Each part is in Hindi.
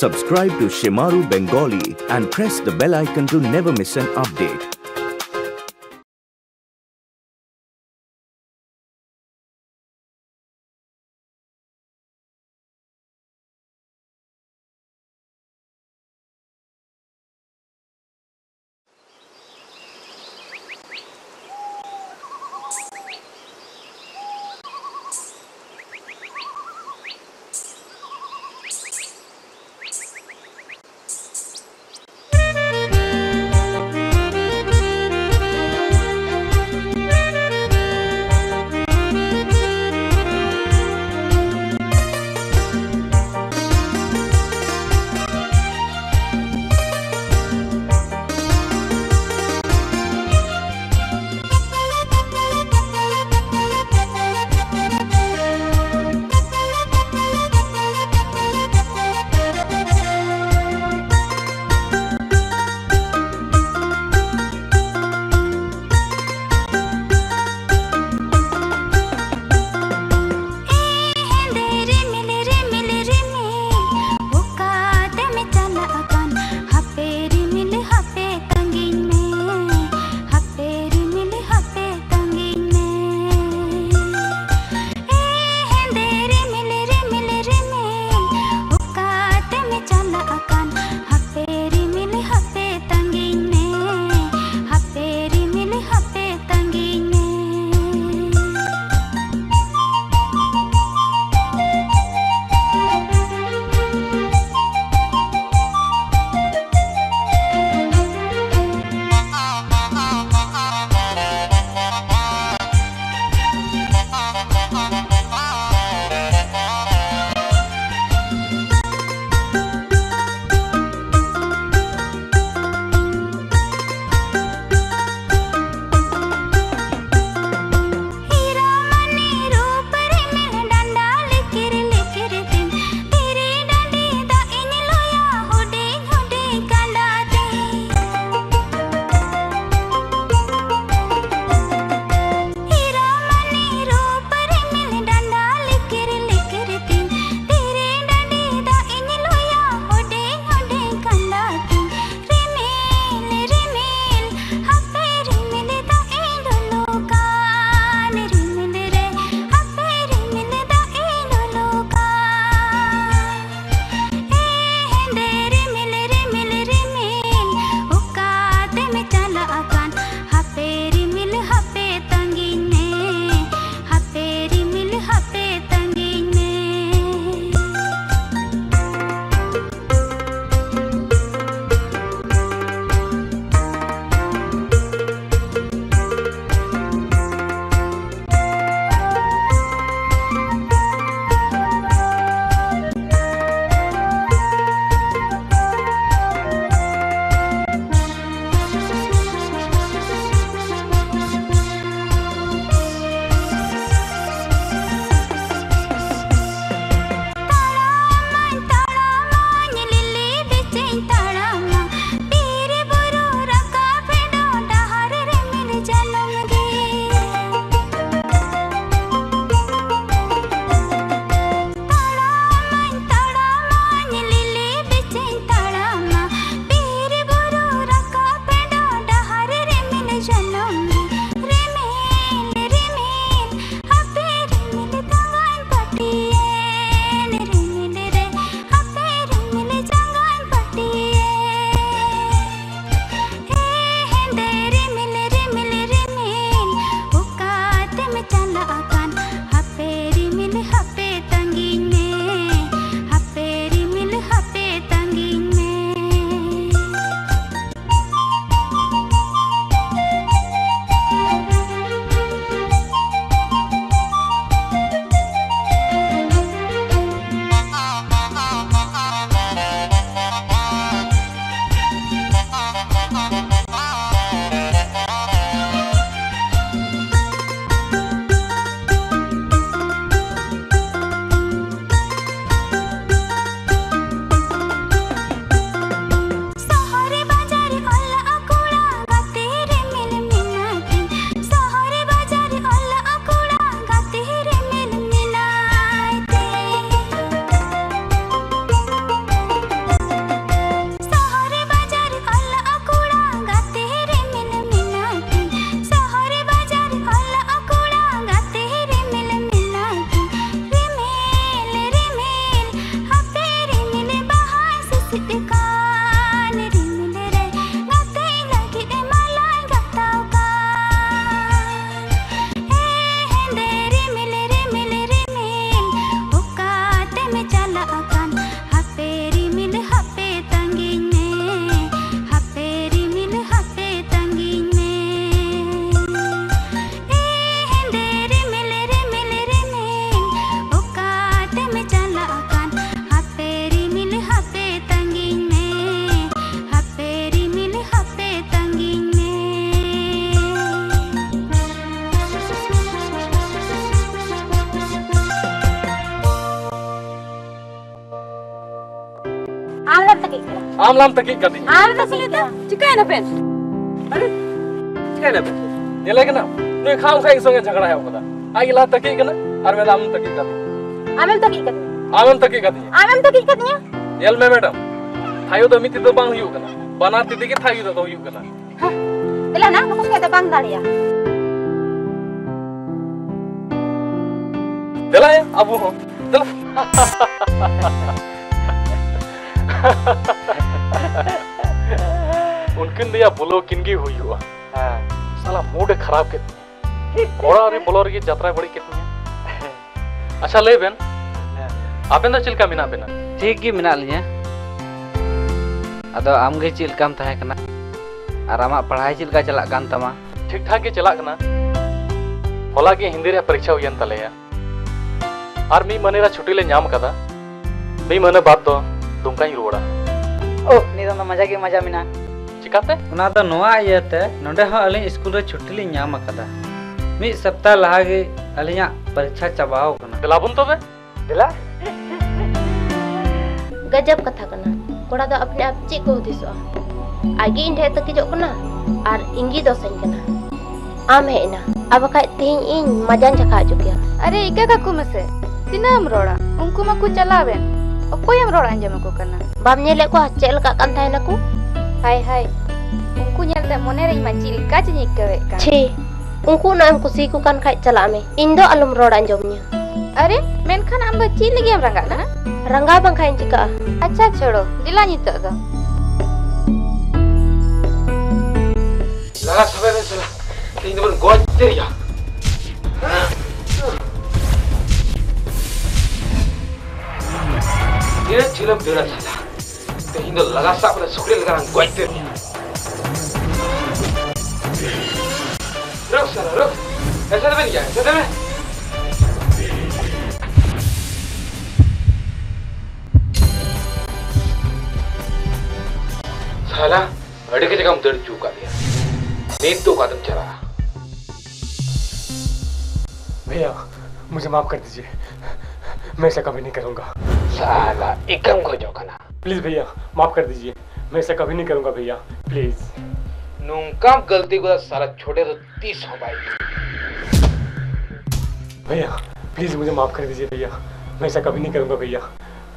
Subscribe to Shimaru Bengali and press the bell icon to never miss an update. Ram Ram तक कर दी। आवे तो सुनी तो चिकाय ना पेन अरे चिकाय ना पेन ये लेकिन ना तो खाम खाई संगे झगड़ा है ओकदा आगे हाँ, ला तक ही करना और मैं राम तक कर दी आमेम तक कर दी आमेम तक कर दी आमेम तक कर दी येल मैं मैडम थायो तो मिति तो बांग हुयू करना बना तिदि के थायो तो हुयू करना हाँ ना नुकुस के तो बांग दाड़िया दिलाया अबू हो दिया ಬಂದು ಆ ಬ್ಲಾಕಿನ್ಗೆ ಹುಯ್ಯುವ साला मूड खराब कितनी है। घोड़ा और बोलो रही जतरा बड़ी कितनी है। अच्छा ले बेन आपन दा चिल्का मिना बेना ठीक गी मिना लिए। अदो आम गे चिलकाम तहे कना। और आमा पढ़ाई चिलका चला कान तमा ठीक ठाक गे चला कना होला के हिंदी रे परीक्षा हुयन तलेया और मी मने रा छुट्टी ले न्याम कदा। मी मने बात तो दुमका ही रोड़ा। ओ नीदा तो मज़ा के मज़ा मिना। चिकाते ᱚᱱᱟ ᱫᱚ ᱱᱚᱣᱟ ᱤᱭᱟᱹᱛᱮ ᱱᱚᱰᱮ ᱦᱚᱸ ᱟᱹᱞᱤᱧ ᱥᱠᱩᱞ ᱨᱮ दिला ᱞᱤᱧ ᱧᱟᱢ गजब कथा कना कोड़ा दो अपने आप चेक को दिसो आगे इन तक जो कना और इंगी दो सही कना आम है ना अब खाय तीन इन मजान जखा जो किया अरे इका काकू मसे हम रोड़ा उनको मा कुछ कोई हम रोड़ा अंजम को कना बाम नेले को चेल का कन ना को हाय हाय उनको ñelte मोने रे मा चिल का चिनी कवे का छी उनको ना हम कुसी को कान खाय चला में इन दो अलम रोड अंजम न्या अरे मेनखान आम दो चिल लगी हम रंगा ना रंगा बंग खाय चिका अच्छा छोड़ो दिला नितो दो लगा सबे में चला तीन दिन गोज तेरी जा ये चिलम बेड़ा चला तीन दिन लगा सा अपने सुखले लगा गोज तेरी रुक साला रुक ऐसे तो नहीं जा ऐसे तो साला अड़े के जगह दर्द चूका दिया? नींद तो कदम चला। भैया मुझे माफ़ कर दीजिए। मैं ऐसा कभी नहीं करूँगा। साला एकम को जो कना प्लीज़ भैया माफ़ कर दीजिए। मैं ऐसा कभी नहीं करूँगा भैया। प्लीज़। नुंकम गलती को साला छोटे तो तीस हो भाई। भैया प्लीज़ मुझे माफ़ कर दीजिए भैया। मैं ऐसा कभी नहीं करूँगा भैया।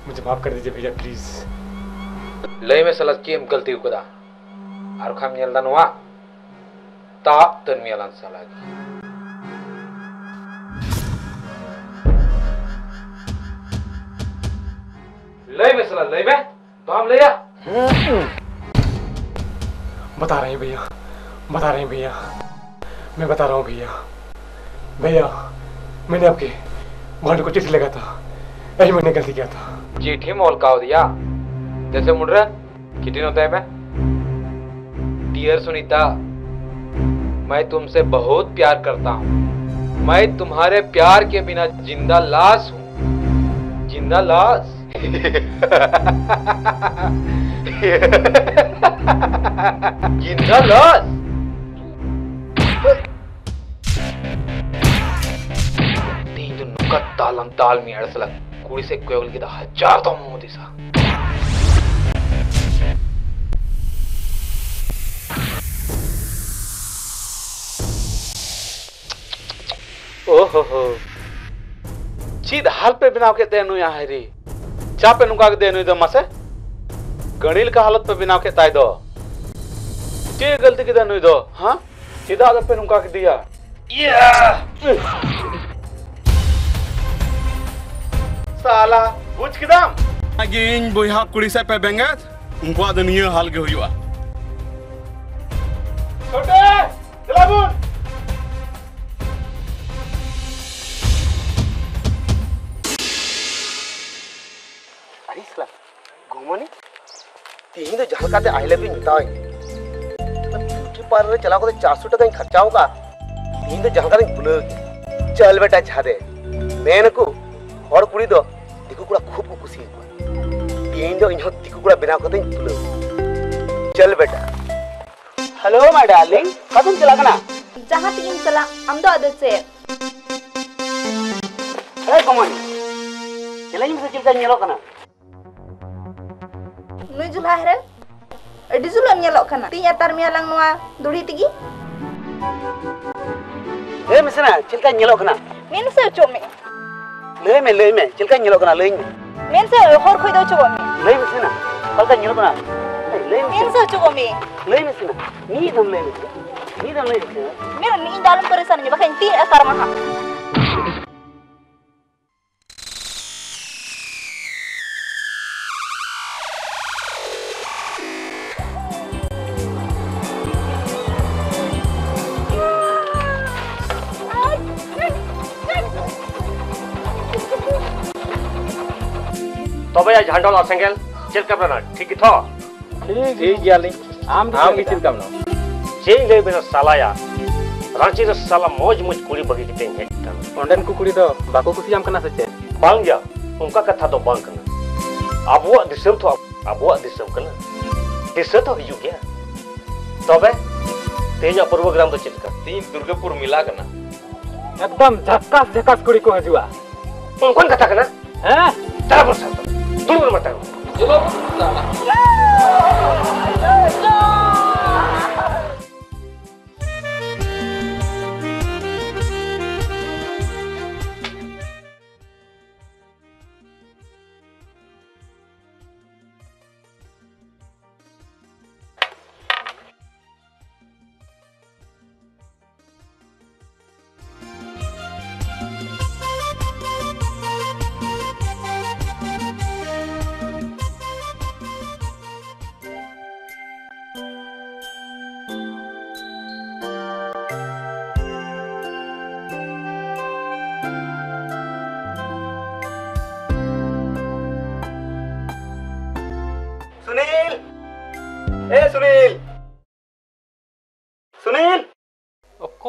मुझे माफ़ कर दीजिए भैया प्लीज़ लय में साला केम गलती को दा। आर खाम नेल दानवा ता तन मियालान साला लय में साला लय में? तो हम ले जा बता रहे हैं भैया। बता रहे हैं भैया। मैं बता रहा हूँ भैया। भैया मैंने आपके भांडे को चिट्ठी लगा था। यही मैंने गलती किया था। चिट्ठी मोल का दिया। जैसे मुड़ रहा कितनी होता है मैं? डियर सुनीता मैं तुमसे बहुत प्यार करता हूँ। मैं तुम्हारे प्यार के बिना ज़िंदा लाश हूँ। ज़िंदा लाश? लाश तीन तालम ताल में कुड़ी से की हज़ार तो मुँह दिसा ओहो चीद हाल पे बनाव के देनु यहाँ है रे चा पे नुका के देनु दो मसे गणिल का हालत पे बनाव के ताई दो के गलती के देनु दो हाँ सीधा आदत पे नुका के दिया साला बुझ किदाम ᱤᱧ ᱵᱚᱭᱦᱟ ᱠᱩᱲᱤ ᱥᱮᱫ ᱯᱮ ᱵᱮᱸᱜᱮᱫ ᱩᱱᱠᱩᱣᱟᱜ ᱫᱚ ᱱᱤᱭᱟᱹ ᱦᱟᱞ ᱜᱮ ᱦᱩᱭᱩᱜᱼᱟ छोटे दिलाबुन अरिसला घुमनी तीन तो जहाँ काते आई लव यू बताओ ब्यूटी पार्लर रे चलाओ तो 400 टका खर्चा होगा। तीन तो जहाँ काते बुलो चल बेटा झादे मैंने को दिकु कुड़ा खूब को खुशी तीन तो इन्हों दिकु कुड़ा बिना को तो बुलो चल बेटा। Hello, my darling. कदम चला कना जहाँ तीन चला, हम दो अदे से। कमोनी। चला इन से चिल्का नेलो कना नुई जुल्हा हेरेन अडी जुलम nyelok kana ती atar mi alang noa duri tigi ए मिसना Chilka nyelok kana men se chome लय में लय में चिलका nyelok kana लय में men se hor khoi do chobo me लय मिसना कलका nyelok kana लय men में se chobo me लय मिसना नी दम लय में नी दम लय में men ni dalam perisan ni bakan ti atar maha या झंडोला सेंगेल चेक करना ठीक ही था ठीक गया ली आम आम की चिंता मनो चेक ले बिना साला या रांची रे साला मौज मौज कुड़ी बगी किते है ओंडेन को कुड़ी दो बाको कुसियाम कना से चे बांग या उनका कथा तो बांग करना। अबुआ दिसम तो अबुआ दिसम करना। दिस तो हिजू गया। तबे तेजा प्रोग्राम तो चेक कर। तीन दुर्गापुर मिला कना एकदम झक्कास झक्कास कुड़ी को हजुआ कौन कथा करना? हैं? चला बोल सकता दूर मत चलो सुनील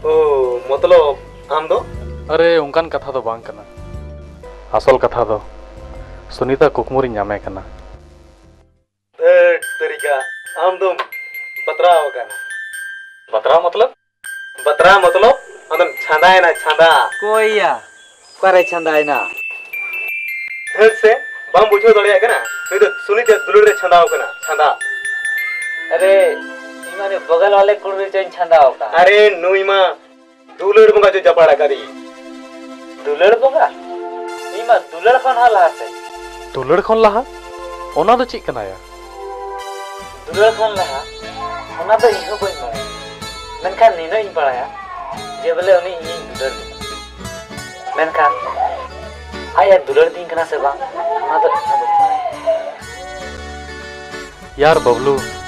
ओ मतलब आम दो अरे उनकान कथा दो बांग कना असल कथा दो सुनीता कुकमुरी नामे कना धट तरीका आम दो बतराव कना बतरा मतलब? बतरा मतलब अंदर छांदा है ना छांदा। कोइया करे छंदाइना धट से बम बुझो दड़िया कना नहीं तो सुनीता दुलुर छांदा कना छांदा। अरे इमाने बगल वाले कुड़ी चैन छंदा होगा। अरे नुईमा दुलुर बंगा जो जपाड़ा करी। दुलड़ बोगा इमा दुलड़ खन हाला से। दुलड़ खन लहा? ओना दो चिक कना या दुलड़ खन लहा? ओना तो इहो बन मारे मेनखान नीनो इन पड़ाया जे बोले उनी इन दुलड़ मेनखान आया दुलड़ दिन कना से बा। ओना तो इहो बन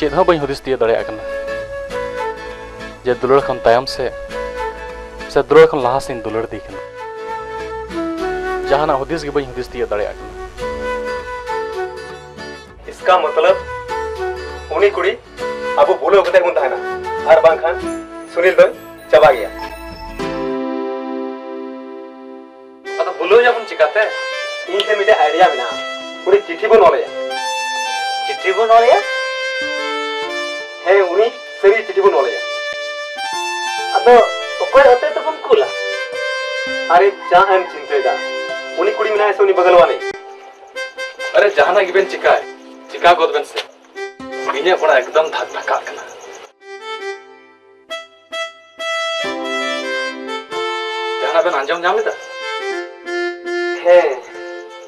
चेद बी दिए दाड़ा जे दुलड़ खन से से दुलड़ खन लहा से जहाना हदिस के बी हदिस दिए दाड़ा इसका मतलब उन्हीं कुड़ी, अब खान सुनील चबा गया। बुलो जब चिकाते इन से मिटे आइडिया पूरी चिट्ठी बन चिट्ठी बन है ओकोय होते तो बन कुला अरे जा हम चिंतेगा उन्हीं कुड़ी ऐसे अरे जहाना गिबेन चिकाय चिका गोदबेन से इन्हें पड़ा एकदम धक धका कना जहाना बेन अंजम जाम लेता है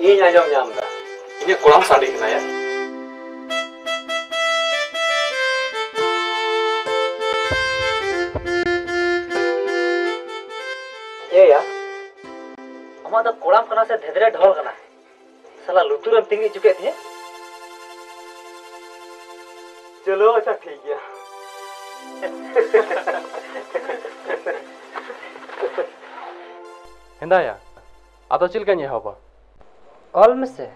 इन आज़म नाम दा इन्हें कोड़ाम साड़ी कना या हमारा कोड़ाम से धेदरे ढोल कना साला लुतुर में तिंगी चुके थे चलो अच्छा ठीक है हिंदा या आतो चिल का हबा ऑल में से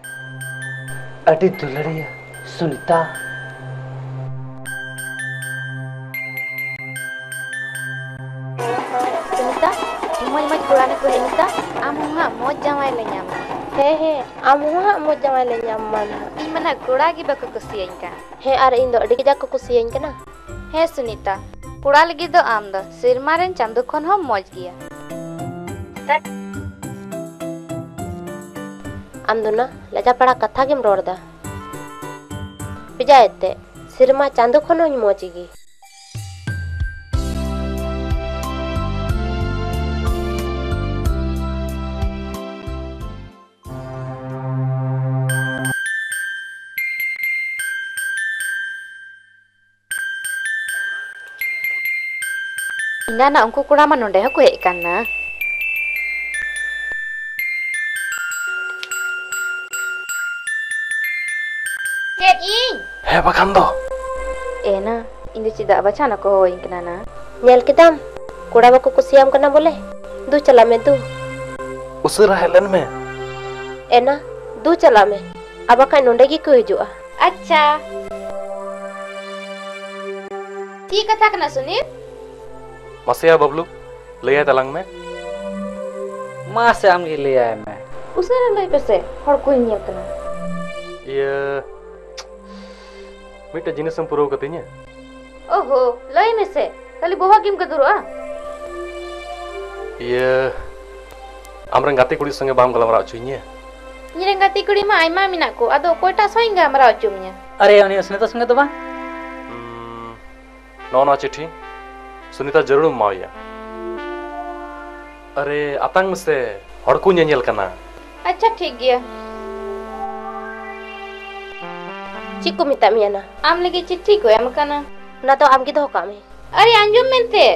अडी ᱦᱮᱸ ᱦᱮᱸ ᱟᱢ ᱦᱚᱸ ᱦᱟᱸᱜ ᱢᱚᱡᱽ ᱡᱟᱶᱟᱭ ᱞᱮ ᱧᱟᱢ ᱢᱟ ᱱᱟᱦᱟᱜ ᱤᱧ ᱢᱟᱱᱟ ᱠᱚᱲᱟ ᱜᱮ ᱵᱟᱠᱚ ᱠᱩᱥᱤᱭᱟᱹᱧ ᱠᱟᱱ ᱦᱮᱸ ᱟᱨ ᱤᱧ ᱫᱚ ᱟᱹᱰᱤ ᱠᱟᱡᱟᱠ ᱠᱚ ᱠᱩᱥᱤᱭᱟᱹᱧ ᱠᱟᱱᱟ ᱦᱮᱸ ᱥᱩᱱᱤᱛᱟ ᱠᱚᱲᱟ ᱞᱟᱹᱜᱤᱫ ᱫᱚ ᱟᱢ ᱫᱚ ᱥᱮᱨᱢᱟ ᱨᱮᱱ ᱪᱟᱸᱫᱳ ᱠᱷᱚᱱ ᱦᱚᱸ ᱢᱚᱡᱽ ᱜᱮᱭᱟ ᱟᱢ ᱫᱚ ᱱᱟ ᱞᱟᱡᱟ ᱯᱟᱲᱟ ᱠᱟᱛᱷᱟ ᱜᱮᱢ ᱨᱚᱲ ᱫᱟ ᱵᱮᱡᱟᱭ ᱛᱮ ᱥᱮᱨᱢᱟ ᱪᱟᱸᱫᱳ ᱠᱷᱚᱱ ᱦᱚᱸᱧ ᱢᱚᱡᱽ ᱜᱮ ᱤᱧ ᱩᱱᱠᱩ ᱠᱚᱲᱟ ᱢᱟ ᱱᱚᱰᱮ ᱦᱚᱸᱠᱚ ᱦᱮᱡ ᱟᱠᱟᱱ ᱱᱟ ᱪᱮᱫ ᱤᱧ ᱦᱮᱸ ᱵᱟᱠᱷᱟᱱ ᱫᱚ ᱮᱱᱟ ᱤᱧ ᱫᱚ ᱪᱮᱫᱟᱜ ᱵᱟᱪᱷᱟᱣ ᱠᱚ ᱦᱚᱦᱚᱣᱟᱹᱧ ᱠᱟᱱᱟ ᱱᱟ ᱧᱮᱞ ᱠᱮᱫᱟᱢ ᱠᱚᱲᱟ ᱵᱟᱠᱚ ᱠᱩᱥᱤᱭᱟᱢ ᱠᱟᱱᱟ ᱵᱚᱞᱮ ᱫᱩ ᱪᱟᱞᱟᱜ ᱢᱮ ᱫᱩ ᱩᱥᱟᱹᱨᱟ ᱦᱮᱡ ᱞᱮᱱ ᱢᱮ ᱮᱱᱟ ᱫᱩ ᱪᱟᱞᱟᱜ ᱢᱮ ᱟᱨ ᱵᱟᱠᱷᱟᱡ ᱱᱚᱰᱮ ᱜᱮᱠᱚ ᱦᱤᱡᱩᱜᱼᱟ ᱟᱪᱪᱷᱟ ᱪᱮᱫ ᱠᱟᱛᱷᱟ ᱠᱟᱱᱟ ᱥᱩᱱᱤᱞ ᱢᱟᱥᱮᱭᱟ ᱵᱟᱵᱞᱩ ᱞᱟᱹᱭᱟᱭ ᱛᱟᱞᱟᱝ ᱢᱮ माँ से हम ही ले आए मैं ᱩᱥᱟᱹᱨᱟ ᱞᱟᱹᱭ ᱯᱮᱥᱮ ᱦᱚᱲ ᱠᱚᱧ ᱧᱮᱞ ᱠᱟᱱᱟ ᱤᱭᱟᱹ ᱢᱤᱫᱴᱮᱡ ᱡᱤᱱᱤᱥᱮᱢ ᱯᱩᱨᱟᱹᱣ ᱠᱟᱹᱛᱤᱧᱟ ᱳᱦᱳ ᱞᱟᱹᱭ ᱢᱮᱥᱮ ᱠᱷᱟᱹᱞᱤ ᱵᱚᱦᱚᱜ ᱜᱮᱢ ᱜᱟᱫᱩᱨᱚᱜᱼᱟ ᱤᱭᱟᱹ ᱟᱢᱨᱮᱱ ᱜᱟᱛᱮ ᱠᱩᱲᱤ ᱥᱚᱸᱜᱮ ᱵᱟᱢ ᱜᱟᱞᱢᱟᱨᱟᱣ ᱦᱚᱪᱚᱧᱟ ᱤᱧᱨᱮᱱ ᱜᱟᱛᱮ ᱠᱩᱲᱤ ᱢᱟ ᱟᱭᱢᱟ ᱢᱮᱱᱟᱜ ᱠᱚ ᱟᱫᱚ ᱚᱠᱚᱭᱴᱟᱜ ᱥᱚᱸᱜᱮ ᱜᱟᱞᱢᱟᱨᱟᱣ ᱦᱚᱪᱚ ᱢᱮᱭᱟ अरे उन्हें सुनीता संगे तो बा नौ नौ चिट्ठी सुनीता ज़रूर माविया। अरे आतंग से हड़कू अच्छा ठीक गया। चिक को आम लगे चिट्ठी को एम करना ना। तो आम की तो धोखा में अरे अंजुम मिलते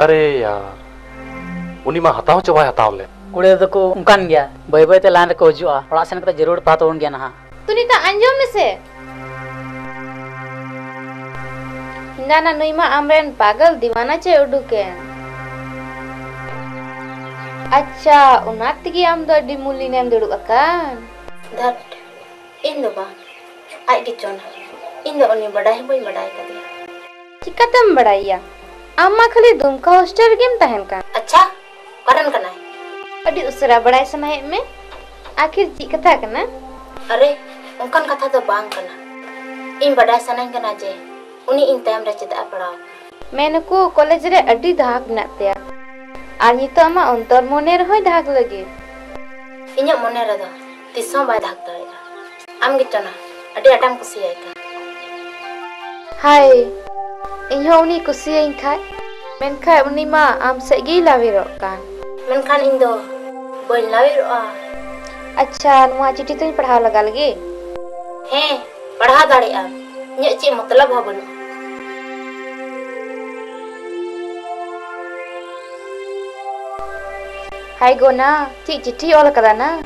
अरे यार उनी मा हताव चबाय हताव कुड़े तो को गया। बय बय ते तो लान को हजुआ ओड़ा सन तो ज़रूर पातो उन गया ना सुनीता अंजुम में से? ठेंगाना नुई मा आमरेन पागल दीवाना चे उडुके अच्छा उनातगी आम दो डिमुली नेम दुडु अकान। धर इंदो बा आइ कि चोन। इंदो ओनी बडाई बई बडाई कदे चिकतम बडाईया अम्मा खाली दुमका होस्टर गेम तहन का। अच्छा करन कना अडी उसरा बडाई समय में आखिर जी कथा कना अरे उनकन कथा तो बांग कना इन बडाई सनन कना जे। उन्हीं इंतेम रचित अपड़ा मैंने को कॉलेज रे अड्डी धाक नते आर नीतो अमा अंतर मोनेर होय धाक लगे। इन्या मोनेर द। तिसो बाय धाक तो द। आम गिटना अड्डी अटम कुसी आइ हाय। इन्हो उनी कुसी आइ खाय मेन खाय उनी मा आम से गी लावेरो का मेन खान इंदो बोल लावेरो आ। अच्छा नुआ चिट्ठी तो पढ़ा लगा लगे। हे पढ़ा दाड़े आ। ये चे मतलब हो बोलू। Hai Gona, cik citi ol kadana.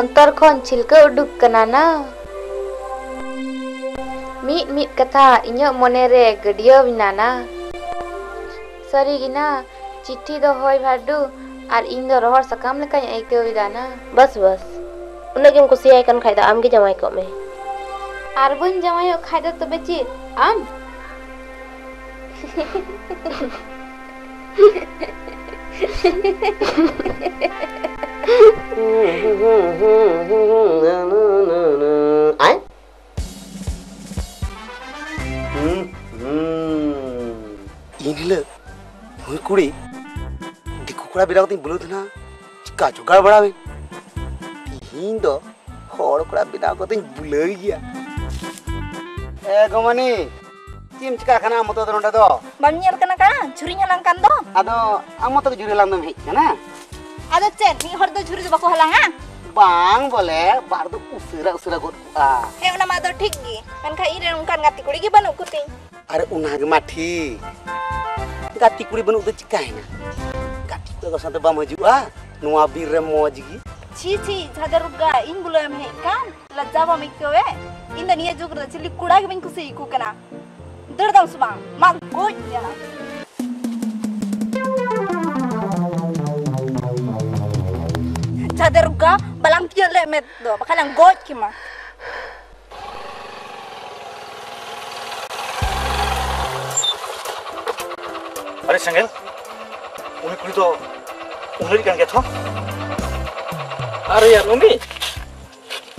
Antar kon cilka uduk kanana. Mit mit kata inyo monere gadiya binana. Sorry gina, cici do hoy badu, ar indo rohor sakam lekanya aikaw bidana. Bas bas. unda gem kusiyai kan khaida amge jamai ko me. Arbun jamai khaida tobe cik, Am. Ai? ᱤᱱᱦᱤᱞᱳᱜ ᱱᱩᱭ ᱠᱩᱲᱤ ᱫᱤᱠᱩ ᱠᱚᱲᱟ ᱵᱮᱱᱟᱣ ᱠᱟᱛᱮᱧ ᱵᱩᱞᱟᱹᱣ ᱛᱟᱦᱮᱱᱟ ᱪᱤᱠᱟ ᱡᱚᱜᱟᱲ ᱵᱟᱲᱟᱣᱤᱧ ᱛᱤᱦᱤᱧ ᱫᱚ ᱦᱚᱲ ᱠᱚᱲᱟ ᱵᱮᱱᱟᱣ ᱠᱟᱛᱮᱧ ᱵᱩᱞᱟᱹᱣ ᱜᱮᱭᱟ ᱮ ᱜᱚᱢᱟᱱᱤ ᱪᱤᱢ ᱪᱤᱠᱟ ᱠᱟᱱᱟ ᱟᱢᱚᱛᱚ ᱫᱚ ᱱᱚᱰᱮ ᱫᱚ ᱵᱟᱢ ᱧᱮᱞ ᱠᱟᱱᱟ ᱠᱟ ᱪᱷᱩᱨᱤ ᱧᱮᱞᱟᱝ ᱠᱟᱱ ᱫᱚ ᱟᱫᱚ ᱟᱢᱚᱛᱚ ᱜᱮ ᱡᱩᱨᱤ ᱞᱟᱝᱫᱚᱢ ᱦᱮᱡ ᱠᱟᱱᱟ ᱟᱫᱚ ᱪᱮᱫ ᱢᱤᱫ ᱦᱚᱲ ᱫᱚ ᱡᱷᱩᱨᱤ ᱫᱚ ᱵᱟᱠᱚ ᱦᱟᱞᱟᱝᱟ ᱵᱟᱝ ᱵᱚᱞᱮ ᱵᱟᱨ ᱫᱚ ᱩᱥᱟᱹᱨᱟ ᱩᱥᱟᱹᱨᱟ ᱜᱚᱫ ᱠᱚᱜᱼᱟ ᱦᱮᱸ ᱚᱱᱟ ᱢᱟ ᱫᱚ ᱴᱷᱤᱠ ᱜᱮ ᱢᱮᱱᱠᱷᱟᱱ ᱤᱧ ᱨᱮᱱ ᱚᱱᱠᱟᱱ ᱜᱟᱛᱮ ᱠᱩᱲᱤ ᱜᱮ ᱵᱟᱹᱱᱩᱜ ᱠᱚᱛᱤᱧ ᱟᱨ ᱚᱱᱟ ᱜᱮ ᱢᱟ ᱴᱷᱤᱠ ᱜᱟᱛᱮ ᱠᱩᱲᱤ ᱵᱟᱹᱱᱩᱜ ᱫᱚ ᱪᱤᱠᱟᱭᱱᱟ ᱜᱟᱛᱮ ᱠᱚ ᱥᱟᱶᱛᱮ ᱵᱟᱢ ᱦᱤᱡᱩᱜᱼᱟ ᱱᱚᱣᱟ ᱵᱤᱨ ᱨᱮ ᱢᱚᱡᱽ ᱜᱮ ᱪᱷᱤ ᱪᱷᱤ ᱡᱷᱟᱜᱟᱨᱩᱜᱟ ᱤᱧ ᱵᱩᱞᱟᱹᱣᱮᱢ ᱦᱮᱡ ᱠᱟᱱ ᱞᱟᱡᱟ ᱵᱟᱢ ᱟᱹᱭᱠᱟᱹᱣᱮ ᱤᱧ ᱫᱚ ᱱᱤᱭᱟᱹ ᱡᱩᱜᱽ ᱨᱮ ᱪᱤᱞᱤ ᱠᱚᱲᱟ ᱜᱮ ᱵᱟᱹᱧ ᱠᱩᱥᱤᱭᱟᱠᱚ ᱠᱟᱱᱟ कुसे इकू कना दर्दम सुबा मान गोज. Bakalang goj kima. अरे संगेल उन्हें कुड़ी तो उंगली kan gaya था अरे यार उन्नी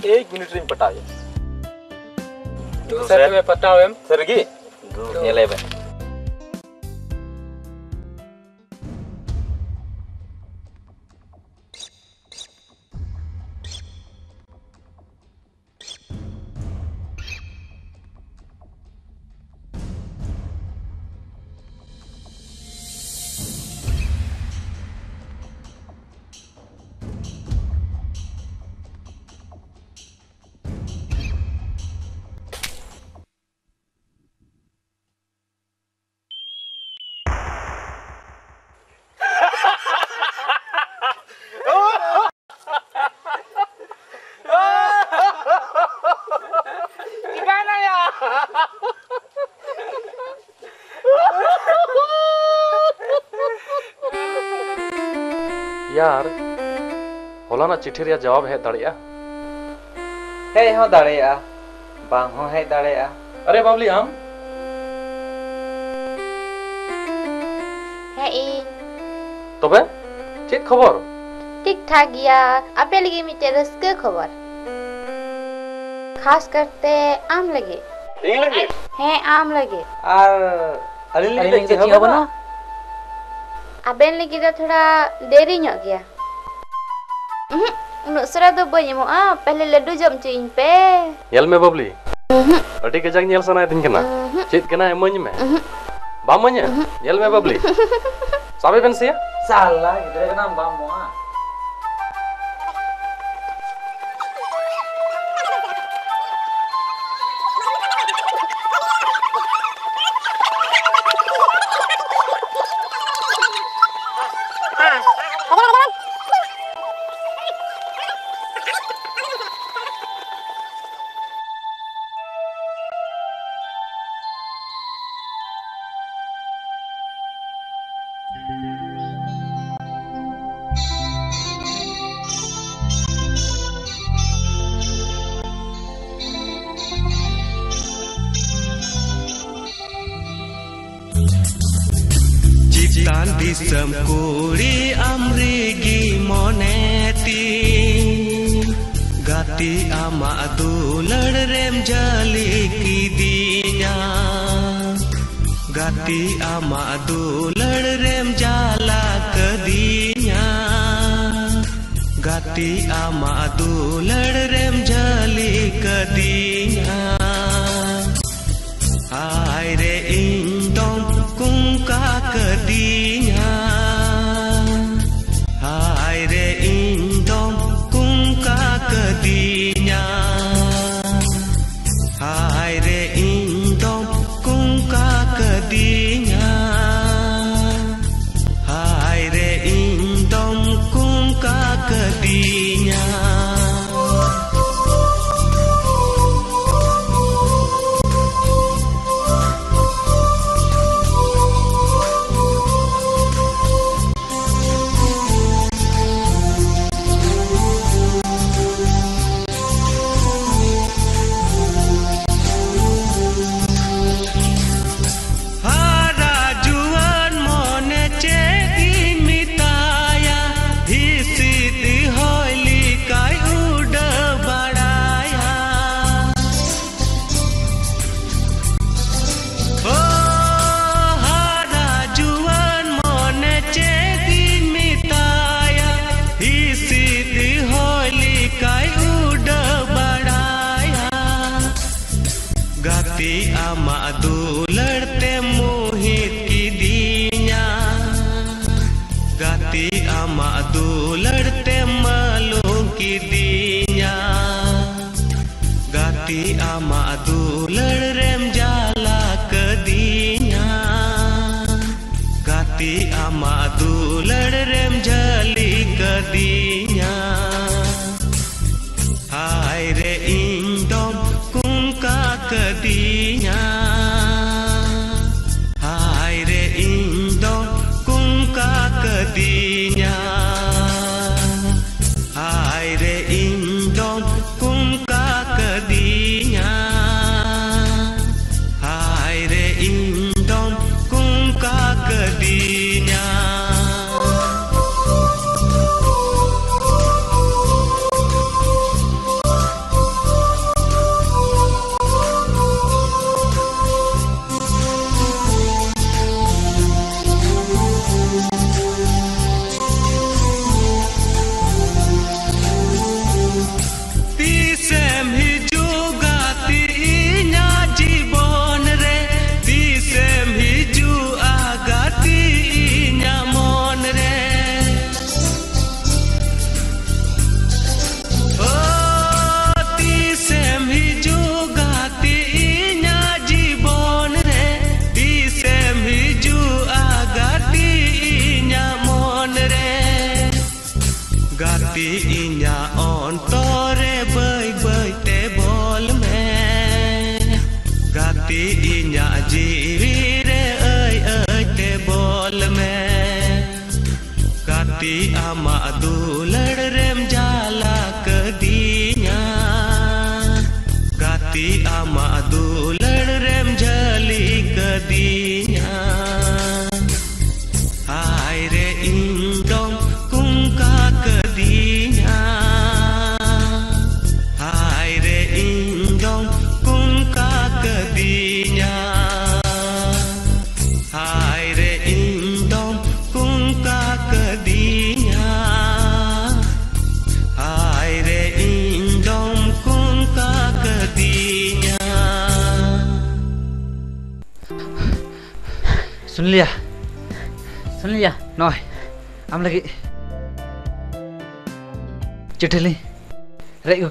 एक minute tuwe patawem. Tuh, nyelip ya. चिठी जवाब हे दा अरे बाबली आम। तबे तो चित खबर? ठीक ठाक गया अपे लगे मिते रस्के खबर। खास करते आम लगे। इन लगे? है आम लगे। आर अलिन लगे चित हो बना। अबे लगे तो थोड़ा देरी हो गया। थोड़ा देरी nyok गया उहुं, उन्हें सरा तो बनी मो आ पहले लड्डू जम चुइन पे nyel me babli adi kajak nyel sana tin kana chit kana emony me ba monya nyel me babli sabe ben sia Salah, gidra ka na bang mo ah. Dular rem jala kedinya Gati ama dular rem jali kedinya Ai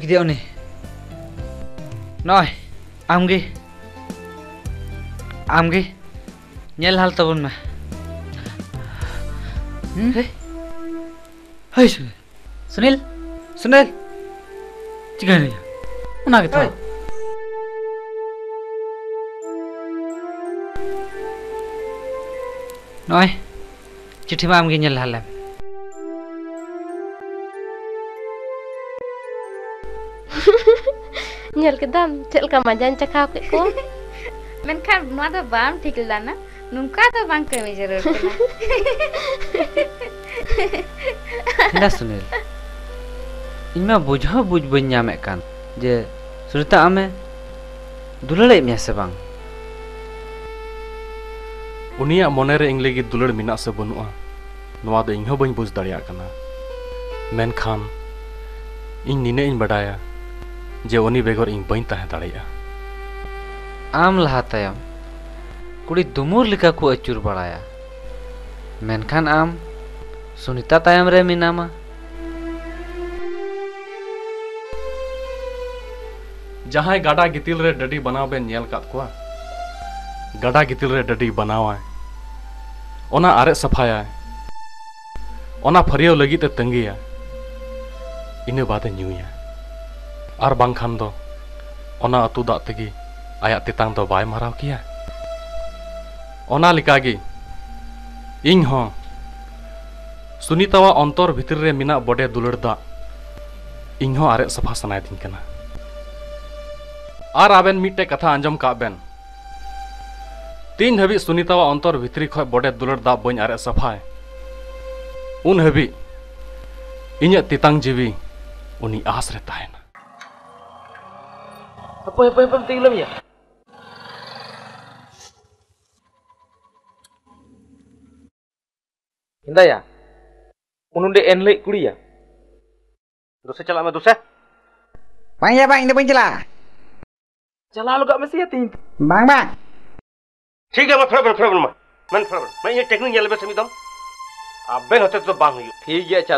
cái điệu này Rồi Am ghi Am ghi Nhel hal tabun mà. Hey Sunil Sunil. Chị gần này. Nó cái thôi Nói Chị thêm am ghi nhel hal làm. Nyel kedam, cek leka majan cakap ke ko. Menkan nua do bam ठीक lana. Nungka do bang kami jarur kena. Tidak Sunil ᱤᱧ ᱢᱟ ᱵᱩᱡᱷᱟᱹᱣ ᱵᱩᱡ ᱵᱟᱹᱧ ᱧᱟᱢᱮᱫ ᱠᱟᱱ ᱡᱮ ᱥᱩᱱᱤᱛᱟ ᱟᱢᱮ ᱫᱩᱞᱟᱹᱲᱮᱫ ᱢᱮᱭᱟ ᱥᱮ ᱵᱟᱝ ᱩᱱᱤᱭᱟᱜ ᱢᱚᱱᱮᱨᱮ ᱤᱧ ᱞᱟᱹᱜᱤᱫ ᱫᱩᱞᱟᱹᱲ ᱢᱮᱱᱟᱜ ᱥᱮ ᱵᱟᱹᱱᱩᱜᱼᱟ ᱱᱚᱣᱟ ᱫᱚ ᱤᱧ ᱦᱚᱸ ᱵᱟᱹᱧ ᱵᱩᱡᱽ ᱫᱟᱲᱮᱭᱟᱜ ᱠᱟᱱᱟ ᱢᱮᱱᱠᱷᱟᱱ ᱤᱧ ᱱᱤᱱᱟᱹᱜ ᱤᱧ ᱵᱟᱰᱟᱭᱟ ᱡᱮ ᱩᱱᱤ ᱵᱮᱜᱚᱨ ᱤᱧ ᱵᱟᱹᱧ ᱛᱟᱦᱮᱸ ᱫᱟᱲᱮᱭᱟᱜᱼᱟ ᱟᱢ ᱞᱟᱦᱟ ᱛᱟᱭᱚᱢ ᱠᱩᱲᱤ ᱫᱩᱢᱩᱨ ᱞᱮᱠᱟ ᱠᱚ ᱟᱹᱪᱩᱨ ᱵᱟᱲᱟᱭᱟ ᱢᱮᱱᱠᱷᱟᱱ ᱟᱢ ᱥᱩᱱᱤᱛᱟ ᱛᱟᱭᱚᱢ ᱨᱮ ᱢᱮᱱᱟᱢᱟ ᱡᱟᱦᱟᱸᱭ ᱜᱟᱰᱟ ᱜᱤᱛᱤᱞ ᱨᱮ ᱰᱟᱹᱰᱤ ᱵᱟᱱᱟᱣ ᱵᱮᱱ ᱧᱮᱞ ᱠᱟᱫ ᱠᱚᱣᱟ ᱜᱟᱰᱟ ᱜᱤᱛᱤᱞ ᱨᱮ ᱰᱟᱹᱰᱤ ᱵᱟᱱᱟᱣᱟᱭ ᱚᱱᱟ ᱟᱨᱮᱡ ᱥᱟᱯᱷᱟᱭᱟᱭ ᱚᱱᱟ ᱯᱷᱟᱹᱨᱭᱟᱹᱣ ᱞᱟᱹᱜᱤᱫ ᱮ ᱛᱟᱺᱜᱤᱭᱟ ᱤᱱᱟᱹ ᱵᱟᱫᱮ ᱧᱩᱭᱟ ᱟᱨ ᱵᱟᱝᱠᱷᱟᱱ ᱫᱚ ᱚᱱᱟ ᱟᱹᱛᱩ ᱫᱟᱜ ᱛᱮᱜᱮ ᱟᱭᱟᱜ ᱛᱮᱛᱟᱝ ᱫᱚ ᱵᱟᱭ ᱢᱟᱨᱟᱣ ᱠᱮᱭᱟ ᱚᱱᱟ ᱞᱮᱠᱟᱜᱮ ᱤᱧ ᱦᱚᱸ ᱥᱩᱱᱤᱛᱟᱣᱟᱜ ᱚᱱᱛᱚᱨ ᱵᱷᱤᱛᱨᱤ ᱨᱮ ᱢᱮᱱᱟᱜ ᱵᱚᱰᱮ ᱫᱩᱞᱟᱹᱲ ᱫᱟᱜ ᱤᱧ ᱦᱚᱸ ᱟᱨᱮᱡ ᱥᱟᱯᱷᱟ ᱥᱟᱱᱟᱭᱮᱫᱤᱧ ᱠᱟᱱᱟ ᱟᱨ ᱟᱵᱮᱱ ᱢᱤᱫᱴᱮᱡ ᱠᱟᱛᱷᱟ ᱟᱸᱡᱚᱢ ᱠᱟᱜ ᱵᱮᱱ ᱛᱤᱱ ᱦᱟᱹᱵᱤᱡ ᱥᱩᱱᱤᱛᱟᱣᱟᱜ ᱚᱱᱛᱚᱨ ᱵᱷᱤᱛᱨᱤ ᱠᱷᱚᱡ ᱵᱚᱰᱮ ᱫᱩᱞᱟᱹᱲ ᱫᱟᱜ ᱵᱟᱹᱧ ᱟᱨᱮᱡ ᱥᱟᱯᱷᱟᱭ ᱩᱱ ᱦᱟᱹᱵᱤᱡ ᱤᱧᱟᱹᱜ ᱛᱮᱛᱟᱝ ᱡᱤᱣᱤ ᱩᱱᱤ ᱟᱸᱥ ᱨᱮ ᱛᱟᱦᱮᱱᱟ Apa apa apa tinggal ya? Hinda ya? Ununde enlek kuliah. Dosa celak mah dosa. Bang ya bang, ini bang celak. Celak lu gak mesti ya tin. Bang bang. ठीक है मैं फरबर फरबर मा मैं फरबर मैं ये टेक्निक ये लेबे समितम अबे होते तो बांग हुई ठीक है अच्छा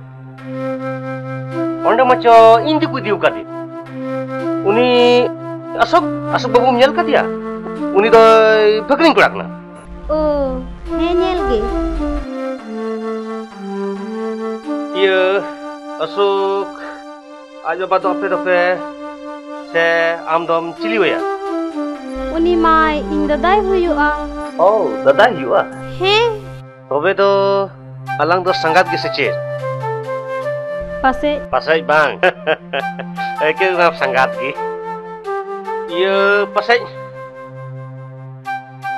macho indi kudiu kadi. Uni asok asok babu menyal kadi ya. Uni do bagling kulak na. Oh, menyal ge. Iya, asok ajo batu ape ape se amdom cili ya. Uni mai ini dadai huyua. Oh, dadai huyua. He. Tobe do alang do sangat ge secet pasai pasai Bang. eh kita ngap sangat ki, Iya, pasai,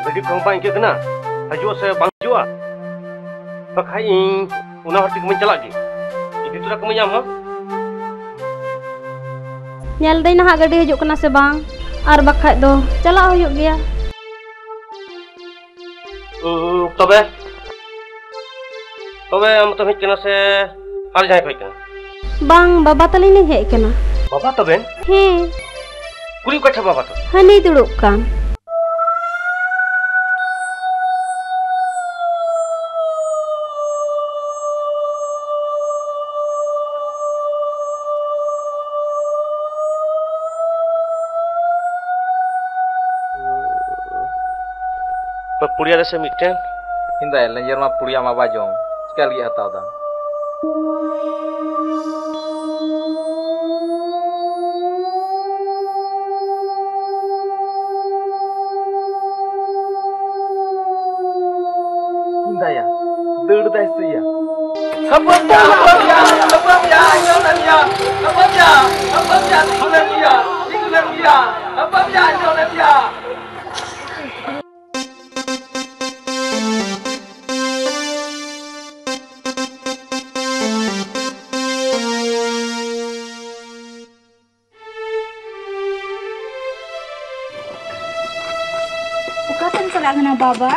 Jadi perempuan kita kena. Haju saya bang jua. Pakai unah harti kemencelak ki, Ini tuh aku menyama. Nyal deh nah gadi haju kena sebang. Ar bakai do Celak huyuk dia. Uh, tobe. Tobe amat to kena se Hari jangan kau ikut bang baba tali ni hek kena baba taben he kuri kaca baba tuh? hani dulu kan Puria desa mikten, hindai lenjer ma puria ma bajong, sekali atau tau. dil da su iya habban baba?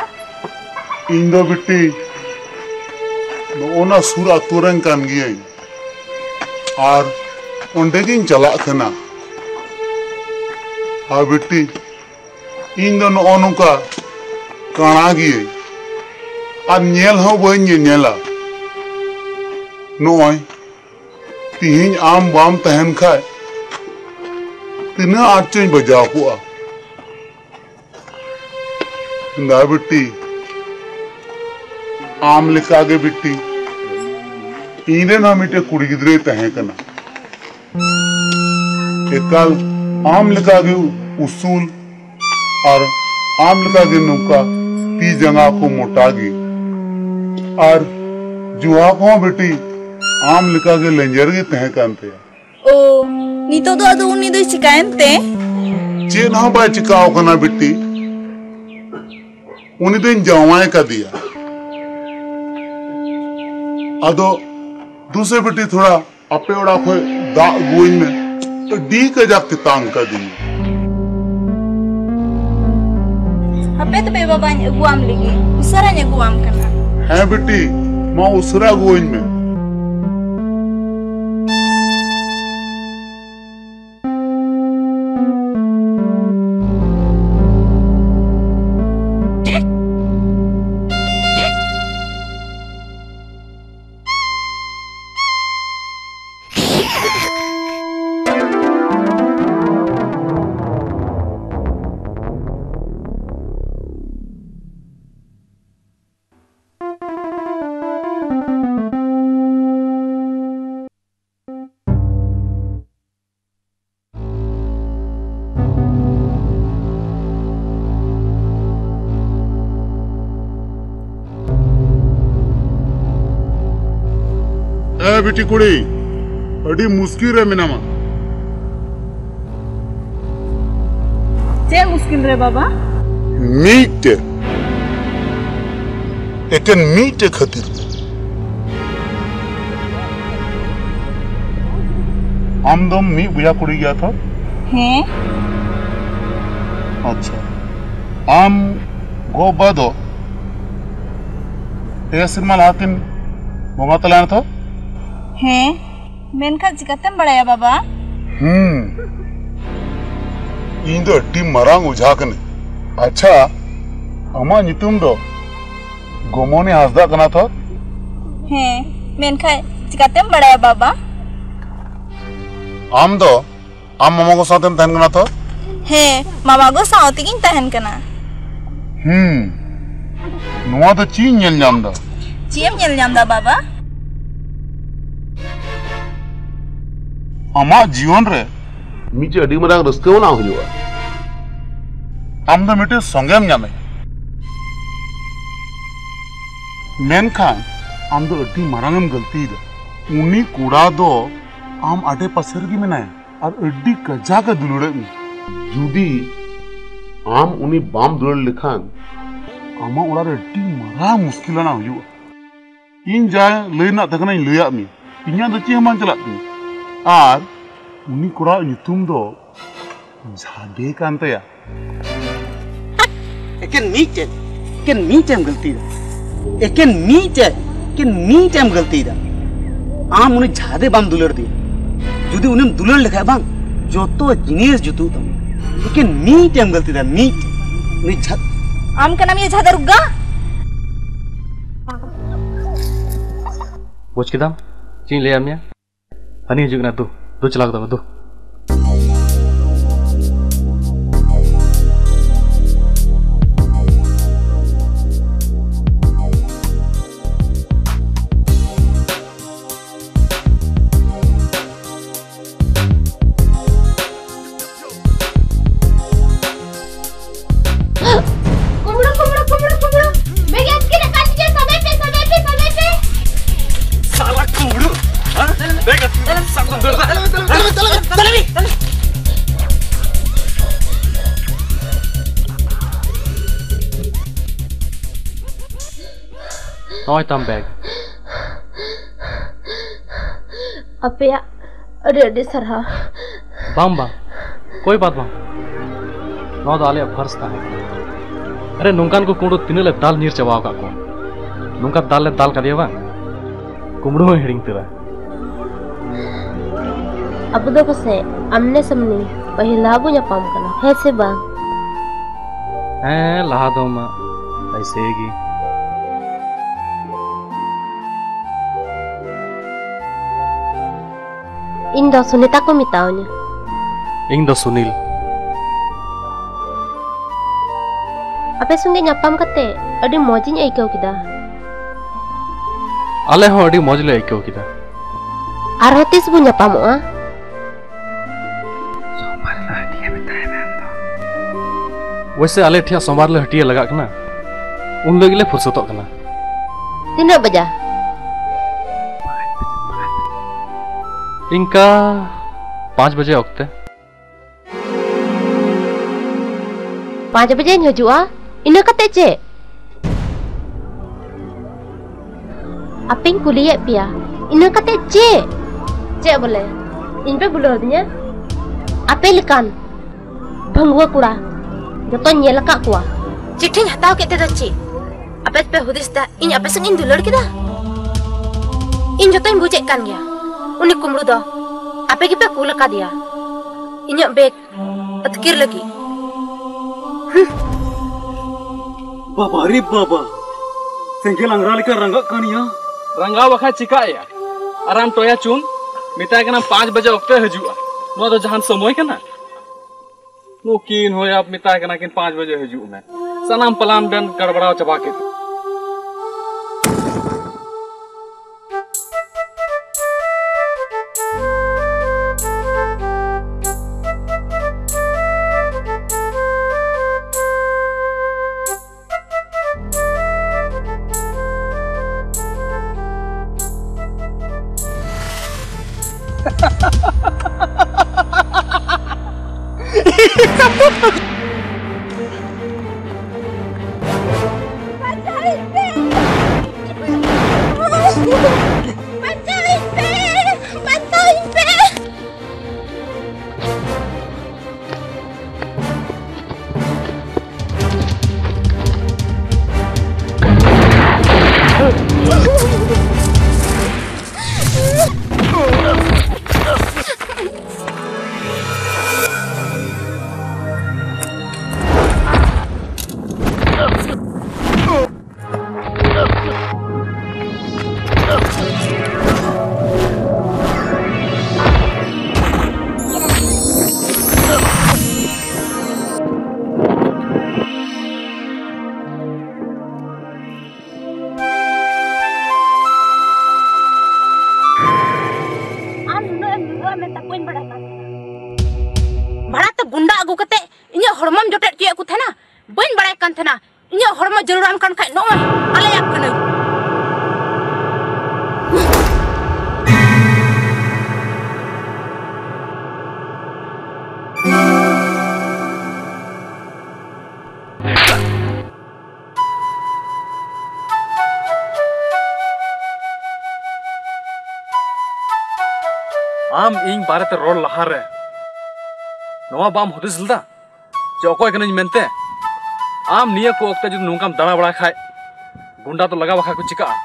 Bitti. ᱱᱚᱜᱼᱚᱱᱟ ᱥᱩᱨ ᱟᱛᱳ ᱨᱮᱱ ᱠᱟᱱ ᱜᱤᱭᱟᱹᱧ ᱟᱨ ᱚᱸᱰᱮ ᱜᱤᱧ ᱪᱟᱞᱟᱜ ᱠᱟᱱᱟ ᱟᱨ ᱵᱤᱴᱤ ᱤᱧ ᱫᱚ ᱱᱚᱜᱼᱚ ᱱᱚᱝᱠᱟ ᱠᱟᱬᱟ ᱜᱤᱭᱟᱹᱧ ᱟᱨ ᱧᱮᱞ ᱦᱚᱸ ᱵᱟᱹᱧ ᱧᱮᱧᱮᱞᱟ ᱱᱚᱜᱼᱚᱭ ᱛᱤᱦᱤᱧ ᱟᱢ ᱵᱟᱢ ᱛᱟᱦᱮᱱ ᱠᱷᱟᱡ ᱛᱤᱱᱟᱹᱜ ᱟᱸᱴ ᱪᱚᱧ ᱵᱟᱡᱟᱣ ᱠᱚᱜᱼᱟ ᱫᱟ ᱵᱤᱴᱤ आम लिखा के बिट्टी ईने ना मिटे कुड़ी गिदरे तहे कना एकाल आम लिखा के उसूल और आम लिखा के नुका ती जंगा को मोटा गी और जुआ को बेटी आम लिखा के लेंजर गी तहे कानते ओ नीतो तो अदो उन्नी दो चिकायन ते चेन हाँ बाय चिकाओ कना बिट्टी उन्हीं दिन जवाए का दिया अदो दूसरे बटी थोड़ा अपे और आप गोइन में तो डी के जाके तांग का दी अपे तो बेबा बेबाबान गुआम लेगी उसरा ने गुआम करना। है बेटी माँ उसरा गोइन में। बेटी कुड़ी अड़ी मुश्किल रे मिनामा चे मुश्किल रे बाबा। मीट। एटन मीट खातिर। हम दम मी बुया कुड़ी गया था। हैं? अच्छा। आम गो बदो। ए सिरमा लातिन बोंगा तलान था? हैं? मेनका जिकतम बाबा। हम्म। इन दो टीम मरांग उजागन अच्छा अमा नितुम दो। गोमोने हाजदा कना थो? हैं मेनका जिकतम बड़ाया बाबा। आम दो आम मामा को साथ में कना थो? हैं मामा को साथ ही तहन कना। हम्म। नुआ तो चीन जल जाम दो। चीन जल जाम दो बाबा। अमा जीवन रे। मिचे अडी मरांग रस्ते ओ ना होजवा आम द मिटे संगेम जामे मेन खान आम द अडी मरांगम गलती द। उनी कुड़ा दो आम अटे पसर की में ना और अडी कजा का दुलुड़े में जुदी आम उनी बाम दुलुड़ लिखान। आमा उड़ा अडी मरा मुश्किल ना होजवा इन जाए लेना तकना लिया मी। इन्या तो चीज़ मान चला तू गलती गलती दा आम उन्हें झादे बाम दुलर दी जुदी उन्हें दुलर लिखा बांग जो तो जिनिस जुतू गलती दा मीट उन्हें झा आम का नाम ये झादा रुग्गा बुझ किदाम चीन ले आमिया हनी हिजुग ना तू तू चला दो तू नॉय तम बैग। अपया अरे अरे सरहा। बाम बाम। कोई बात बाम। नौ दाले फर्स ताहे अरे नुंकान को कुंडो तिनले दाल नीर चबाव का को नुंका दाल ले दाल का दिया बा कुमड़ो में हिडिंग तेरा। अब दो पसे आमने सामने पहला बो nyapam kana है से bang हैं लहा दो मा। ऐसे ही। indo sunita kumita onya indo sunil. Apa sungai nyapam kate? Ada mojinya ikau kita. Ale ho ada mojle ikau kita. Arhotis bu nyapam ah Wese ale tia somar le hatia lagak kena. Un lagi le fursotok kena. Tindak baja. इनका पाँच बजे वक्त पाँच बजे हजूआ ina kate ce aping kuliah pia ina kate ce ce boleh in pe bulu hadinya ape likan bangwa kura joto nyel kak kuah चिट्ठी हटाओ के ते दच्ची अबे पे हुदिस दा इन अबे संग इन दुलड़ के दा इन जतो इन बुझे कान गया उनी कुमड़ू दो अबे के पे कूल का दिया इन बेग अतकिर लगी बाबा रे बाबा लेकर रंगा कनिया रंगा बखा चिका या आराम टोया चुन मिताय कना पाँच बजे वक्त हजुआ नो तो जहान समय कना नो किन हो आप मिताय कना किन पाँच बजे हजु में सनाम पलान बेन गड़बड़ाव चबा के ᱵᱟᱨᱮᱛᱮ ᱨᱚᱲ ᱞᱟᱦᱟᱨᱮ ᱱᱚᱣᱟ ᱵᱟᱢ ᱦᱩᱫᱤᱥ ᱞᱮᱫᱟ ᱡᱮ ᱚᱠᱚᱭ ᱠᱟᱹᱱᱟᱹᱧ ᱢᱮᱱᱛᱮ ᱟᱢ ᱱᱤᱭᱟᱹ ᱠᱚ ᱚᱠᱛᱮ ᱡᱩᱫᱤ ᱱᱚᱝᱠᱟᱢ ᱫᱟᱬᱟ ᱵᱟᱲᱟᱭ ᱠᱷᱟᱡ ᱜᱩᱱᱰᱟ ᱫᱚ ᱞᱟᱜᱟᱣ ᱵᱟᱠᱷᱟᱡ ᱠᱚ ᱪᱤᱠᱟᱹᱜᱼᱟ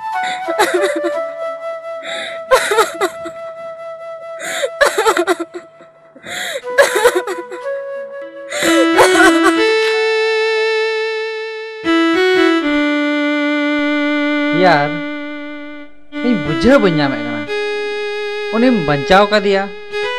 यार नहीं बुझे बन जामेगा उन्हें बचाव का दिया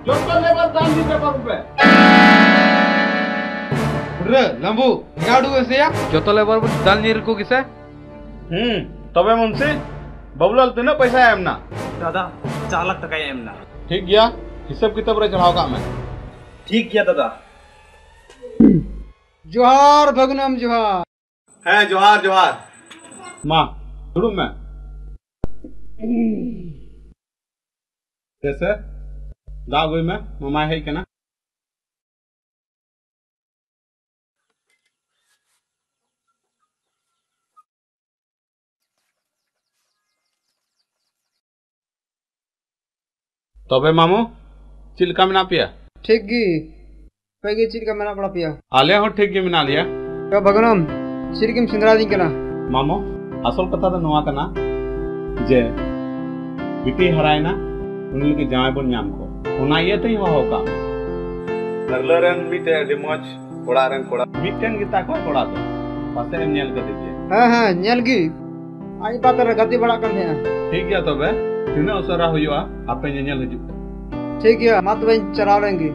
तो हो तो लेबर दान दी पेपर पे रे लंबू या जोतो लेबर दाल नीर को किसे हम्म तबे मुंशी बबुलाल तीना पैसा है एमना दादा चार लाख टका एमना ठीक गया हिसाब किताब रे चढ़ाओ का मैं ठीक किया दादा जोहार भगनम जोहार। है जोहार जोहार। माँ शुरू में। कैसे? गाँव गई में मामा है क्या ना? तबे मामू चिलका में ना पिया? ठीक गी पैगे चिर का मेना पड़ा पिया। आले हो ठीक गे मिना लिया तो भगनम चिर किम सिंदरा दी कना मामो असल कथा दो नवा कना जे बिटी हरायना उन के जाय बन नाम को। ओना ये तई हो का नगलरन मिटे अडी मच कोड़ा रन कोड़ा। मिटन गिता को कोड़ा तो। पासे एम नेल कर दीजिए। हाँ हाँ नेल गी आई बात रे गति बड़ा कर देना ठीक गया तबे तिना उसरा हुआ आपे नेल हजू ठीक है मत बन चला लेंगे।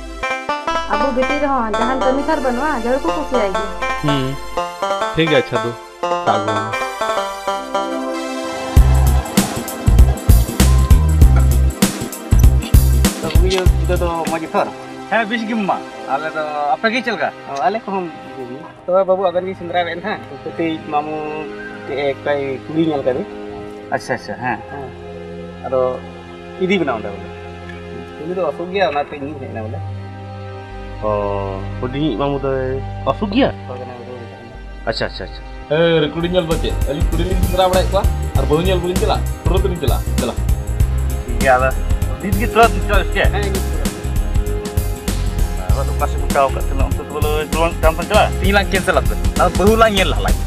अब वो बेटी रहो जहाँ जमीकर बनवा ज़रूर को खुशी आएगी। हम्म ठीक है अच्छा दो तागो तो तो मजिफर। है बीस गिम्मा। आले तो की चल का आले को हम तो बाबू अगर भी तो मामू एक कई अच्छा अच्छा हाँ। अरो बोले। bole Oh, huding mamu tu asuk ya? अच्छा अच्छा अच्छा eh rekudi nyal bace ali kudi ni sindra bada ko ar bahu nyal bulin cela turut ni cela cela Ya lah. Dit gitu lah, dit gitu ya. Kalau tu kasih kau kat sana untuk kalau keluar kampung celah. Hilang cancel lah tu. Nah, baru lah nyel lah lagi.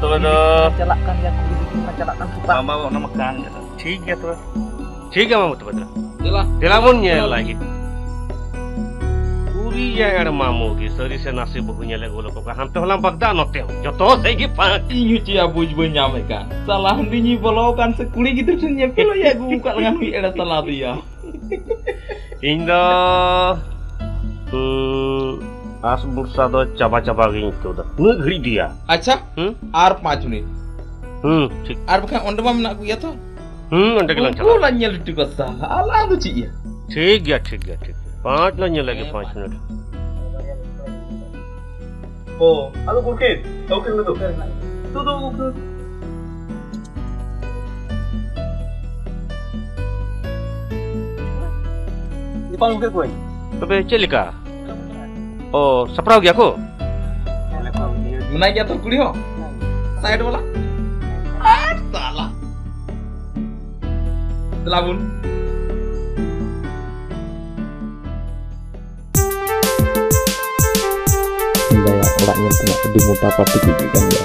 Tu ada. celakkan ya kuli ni celakkan kita Mama bawa nama kan. ठीक है तो ठीक है मामू तो बदला दिला दिला मन ये lagi. ᱩᱨᱤᱭᱟ ᱮᱲᱢᱟᱢᱩ ᱜᱮ ᱥᱟᱹᱨᱤ ᱥᱮ ᱱᱟᱥᱮ ᱵᱟᱹᱦᱩ ᱧᱮᱞᱮ ᱜᱚᱞᱚ ᱠᱚ ᱦᱟᱱᱛᱮ ᱦᱚᱞᱟᱢ ᱵᱟᱜᱫᱟ ᱱᱚᱛᱮ ᱦᱚᱸ ᱡᱚᱛᱚ ᱥᱮᱡ ᱜᱮ ᱯᱟᱸᱠ ᱤᱧ ᱩᱪᱤᱭᱟ ᱵᱩᱡᱽ ᱵᱟᱹᱧ ᱧᱟᱢ ᱮᱫ ᱠᱟᱱ ᱥᱟᱞᱟ ᱦᱟᱺᱰᱤ ᱧᱩ ᱵᱚᱞᱚ ᱟᱠᱟᱱ ᱥᱮ ᱠᱩᱲᱤ ᱜᱤᱫᱽᱨᱟᱹ ᱴᱷᱮᱱ ᱧᱮᱯᱮᱞ ᱦᱚᱭ ᱟᱹᱜᱩ ᱟᱠᱟᱫ ᱞᱟᱝᱟ ᱦᱩᱭ ᱮᱲᱟ ᱥᱟᱞᱟ ᱫᱤᱭᱟ ᱤᱧ ᱫᱚ আস বুরসা দো চাবা চাবা গিয়ে তো দা নু ঘড়ি দিয়া আচ্ছা আর 5 মিনিট হুম ঠিক আর বখান অন্ডে মা মেনা গুয়া তো হুম অন্ডে গেলাম চালা কোলা নিয়ে লুটি কসা আলা দো চিয়া ঠিক গিয়া ঠিক গিয়া ঠিক पांच lagi नहीं menit oh मिनट ओ हेलो गुरकीत तो किन tuh तो तो गुरकीत Jepang ke gue. Tapi? Oh, seprau gak aku? Mana aja tuh kuliah? Saya dulu lah. Ah, salah. Telabun. otaknya kena pedih muta partik gitu kan ya?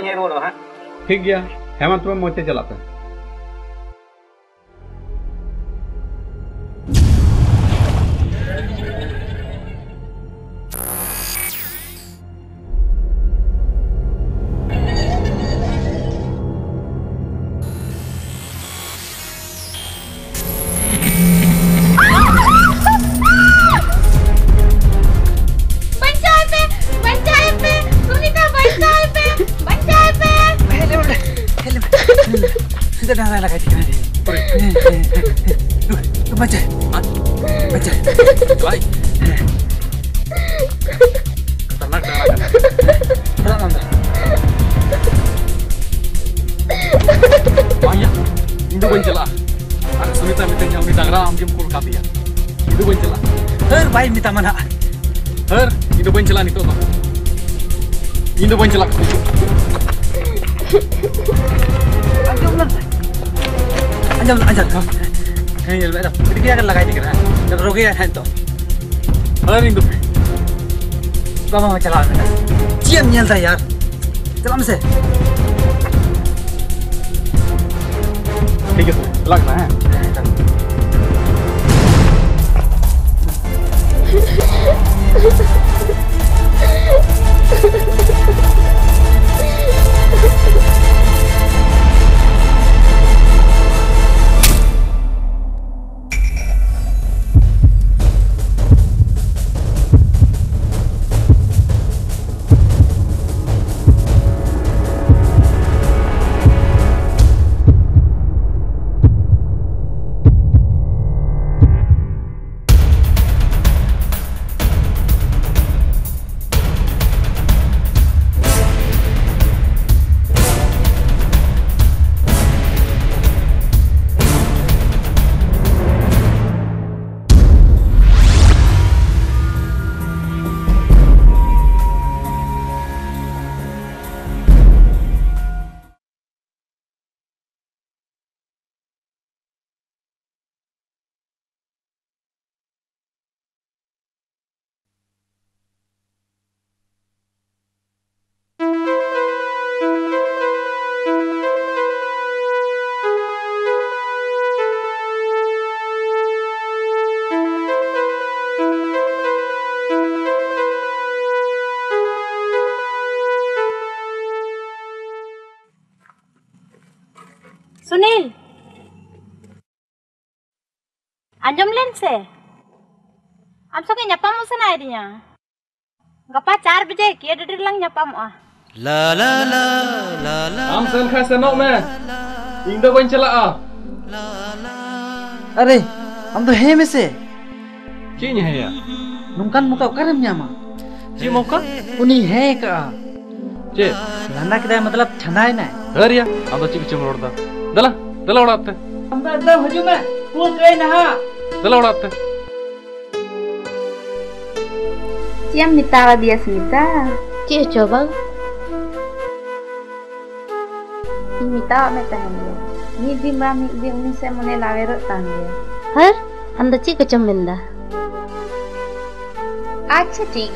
ठीक है। ठीक गया। हेमंत में मोर्चे चलाते हैं। Nyapam sana idinya gapa 4 बजे के डेढ़ lang nyapam ah La la la la la. Am sen khai senok me. Indo bain cela ah. अरे हम तो है में से Cik है ya. nungkan muka karam nyama Cik muka? उनी है का Cik. लाना किदा मतलब छनाय ना Her ya. Am to cik cik roda da. Dala, dala urat te. हम तो एकदम हजू में कूद गए ना Dala urat te. Ciam mitawa dia Sunita. Cik coba. Ini mitawa me tahan dia. Ni di ma mi di uni se mone lawerot tahan dia. हर अंदर चीक कचम मिंदा अच्छा ठीक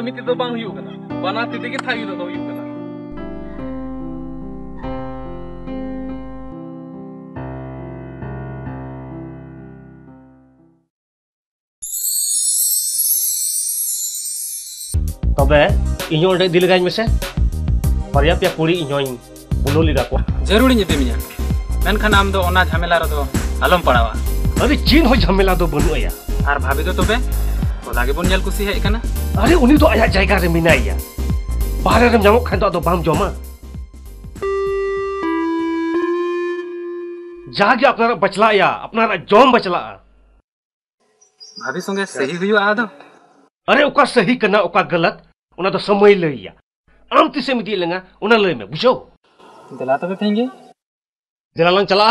समिति दो बांग हुई करना बना तिदे के थाई दो हुई करना तबे इयो ओडे पे पूरी इयोई बुलो लिदा को ज़रूर नि पेमिया मेनखान आम झमेला आलम पड़ावा चीन झमेला दो बनुया भाभी तो तबे ओलागे बोन नेल कुसी अरे ᱩᱱᱤ ᱫᱚ ᱟᱭᱟᱜ ᱡᱟᱭᱜᱟ ᱨᱮ ᱢᱮᱱᱟᱭᱟ ᱵᱟᱦᱨᱮ ᱨᱮᱢ ᱧᱟᱢᱚᱜ ᱠᱷᱟᱱ ᱫᱚ ᱟᱫᱚ ᱵᱟᱢ ᱡᱚᱢᱟ जागे अपना बचला या अपना जोम बचला। भाभी संगे सही हुई आदो अरे ओका सही करना ओका गलत उना तो समय लइया आम तिसे मिदी लेंगा उना लय में बुझो। दिला तो फेंगे दिला चला।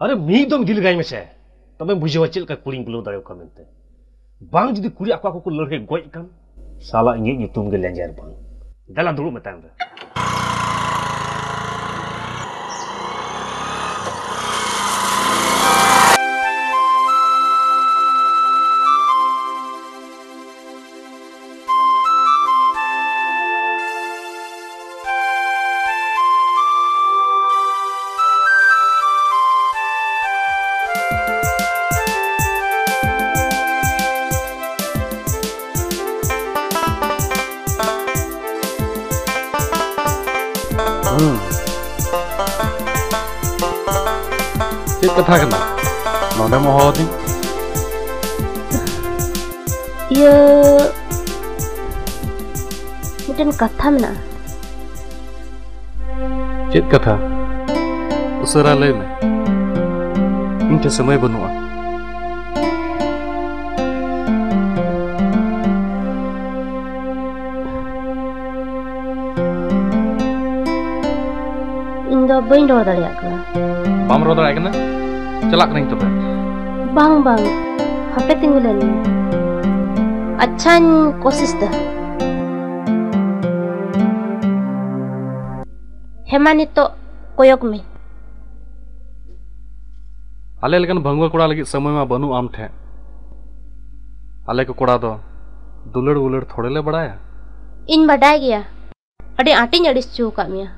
अरे मी दम दिल गाय में से। तो तमे बुझो चिल का कुलिंग ब्लो दायो का मेनते bang jadi kuri aku aku kulur he goy kan sala ngi ngi tum bang. Dalam dulu matang कथा। उसरालय में उनके समय बनुआ इन दो बइन रोड दले आकर बाम रोड दले तो अच्छा कोशिश था ᱟᱪᱪᱷᱟᱧ ᱠᱳᱥᱤᱥ ᱫᱟ ᱦᱮᱢᱟ ᱱᱤᱛᱚᱜ ᱠᱚᱭᱚᱜ ᱢᱮ ᱟᱞᱮ ᱞᱮᱠᱟᱱ ᱵᱷᱟᱝᱜᱩᱣᱟᱹ ᱠᱚᱲᱟ ᱞᱟᱹᱜᱤᱫ ᱥᱚᱢᱚᱭ ᱢᱟ ᱵᱟᱹᱱᱩᱜ ᱟᱢ ᱴᱷᱮᱱ ᱟᱞᱮ ᱠᱚ ᱠᱚᱲᱟ ᱫᱚ ᱫᱩᱞᱟᱹᱲ ᱩᱞᱟᱹᱲ ᱛᱷᱚᱲᱮ ᱞᱮ ᱵᱟᱲᱟᱭᱟ ᱤᱧ ᱵᱟᱰᱟᱭ ᱜᱮᱭᱟ ᱟᱹᱰᱤ ᱟᱸᱴᱤᱧ ᱟᱹᱲᱤᱥ ᱦᱚᱪᱚ ᱟᱠᱟᱫ ᱢᱮᱭᱟ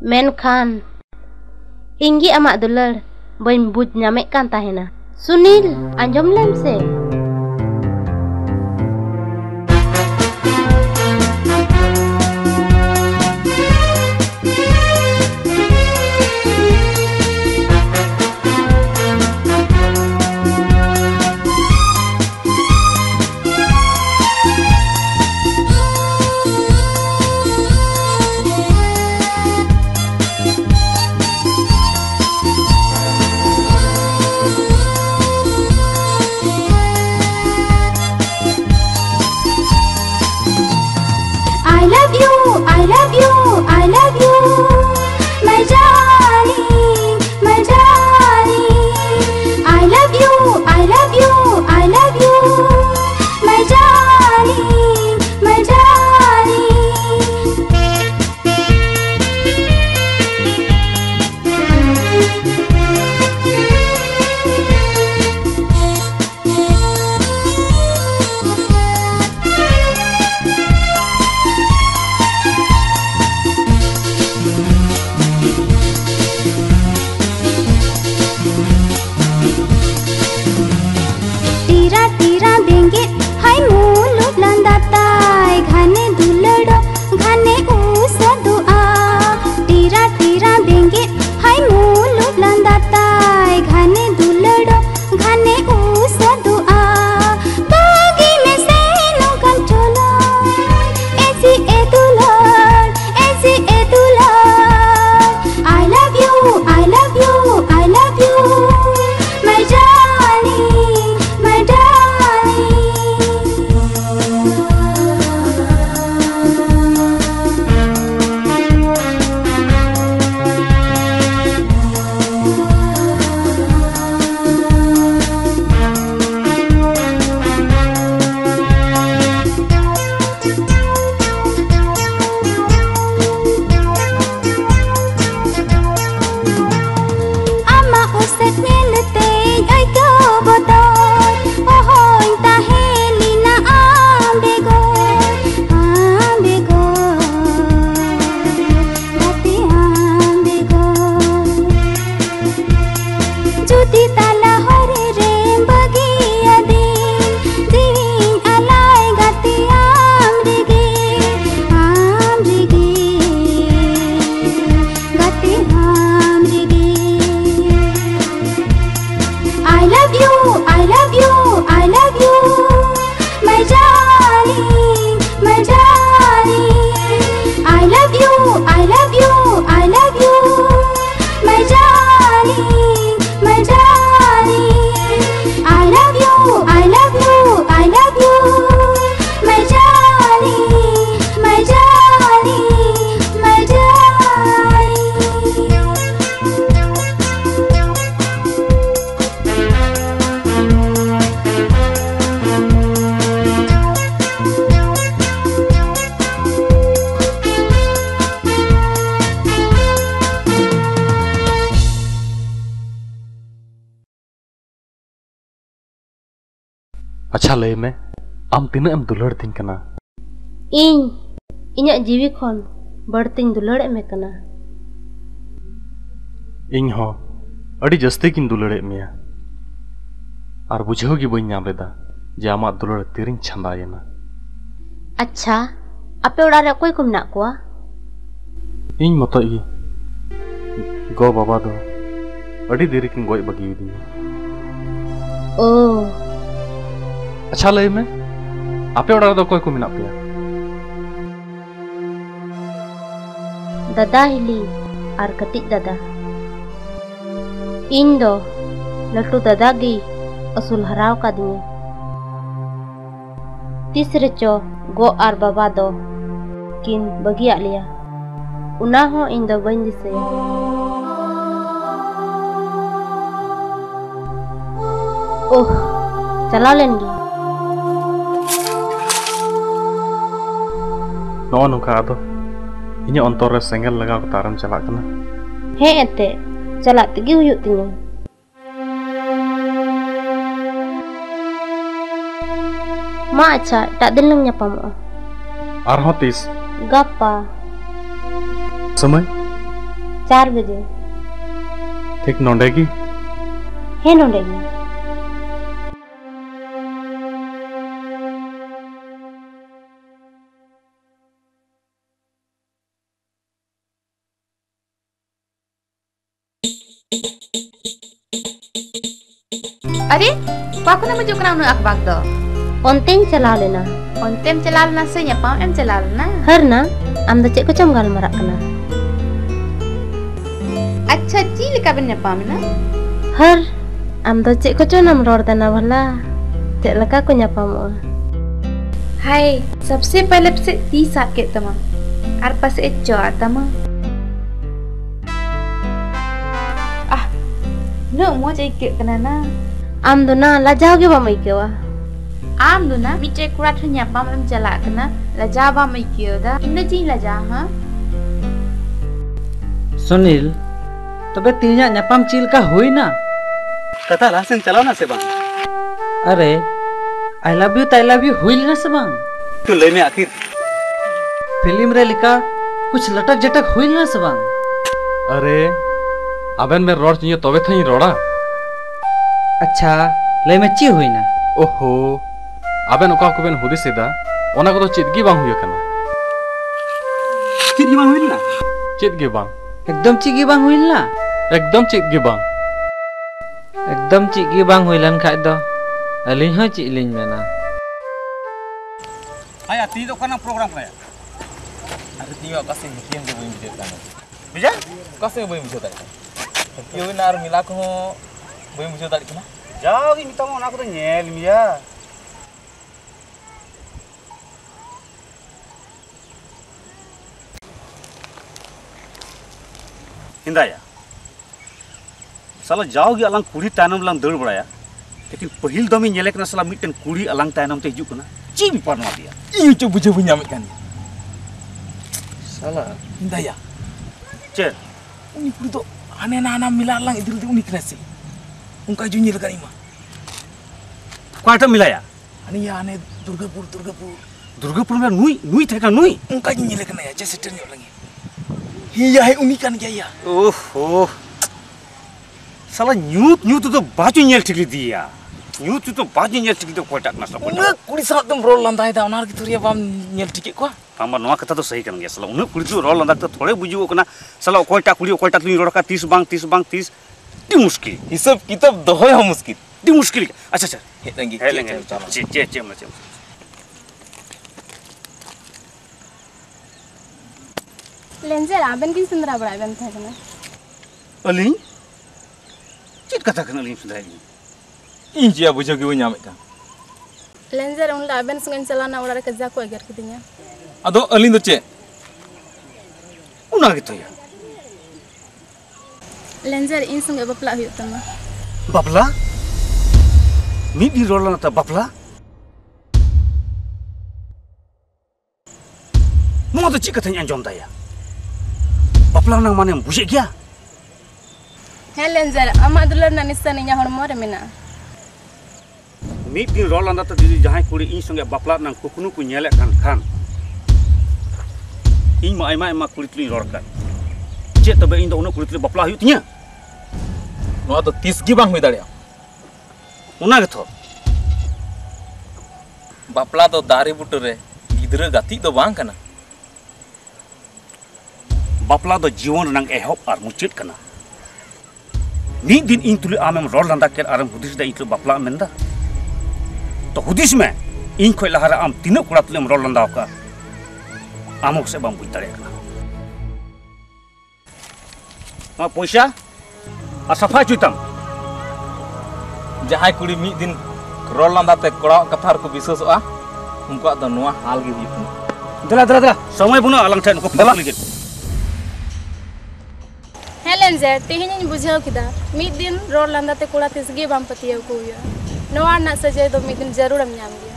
ᱢᱮᱱᱠᱷᱟᱱ ᱤᱧ ᱜᱮ ᱟᱢᱟᱜ ᱫᱩᱞᱟᱹᱲ ᱵᱟᱹᱧ ᱵᱩᱡᱽ ᱧᱟᱢᱮᱫ ᱠᱟᱱ ᱛᱟᱦᱮᱱᱟ ᱥᱩᱱᱤᱞ ᱟᱸᱡᱚᱢ ᱞᱮᱢ ᱥᱮ ᱛᱤᱱᱟᱹᱜ ᱮᱢ ᱫᱩᱞᱟᱹᱲ ᱛᱤᱧ ᱠᱟᱱᱟ ᱤᱧ ᱤᱧᱟᱹᱜ ᱡᱤᱣᱤ ᱠᱷᱚᱱ ᱵᱟᱹᱲᱛᱤᱧ ᱫᱩᱞᱟᱹᱲᱮᱫ ᱢᱮ ᱠᱟᱱᱟ ᱤᱧ ᱦᱚᱸ ᱟᱹᱰᱤ ᱡᱟᱹᱥᱛᱤ ᱜᱤᱧ ᱫᱩᱞᱟᱹᱲᱮᱫ ᱢᱮᱭᱟ ᱟᱨ ᱵᱩᱡᱷᱟᱹᱣ ᱜᱮ ᱵᱟᱹᱧ ᱧᱟᱢ ᱞᱮᱫᱟ ᱡᱮ ᱟᱢᱟᱜ ᱫᱩᱞᱟᱹᱲ ᱛᱤᱨᱮᱧ ᱪᱷᱟᱸᱫᱟᱭᱮᱱᱟ ᱟᱪᱪᱷᱟ ᱟᱯᱮ ᱚᱲᱟᱜ ᱨᱮ ᱚᱠᱚᱭ ᱠᱚ ᱢᱮᱱᱟᱜ ᱠᱚᱣᱟ ᱤᱧ ᱢᱚᱛᱚᱡ ᱜᱮ ᱜᱚ ᱵᱟᱵᱟ ᱫᱚ ᱟᱹᱰᱤ देरी ᱠᱤᱱ ᱜᱚᱡ ᱵᱟᱹᱜᱤᱭᱟᱫᱤᱧᱟ ᱚ ᱟᱪᱪᱷᱟ ᱞᱟᱹᱭ ᱢᱮ ᱟᱯᱮ ᱚᱲᱟᱜ ᱨᱮᱫᱚ ᱚᱠᱚᱭ ᱠᱚ ᱢᱮᱱᱟᱜ ᱯᱮᱭᱟ ᱫᱟᱫᱟ ᱦᱤᱞᱤ ᱟᱨ ᱠᱟᱹᱴᱤᱡ ᱫᱟᱫᱟ ᱤᱧ ᱫᱚ ᱞᱟᱹᱴᱩ ᱫᱟᱫᱟ ᱜᱮ ᱟᱹᱥᱩᱞ ᱦᱟᱨᱟᱣ ᱠᱟᱫᱤᱧᱟ ᱛᱤᱥ ᱨᱮᱪᱚ ᱜᱚ ᱟᱨ ᱵᱟᱵᱟ ᱫᱚ ᱠᱤᱱ ᱵᱟᱹᱜᱤᱭᱟᱜ ᱞᱮᱭᱟ ᱚᱱᱟ ᱦᱚᱸ ᱤᱧ ᱫᱚ ᱵᱟᱹᱧ ᱫᱤᱥᱟᱹᱭᱟ ᱳᱦ ᱪᱟᱞᱟᱣ ᱞᱮᱱ ᱜᱤᱧ ᱱᱚᱜᱼᱚ ᱱᱚᱝᱠᱟ ᱟᱫᱚ ᱤᱧᱟᱹᱜ ᱚᱱᱛᱚᱨ ᱨᱮ ᱥᱮᱸᱜᱮᱞ ᱞᱟᱜᱟᱣ ᱠᱟᱛᱮ ᱟᱨᱮᱢ ᱪᱟᱞᱟᱜ ᱠᱟᱱᱟ ᱦᱮᱸ ᱮᱱᱛᱮᱫ ᱪᱟᱞᱟᱜ ᱛᱮᱜᱮ ᱦᱩᱭᱩᱜ ᱛᱤᱧᱟ ᱢᱟ ᱟᱪᱪᱷᱟ ᱮᱴᱟᱜ ᱫᱤᱱ ᱞᱟᱝ ᱧᱟᱯᱟᱢᱚᱜᱼᱟ ᱟᱨᱦᱚᱸ ᱛᱤᱥ ᱜᱟᱯᱟ ᱥᱚᱢᱚᱭ ᱪᱟᱨ ᱵᱟᱡᱮ ᱴᱷᱤᱠ ᱱᱚᱰᱮ ᱜᱮ ᱦᱮᱸ अरे पाको ना मुझे उकना उन्हें बाग दो ओंतेन चला लेना ओंतेन चला लेना से या पाव एम चला लेना हर ना आम द को चम गाल मरा कना अच्छा जी लिखा बन पाव ना हर आम द चे को चम रोड देना भला चेक लका को या पाव हाय सबसे पहले से ती साफ के तमा आर पास ए चो तमा आह नो मोज एक के कना ना आम la jauge ba के kewa amduna mi te kura than ya pam am jala kana के ja ba mai kewa da inna ji la ja ha Sunil चील का हुई ना तथा लासन चलाओ ना से अरे I love you, I love you, हुई ना से तू लेने आखिर फ़िल्म रे लिखा कुछ लटक जटक हुई ना से अरे अबे मैं रोड चाहिए तबे तो थे रोड़ा अच्छा ले में ची हुई ना ओहो अबेन ओका को बेन हुदिस एदा ओना को तो चेत गी बांग हुई कना चेत गी बांग हुई ना चेत गी बांग एकदम ची गी बांग हुई ना एकदम चेत गी बांग एकदम ची गी बांग हुई लन खाय दो अलिन हो ची लिन मेना आया ती तो करना प्रोग्राम कया अरे कसे हिकियन कसे ना आर मिला को boleh muncul tak kena. Jauh ini tamu aku tu nyel ya. Hindaya. Salah jauh gak alang kuri tanam alang dulu beraya. Tapi pahil domi nyelak nasi salah miten kuri alang tanam tu juga na. Cibi parno dia. Iya coba coba nyamikan ya. Salah. ya. Cer. Ini kuri tuh aneh-aneh milalang itu itu unik nasi. उनका जूंजी लगा इमा क्वार्टर मिलाया अनि या आने दुर्गापुर दुर्गापुर दुर्गापुर में नुई नुई थे का नुई उनका जूंजी लगना या जैसे टर्न लगे ही या है उन्हीं का नहीं या ओहो साला न्यूट न्यूट तो बाजू न्यल ठीक दिया न्यूट तो बाजू न्यल ठीक तो कोटा ना सब उन्हें कुड़ी साथ तुम रोल लंदा है तो उनार की तुरिया बाम न्यल ठीक को बाम नवा कथा तो सही करन गया साला उन्हें कुड़ी तो रोल लंदा तो थोड़े बुझी को ना साला कोटा कुड़ी कोटा तुम रोड़ का 30 बांग 30 बांग 30 ती मुश्किल. हिसाब किताब दहोय हम मुश्किल. ती मुश्किल. अच्छा सर हे लंगी चलो लंगी जे जे लेंजर आबन की सुंदरा बड़ा बन था अली? चित कथा कने अली सुंदरा इन जिया बुझो गिबो ᱧᱟᱢᱮᱫ ᱠᱟᱱ ᱞᱮᱱᱡᱟᱨ ᱩᱱ ᱞᱟᱵᱮᱱ ᱥᱚᱝᱜᱮᱧ ᱪᱟᱞᱟᱣᱱᱟ ᱚᱲᱟᱜ ᱨᱮ ᱠᱟᱡᱟ ᱠᱚ ᱮᱜᱮᱨ अली ᱟᱫᱚ चे ᱫᱚ ᱪᱮᱫ तो या lenzer in sungai bapla hiu tama. Bapla? Mie di rola nata bapla? Mau ada cik katanya anjom daya. Bapla nang mana yang busik ya? Hei lenzer, ama dulur nani sana nyah hormo remina. Mie di rola nata di jahai kuli in sungai bapla nang kukunuku nyelek kan kan. Ini mah emak-emak kulit lu yang lorokan. ᱪᱮᱫ ᱛᱚᱵᱮ ᱤᱧ ᱫᱚ ᱩᱱᱟᱹᱜ ᱠᱩᱲᱤ ᱛᱩᱞᱩᱡ ᱵᱟᱯᱞᱟ ᱦᱩᱭᱩᱜ ᱛᱤᱧᱟᱹ ᱱᱚᱣᱟ ᱫᱚ ᱛᱤᱥ ᱜᱮ ᱵᱟᱝ ᱦᱩᱭ ᱫᱟᱲᱮᱭᱟᱜᱼᱟ ᱚᱱᱟ ᱜᱮᱛᱚ ᱵᱟᱯᱞᱟ ᱫᱚ ᱫᱟᱨᱮ ᱵᱩᱴᱟᱹᱨᱮ ᱜᱤᱫᱽᱨᱟᱹ ᱜᱟᱛᱮᱜ ᱫᱚ ᱵᱟᱝ ᱠᱟᱱᱟ ᱵᱟᱯᱞᱟ ᱫᱚ ᱡᱤᱭᱚᱱ ᱨᱮᱱᱟᱜ ᱮᱦᱚᱵ ᱟᱨ ᱢᱩᱪᱟᱹᱫ ᱠᱟᱱᱟ ᱢᱤᱫ ᱫᱤᱱ ᱤᱧ ᱛᱩᱞᱩᱡ ᱟᱢᱮᱢ ᱨᱚᱲ ᱞᱟᱸᱫᱟ ᱠᱮᱫ ᱟᱨᱮᱢ ᱦᱩᱫᱤᱥ ᱫᱟ ᱤᱧ ᱛᱩᱞᱩᱡ ᱵᱟᱯᱞᱟᱜ ᱮᱢ ᱢᱮᱱᱫᱟ ᱛᱚ ᱦᱩᱫᱤᱥ ᱢᱮ ᱤᱧ ᱠᱷᱚᱡ ᱞᱟᱦᱟᱨᱮ ᱟᱢ ᱛᱤᱱᱟᱹᱜ ᱠᱚᱲᱟ ᱛᱩᱞᱩᱡ ᱮᱢ ᱨᱚᱲ ᱞᱟᱸᱫᱟ ᱟᱠᱟᱫ ᱟᱢ ᱦᱚᱸ ᱥᱮ ᱵᱟᱢ ᱵᱩᱡᱽ ᱫᱟᱲᱮᱭᱟᱜ ᱠᱟᱱᱟ ᱱᱚᱣᱟ ᱯᱚᱭᱥᱟ ᱟᱨ ᱥᱟᱯᱷᱟ ᱦᱚᱪᱚᱭ ᱛᱟᱢ ᱡᱟᱦᱟᱸᱭ ᱠᱩᱲᱤ ᱢᱤᱫ ᱫᱤᱱ ᱨᱚᱲ ᱞᱟᱸᱫᱟᱛᱮ ᱠᱚᱲᱟᱣᱟᱜ ᱠᱟᱛᱷᱟ ᱨᱮᱠᱚ ᱵᱤᱥᱣᱟᱥᱚᱜᱼᱟ ᱩᱱᱠᱩᱣᱟᱜ ᱫᱚ ᱱᱚᱣᱟ ᱦᱟᱞ ᱜᱮ ᱦᱩᱭᱩᱜ ᱠᱟᱱᱟ ᱫᱮᱞᱟ ᱫᱮᱞᱟ ᱫᱮᱞᱟ ᱥᱚᱢᱚᱭ ᱵᱟᱹᱱᱩᱜᱼᱟ ᱟᱞᱟᱝ ᱴᱷᱮᱱ ᱱᱩᱠᱩ ᱯᱷᱮᱞᱟᱜ ᱞᱟᱹᱜᱤᱫ ᱦᱮᱸ ᱞᱮᱱᱡᱮᱨ ᱛᱮᱦᱮᱧᱤᱧ ᱵᱩᱡᱷᱟᱹᱣ ᱠᱮᱫᱟ ᱢᱤᱫ ᱫᱤᱱ ᱨᱚᱲ ᱞᱟᱸᱫᱟᱛᱮ ᱠᱚᱲᱟ ᱛᱤᱥ ᱜᱮ ᱵᱟᱢ ᱯᱟᱹᱛᱭᱟᱹᱣ ᱠᱚ ᱦᱩᱭᱩᱜᱼᱟ ᱱᱚᱣᱟ ᱨᱮᱱᱟᱜ ᱥᱟᱡᱟᱭ ᱫᱚ ᱢᱤᱫ ᱫᱤᱱ ᱡᱟᱹᱨᱩᱲᱮᱢ ᱧᱟᱢ ᱜᱮᱭᱟ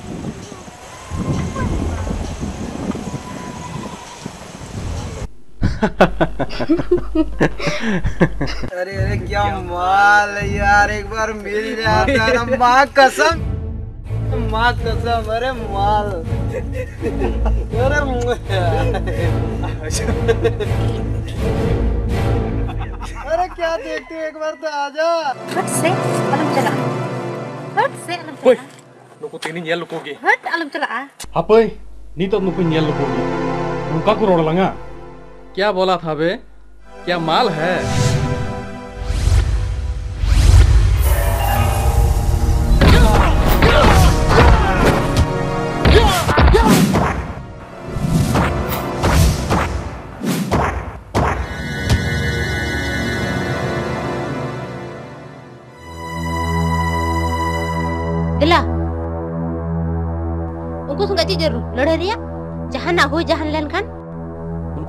अरे अरे क्या माल यार एक बार मिल जाता ना। माँ कसम माँ कसम अरे माल। अरे मुंह- अरे क्या देखते हो? एक बार तो आजा हट से अलम चला। हट से अलम nuku tini nyel luku gi. हट अलम चला। लंगा? क्या बोला था बे? क्या माल है? दिला उनको संग चीज़ ज़रूर लड़े रिया जहाँ हुई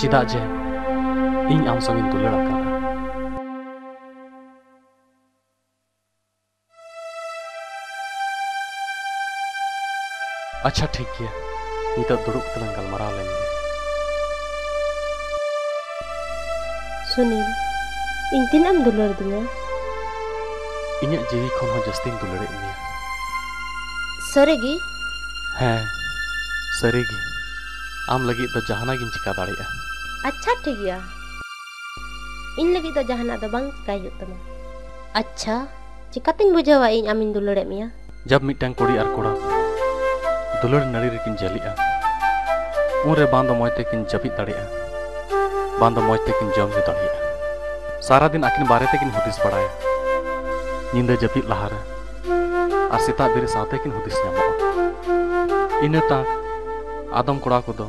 चिदा जे इन आम संगिन दुलड़ आका अच्छा ठीक गया नित दुड़ुब तलंग गलमराव लेन सुनील इन तिनाम दुलर दिया इन्या जीवी खन हो जस्तिन दुलड़े मिया सरेगी ᱦᱮᱸ ᱥᱟᱹᱨᱤᱜᱮ ᱟᱢ ᱞᱟᱹᱜᱤᱫ ᱫᱚ ᱡᱟᱦᱟᱱᱟᱜ ᱜᱤᱧ ᱟᱪᱪᱷᱟ ᱴᱷᱤᱠ ᱜᱮᱭᱟ ᱤᱧ ᱞᱟᱹᱜᱤᱫ ᱫᱚ ᱡᱟᱦᱟᱱᱟᱜ ᱫᱚ ᱵᱟᱝ ᱪᱤᱠᱟᱭ ᱦᱩᱭᱩᱜ ᱛᱟᱢᱟ ᱟᱪᱪᱷᱟ ᱪᱤᱠᱟᱛᱤᱧ ᱵᱩᱡᱷᱟᱹᱣᱟ ᱤᱧ ᱟᱢᱤᱧ ᱫᱩᱞᱟᱹᱲᱮᱫ ᱢᱮᱭᱟ ᱡᱟᱵ ᱢᱤᱫᱴᱟᱝ ᱠᱩᱲᱤ ᱟᱨ ᱠᱚᱲᱟ ᱫᱩᱞᱟᱹᱲ ᱱᱟᱹᱲᱤ ᱨᱮᱠᱤᱱ ᱡᱷᱟᱹᱞᱤᱜᱼᱟ ᱩᱱᱨᱮ ᱵᱟᱝ ᱫᱚ ᱢᱚᱡᱽ ᱛᱮᱠᱤᱱ ᱡᱟᱹᱯᱤᱫ ᱫᱟᱲᱮᱭᱟᱜᱼᱟ ᱵᱟᱝ ᱫᱚ ᱢᱚᱡᱽ ᱛᱮᱠᱤᱱ ᱡᱚᱢ ᱧᱩ ᱫᱟᱲᱮᱭᱟᱜᱼᱟ ᱥᱟᱨᱟᱫᱤᱱ ᱟᱹᱠᱤᱱ ᱵᱟᱨᱮ ᱛᱮᱠᱤᱱ ᱦᱩᱫᱤᱥ ᱵᱟᱲᱟᱭᱟ ᱧᱤᱫᱟᱹ ᱡᱟᱹᱯᱤᱫ ᱞᱟᱦᱟᱨᱮ ᱟᱨ ᱥᱮᱛᱟᱜ ᱵᱮᱨᱮᱫ ᱥᱟᱶᱛᱮᱠᱤᱱ ᱦᱩᱫᱤᱥ ᱧᱟᱢᱚᱜᱼᱟ ᱤᱱᱟᱹ ᱛᱟᱠ ᱟᱫᱚᱢ ᱠᱚᱲᱟ ᱠᱚᱫᱚ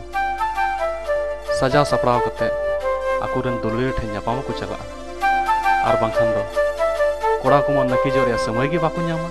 ᱥᱟᱡᱟᱣ ᱥᱟᱯᱲᱟᱣ ᱠᱟᱛᱮ ᱟᱠᱚᱨᱮᱱ ᱫᱩᱞᱟᱹᱲ ᱴᱷᱮᱱ ᱧᱟᱯᱟᱢ ᱠᱚ ᱪᱟᱞᱟᱜᱼᱟ ᱟᱨ ᱵᱟᱝᱠᱷᱟᱱ ᱫᱚ ᱠᱚᱲᱟ ᱠᱚᱢᱟ ᱱᱟᱹᱠᱤᱡᱚᱜ ᱨᱮᱭᱟᱜ ᱥᱚᱢᱚᱭ ᱜᱮ ᱵᱟᱠᱚ ᱧᱟᱢᱟ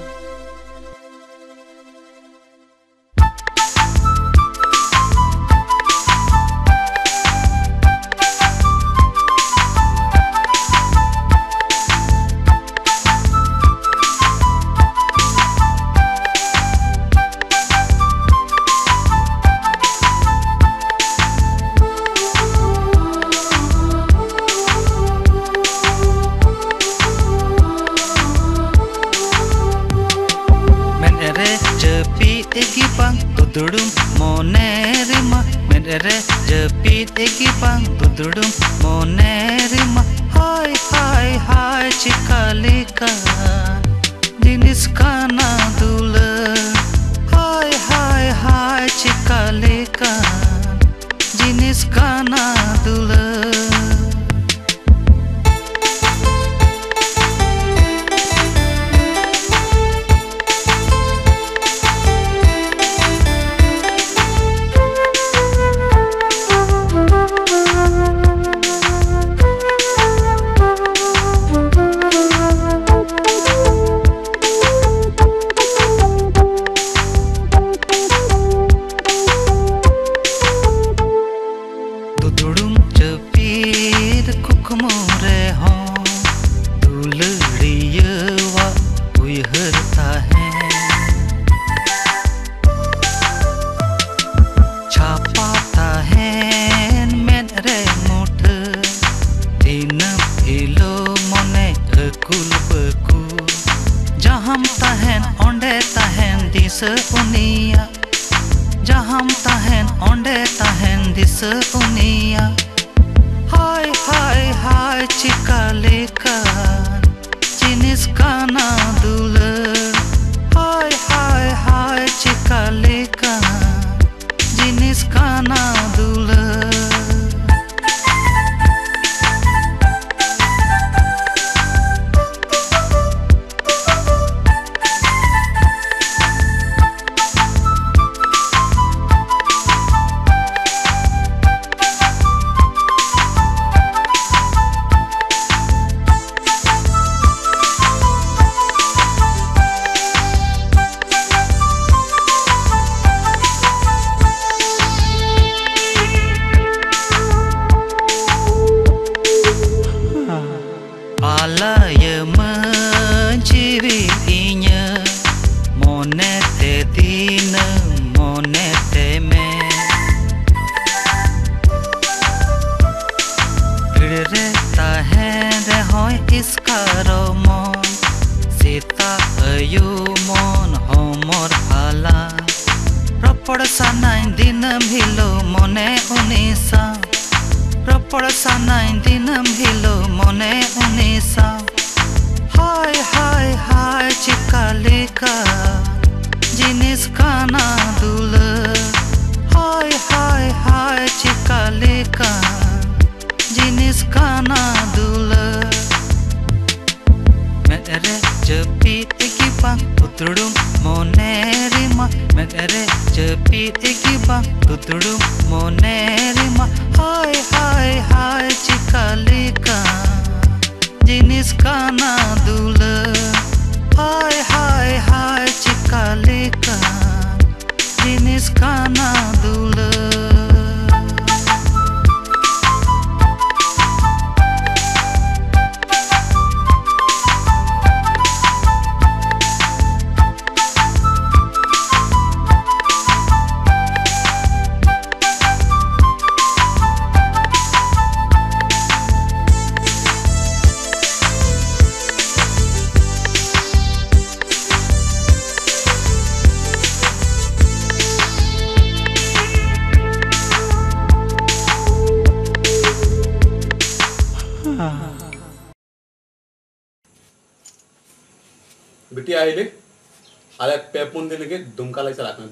mesa.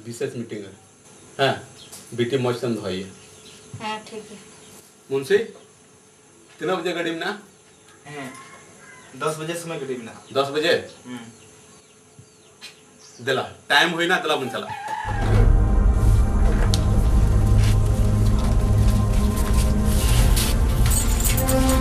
विशेष मीटिंग है हैं बिटी मौज तम धोई हाँ ठीक है मुंशी तीन बजे गाड़ी में ना हैं दस बजे समय गरीब ना दस बजे दिला टाइम हुई ना दिला बन चला सुनीता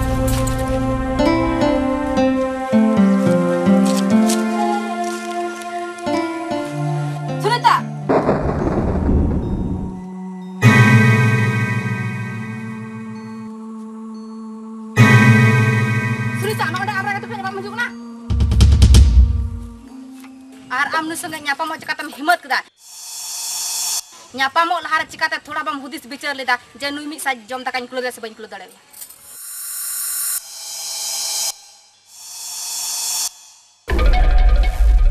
सुनने न्यापा मो चिकाता हिम्मत करा न्यापा मो लहार थोड़ा बम हुदिस बिचर लेदा, जे नुई मी जम तकन क्लोदा से बन क्लोदा रे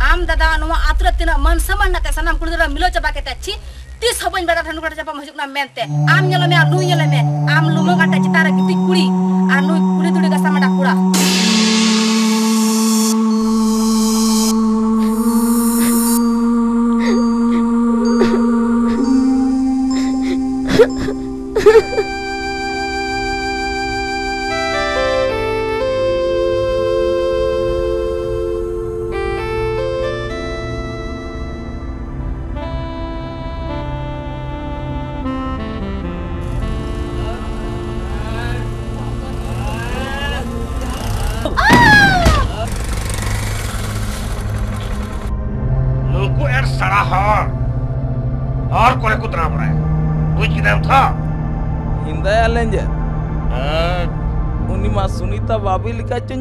आम दादा नु आत्र तिन मन समान नते, सनाम कुदरा मिलो के तै छी तीस हबन बेटा थन कुटा चबा मजुक ना आम नेलो मे आम लुमो गाटा चितारा कि तुई कुड़ी, आ नुई दुड़ी गसा मडा कुड़ा।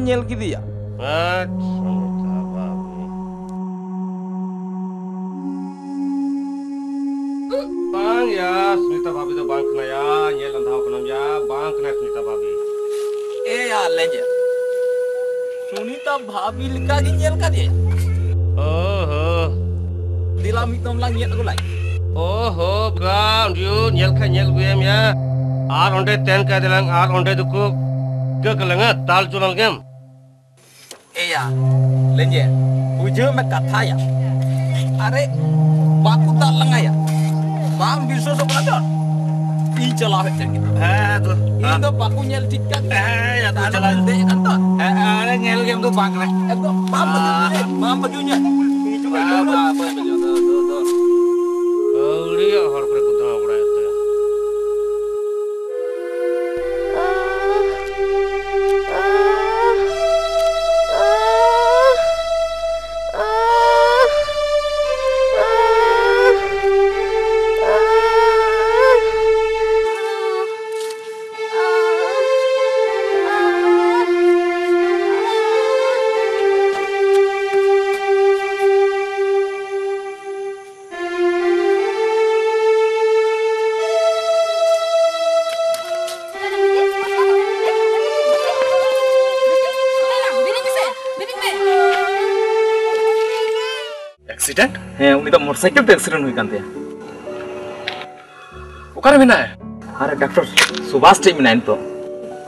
nyel gitu ya? Bang ya, smita babi itu bang kena ya, nyel antah kunam ya, bang kena Sunita Bhabi. Eh ya, lenja. Ya. Sunita Bhabi lagi nyel kadi ya? Oh, oh. dilam hitam lang nyel aku lagi. Oh, oh, bang, dia nyel kan nyel gue ya. Ar onde ten kadilang, ar onde duku. Gak kelengah tal jurnal gem lenye uje me kathaya are baku tak lengaya bang bisu sebenarnya ini celah eh tuh ini baku nyel tiket eh ya tuh celah deh tuh eh ada nyel game tuh bang eh tuh mam bajunya mam bajunya ini juga apa accident ᱦᱮᱸ ᱩᱱᱤ ᱫᱚ ᱢᱚᱴᱚᱨᱥᱟᱭᱠᱮᱞ ᱛᱮ ᱮᱠᱥᱤᱰᱮᱱᱴ ᱦᱩᱭ ᱠᱟᱱ ᱛᱟᱭᱟ ᱚᱠᱟᱨᱮ अरे डॉक्टर सुभाष टेम ना तो।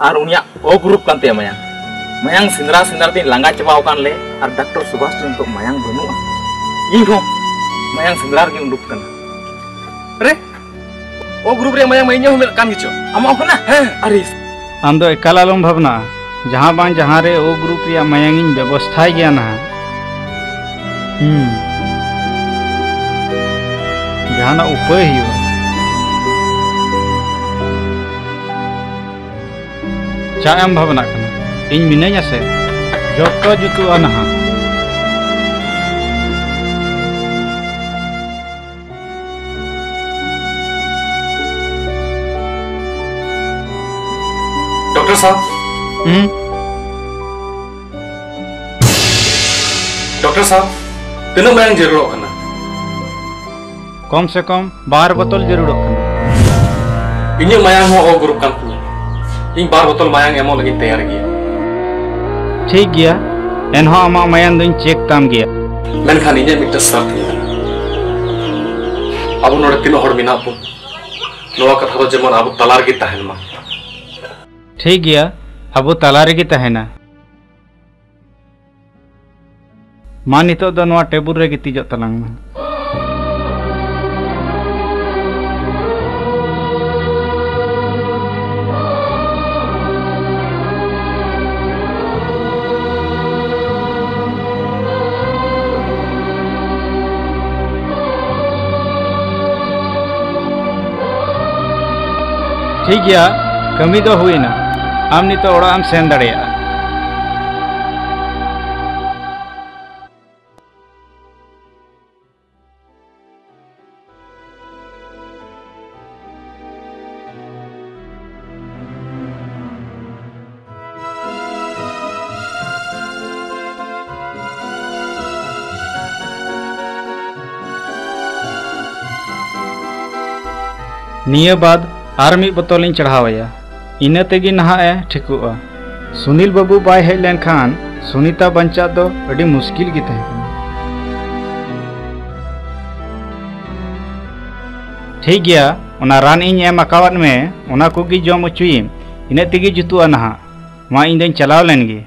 और उनिया ओ ग्रुप कान मया मयांग सिंदरा सिंदरा दिन लांगा चबाव कान ले। और डॉक्टर सुभाष टेम तो मयांग बनुआ ई हो मयांग सिंदरा गे उंडुक कान अरे ओ ग्रुप रे मयांग मइने हो कान गिचो अमा होना है। हाँ। अरे आम तो दो एकाला लम भावना। जहाँ बान जहाँ रे ओ ग्रुप या मयांग इन व्यवस्था गया ना। हम्म। ᱱᱟᱦᱟᱜ ᱦᱩᱸ ᱡᱟᱦᱟᱱᱟᱜ ᱩᱯᱟᱹᱭ ᱦᱩᱭᱩᱜᱼᱟ ᱪᱟ ᱮᱢ ᱵᱷᱟᱵᱱᱟᱜ ᱠᱟᱱᱟ ᱤᱧ ᱢᱤᱱᱟᱹᱧᱟ ᱥᱮ ᱡᱚᱛᱚ ᱡᱩᱛᱩᱜᱼᱟ ᱱᱟᱦᱟᱜ डॉक्टर साहब हम्म डॉक्टर साहब तीनों मायang जरूरत कना कम से कम बार बोतल ज़रूर रखना। इन मायांग हो ओ ग्रुप इन बार बोतल मायांग एमो लगी तैयार गया ठीक गया। एनहा अमा मायांग दिन चेक ताम गया मैंने खान इन्हें मिट्टा साथ अब उन्होंने कथा तो जमन अब तलार तहन मा। ठीक गया। अब तलार की तहना मा नितो टेबुल नवा रे गिती जो तलांग में। ठीक है कमी तो हुई आम नित तो ओड़ा सेन दड़ा निये बाद और मी बोतल चढ़ावे इनाते तगे नहाए ठीक सुनील बाबू बै हज लेन सुनीता बचा तो मुश्किल की तह ठीक गया रान इन एम में जम अचुम इन तगे जुतुआ नहा। इन चलावलेन गे।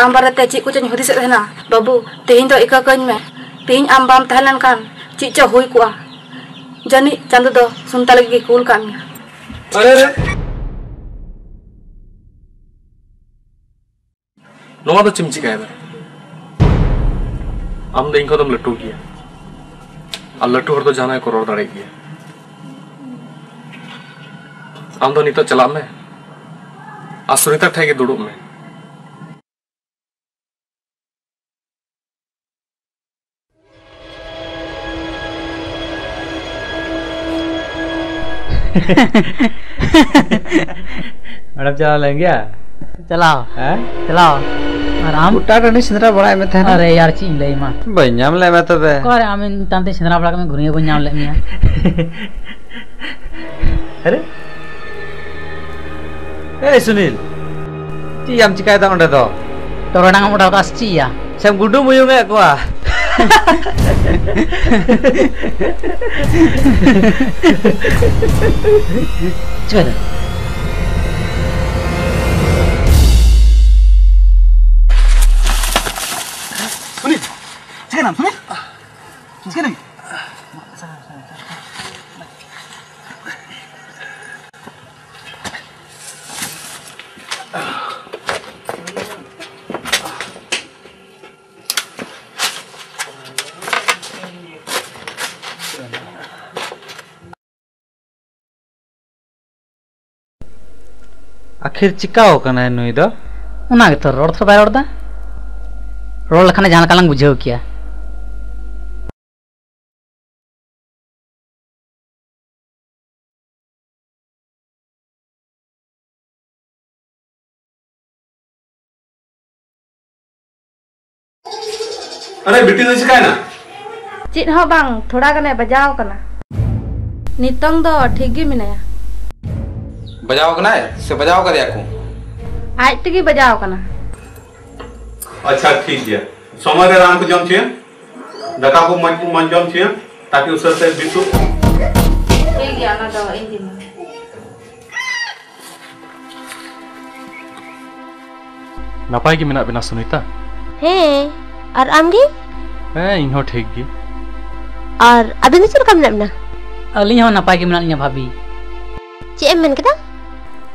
आम बारे चीज़ को हुदिस बाबू तेहन दो इका कन में तेहन आम बाम तहलन कान चो हुई कुआ जानी चांदो सुनता लगी कूल कान में तो चिमची का है आम दो इनको तुम लट्टू किया और लट्टू हर तो जाना है करोड़ दाड़े किया आम दो नितो चला में आ सुनीता ठे के दुड़ुब में मैडम चला लेंगे चलाओ। हैं? चलाओ। आराम। उटा टनी सिंदरा बड़ा में थे अरे यार चीज़ ले मा। बन्याम ले मैं तो बे। करे आमिन तांते सिंदरा बड़ा में घुरिए बन्याम ले मिया अरे। ए सुनील। ची आम चिकाय दा ओंडे दो टोरडांग उड़ा का चिया sam 違うだ船つなな。कना है नुई दो उना के तो रोड थोड़ा बाय रोड दा रोड लखने जान कालंग बुझेव किया अरे बिटी तो चिकाय ना चीज़ हो बांग थोड़ा गने बजाव कना नितंग दो ठीक गी मिनाया बजाओ कना है? से बजाओ कर याकू आज तो तक ही बजाओ कना। अच्छा ठीक है। सोमवार राम को जम छिए दका को मन मन जम छिए ताकि उसर से बिसु। ठीक है ना दवा इन दिन नपाय गे मेना बिना सुनीता? हे और आम ए इनहो ठीक गे। और अभी नि चल काम अली हो नपाय गे मेना निया भाभी। चेमन केदा?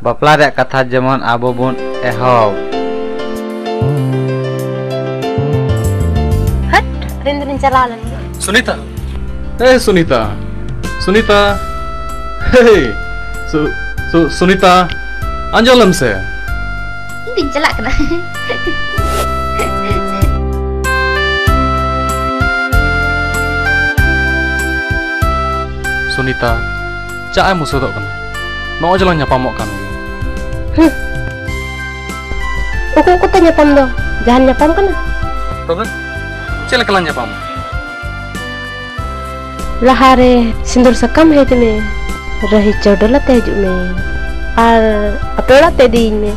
ᱵᱟᱯᱞᱟ ᱨᱮᱭᱟᱜ ᱠᱟᱛᱷᱟ ᱡᱮᱢᱚᱱ ᱟᱵᱚ ᱵᱚᱱ ᱮᱦᱚᱵ ᱦᱟᱴ ᱟᱹᱞᱤᱧ ᱫᱚᱞᱤᱧ ᱪᱟᱞᱟᱣ ᱞᱮᱱ ᱥᱩᱱᱤᱛᱟ ᱦᱮ ᱥᱩᱱᱤᱛᱟ ᱥᱩᱱᱤᱛᱟ ᱦᱮ ᱥᱩ ᱥᱩ ᱥᱩᱱᱤᱛᱟ ᱟᱸᱡᱚᱢ ᱞᱮᱢ ᱥᱮ ᱤᱧ ᱫᱩᱧ ᱪᱟᱞᱟᱜ ᱠᱟᱱᱟ ᱥᱩᱱᱤᱛᱟ ᱪᱟᱜ ᱮ ᱢᱩᱥᱩᱫᱚᱜ ᱠᱟᱱᱟ ᱱᱚᱜᱼᱚᱭ ᱡᱮᱞᱟᱝ ᱧᱟᱯᱟᱢᱚᱜ ᱠᱟᱱᱟ ᱜᱮᱭᱟ ᱩᱠᱩ ᱩᱠᱩᱛᱮ ᱧᱟᱯᱟᱢ ᱫᱚ ᱡᱟᱦᱟᱱ ᱧᱟᱯᱟᱢ ᱠᱟᱱᱟ ᱛᱚᱵᱮ ᱪᱮᱫ ᱞᱮᱠᱟ ᱞᱟᱝ ᱧᱟᱯᱟᱢᱟ ᱞᱟᱦᱟᱨᱮ ᱥᱤᱸᱫᱩᱨ ᱥᱟᱠᱟᱢ ᱦᱮᱡ ᱢᱮ ᱨᱟᱦᱤ ᱪᱚᱰᱚᱞ ᱟᱛᱮ ᱦᱤᱡᱩᱜ ᱢᱮ ᱟᱨ ᱟᱯᱮ ᱚᱲᱟᱜ ᱛᱮ ᱤᱫᱤᱭᱤᱧ ᱢᱮ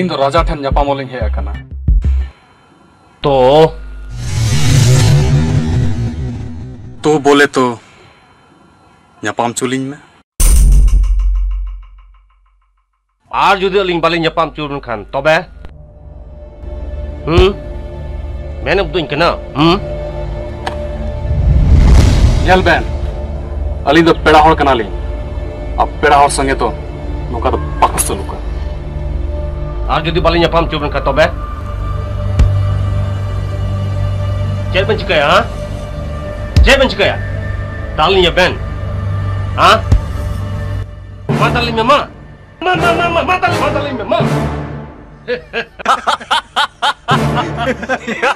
ᱟᱹᱞᱤᱧ ᱫᱚ ᱨᱟᱡᱟ ᱴᱷᱮᱱ ᱧᱟᱯᱟᱢᱚᱜ ᱞᱤᱧ ᱦᱮᱡ ᱟᱠᱟᱱᱟ तो तो बोले तो ᱧᱟᱯᱟᱢ ᱪᱩᱞᱤᱧ ᱢᱮ ᱟᱨ ᱡᱩᱫᱤ ᱟᱹᱞᱤᱧ ᱵᱟᱹᱞᱤᱧ ᱧᱟᱯᱟᱢ ᱪᱩᱨ ᱞᱮᱱᱠᱷᱟᱱ ᱛᱚᱵᱮ ᱦᱩᱸ ᱢᱮᱱᱚᱜ ᱫᱩᱧ ᱠᱟᱱᱟ ᱦᱩᱸ ᱧᱮᱞ ᱵᱮᱱ ᱟᱹᱞᱤᱧ ᱫᱚ ᱯᱮᱲᱟ ᱦᱚᱲ ᱠᱟᱱᱟᱞᱤᱧ ᱟᱨ ᱯᱮᱲᱟ ᱦᱚᱲ ᱥᱚᱸᱜᱮ ᱛᱚ ᱱᱚᱝᱠᱟ ᱫᱚ আর যদি বালিং ᱧᱟᱯᱟᱢ চুরুন খান তবে Cek ben cikaya, ha? Cek ben cikaya. Dalinya ben. Ha? Ma dalinya ma. Ma ma ma ma ma dalinya ma dalinya ma. Cek ben cikaya dalinya,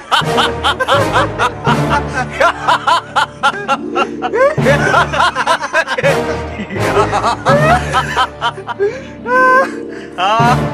ha?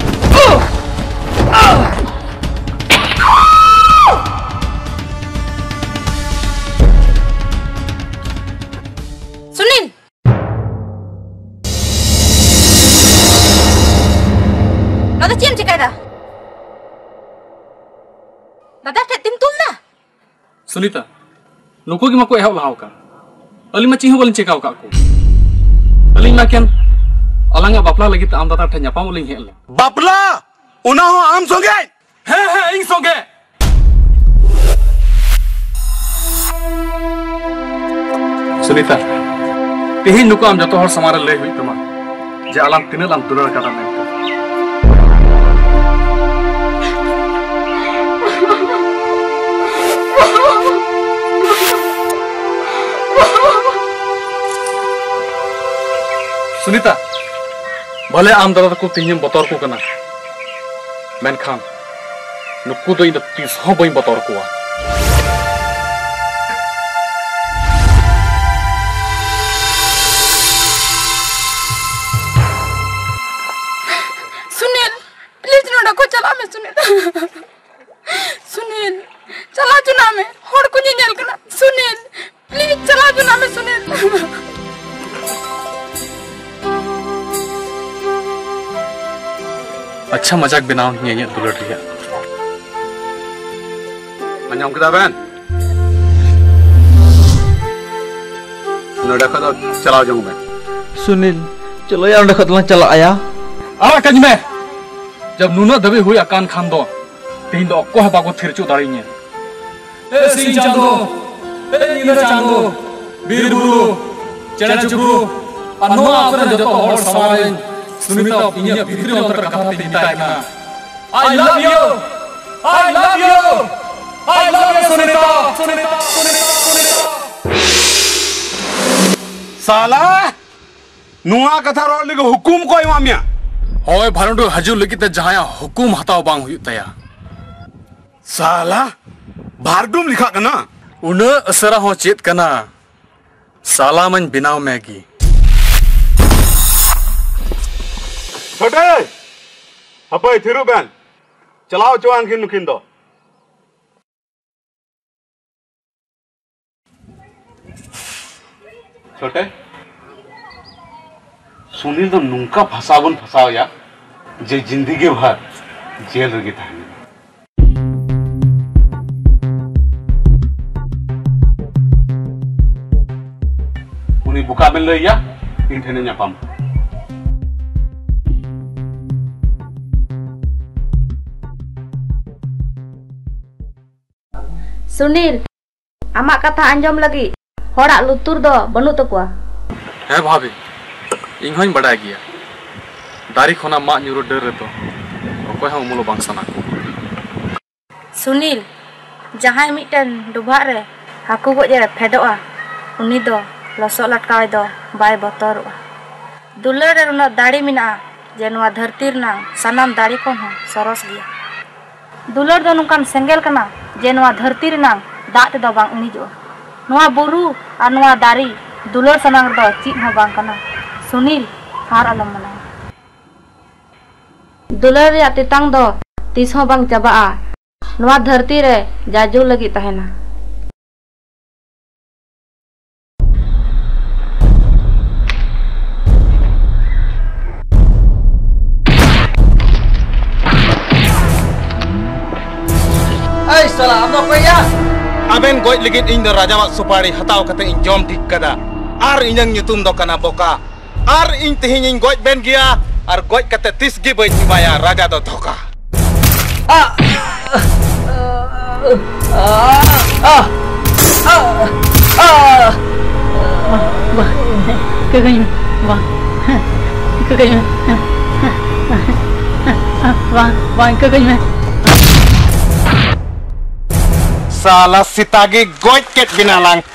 Sulita, nuku gi mako ehok lahau ka. Ali ma cihu balin cekau ka aku. Ali ma kian, ya bapla lagi ta amdata ta nyapa muling hel. Bapla, unaho am songe. He ing songe. Sulita, tihin nuku am jatuh har samara lehui tema. Jalan tinelam tulur kata. Sunita, भले आम दादा को तिहिन बतौर को कना मेनखान तीस हो बतौर को सुनील चला में, सुनील। सुनील, चला चुना में, होड़ को नहीं नेल करना सुनील, प्लीज़ चला में, सुनील। अच्छा मज़ाक बनाओ ये ये दुलट लिया anjom kita ben नोड़ा का चलाओ जाऊँ मैं। सुनील चलो यार खतला चला आया। आला कज में। जब नुना दबे हुई अकान खान दो तीन दो को हबा को थिरचू दाड़ी ने ए सिंह चांदो ए नीला चांदो बीर बुरु चेड़ा चुकु अनोआ अपने जतो और सवाल सुनीता इन्हें भीतरी अंतर कथा ते निताय ना I love you I love you I love you Sunita Sunita Sunita साला नुआ कथा रोड लिगो हुकुम को इमामिया होय भारंडो हजू लगिते जहाया हुकुम हताव बांग हुई तया साला भारडुम लिखा कना उन असरा हो चेत कना साला मन बिनाव मैगी छोटे। हपय थिरुबेन चलाओ चुवान किन नुकिन दो छोटे, सुनील तो नुका नुंका फसावन फसाया जे ज़िंदगी भर जेल रुकी था। उन्हें बुकाबिल लैया इन ठेने पाम सुनील आमा कथा अंजम लगी होड़ा लुतुर दो बनु हे भाभी इन होई बड़ा दारी खोना मा न्यूरो डर रे तो ओको हा उमुलो को सुनील जहाँ मिटन डुबा रे हाकू गो फेडोआ उनी दो लसो लटकावे दो बाय बतरवा दुलर रे उना दाड़ी मिना जे नवा धरती रना सनाम दाड़ी कोन सरस गिया दुलर दो नुकान सेंगेल कना, जे नवा धरती रना दाग तेदो बांग उणिजो नवा बुरु और नवा दारी दुलर सनांग दो चीज़ हो बांग कना। सुनील, हार अलम मना। दुलर रे तितांग दो तीस हो बांग चाबा नवा धरती रे जाजू लगी तहना। Ay, salah am apa ya? aben goj ligit ing do rajawak supari hataw kate ing jom tik kada ar inyang nyutum do kana boka ar ing tihin ing goj ben gia ar goj kate tis gi bai maya raja do thoka Ah, ah, ah. Wah, kagaknya, wah, kagaknya, wah, wah, kagaknya. Salah sitagi tagi binalang binalang.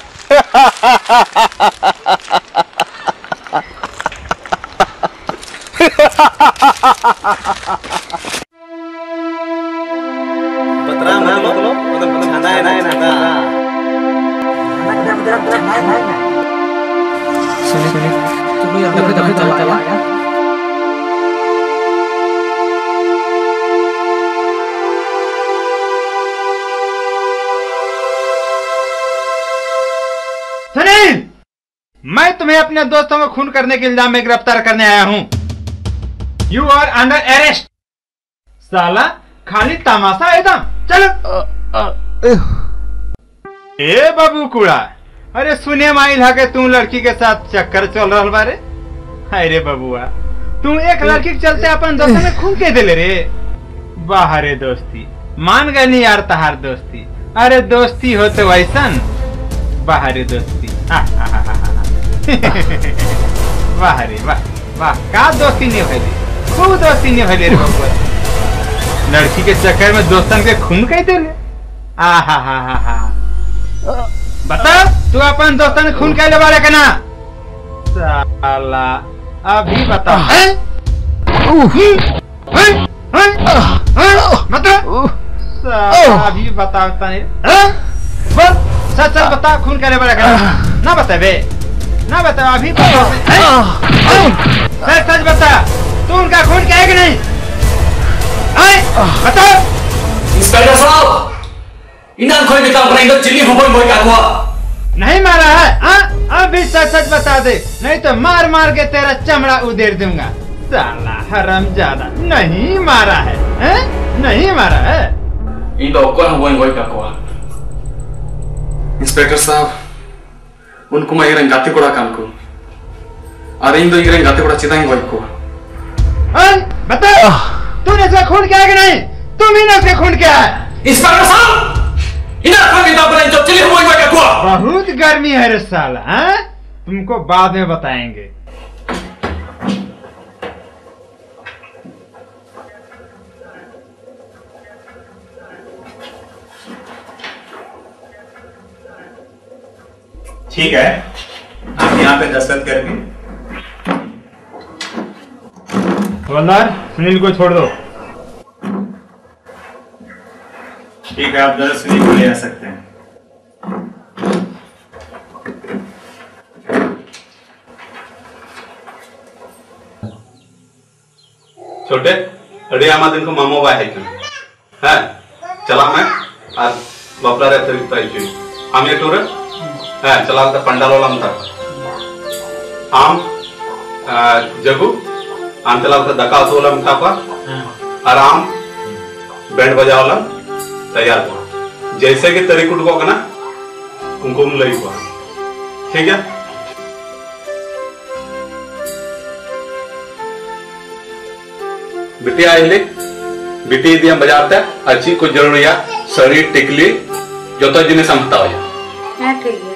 अपने दोस्तों को खून करने के इल्ज़ाम में गिरफ़्तार करने आया हूँ। यू आर अंडर अरेस्ट साला खाली तमाशा एकदम चलो। ए बाबू कुड़ा। अरे सुने है के तू लड़की के साथ चक्कर चल रहा बारे? अरे बबुआ। तू एक लड़की के चलते अपन दोस्तों में खून के दिले रे। बाहरे दोस्ती। मान गए नहीं यार तहार दोस्ती। अरे दोस्ती हो तो वैसन बाहरे दोस्ती। वाह रे वाह वाह का दोस्ती नहीं भैली खूब दोस्ती नहीं भैली रे बबुआ लड़की के चक्कर में दोस्तन के खून कह दे आ हा हा हा। हा बता तू अपन दोस्तन खून कह ले बारे ना साला अभी बता। मतलब साला अभी बता बता। नहीं बोल सच सच बता खून करे बड़ा ना बता बे। ना बता अभी बता सच सच बता तू उनका खून क्या है कि नहीं। आए बता इंस्पेक्टर साहब इनाम खोई निकाल रहे हैं चिल्ली हुई मोई का हुआ। नहीं मारा है हाँ? अभी सच सच बता दे नहीं तो मार मार के तेरा चमड़ा उधेड़ दूँगा। साला हरम ज़्यादा नहीं मारा है हैं? नहीं मारा है। इन दो को हुई मोई का हुआ इंस्पेक्टर साहब उनको मैं इरें गाते कोड़ा काम को अरे इन दो इरें गाते कोड़ा चिताएँ गोई को अन बता तूने इसका खून क्या है कि नहीं तुम ही ने उसका खून क्या है साहब जो का हुआ बहुत गर्मी है रे साला हाँ? तुमको बाद में बताएँगे। ठीक है। आप यहाँ पे दस्तखत करके हवलदार सुनील को छोड़ दो। ठीक है आप जरा सुनील को ले आ सकते हैं। छोटे अरे आमा दिन को मामो बाय है हैं? चला मैं? आज बापला रे तरी तरी चुई हम ये टूर चला तो पंडाल वाला हम आम जगू आम चला तो दका तो वाला मिठा पा और आम बैंड बजा वाला तैयार हुआ जैसे कि तरीक उठको ना उनको लई हुआ ठीक है बिटिया आइले बिटी दिया बाज़ार ते अच्छी को जरूरिया सड़ी टिकली जो तो जिन्हें समझता हो हाँ ठीक है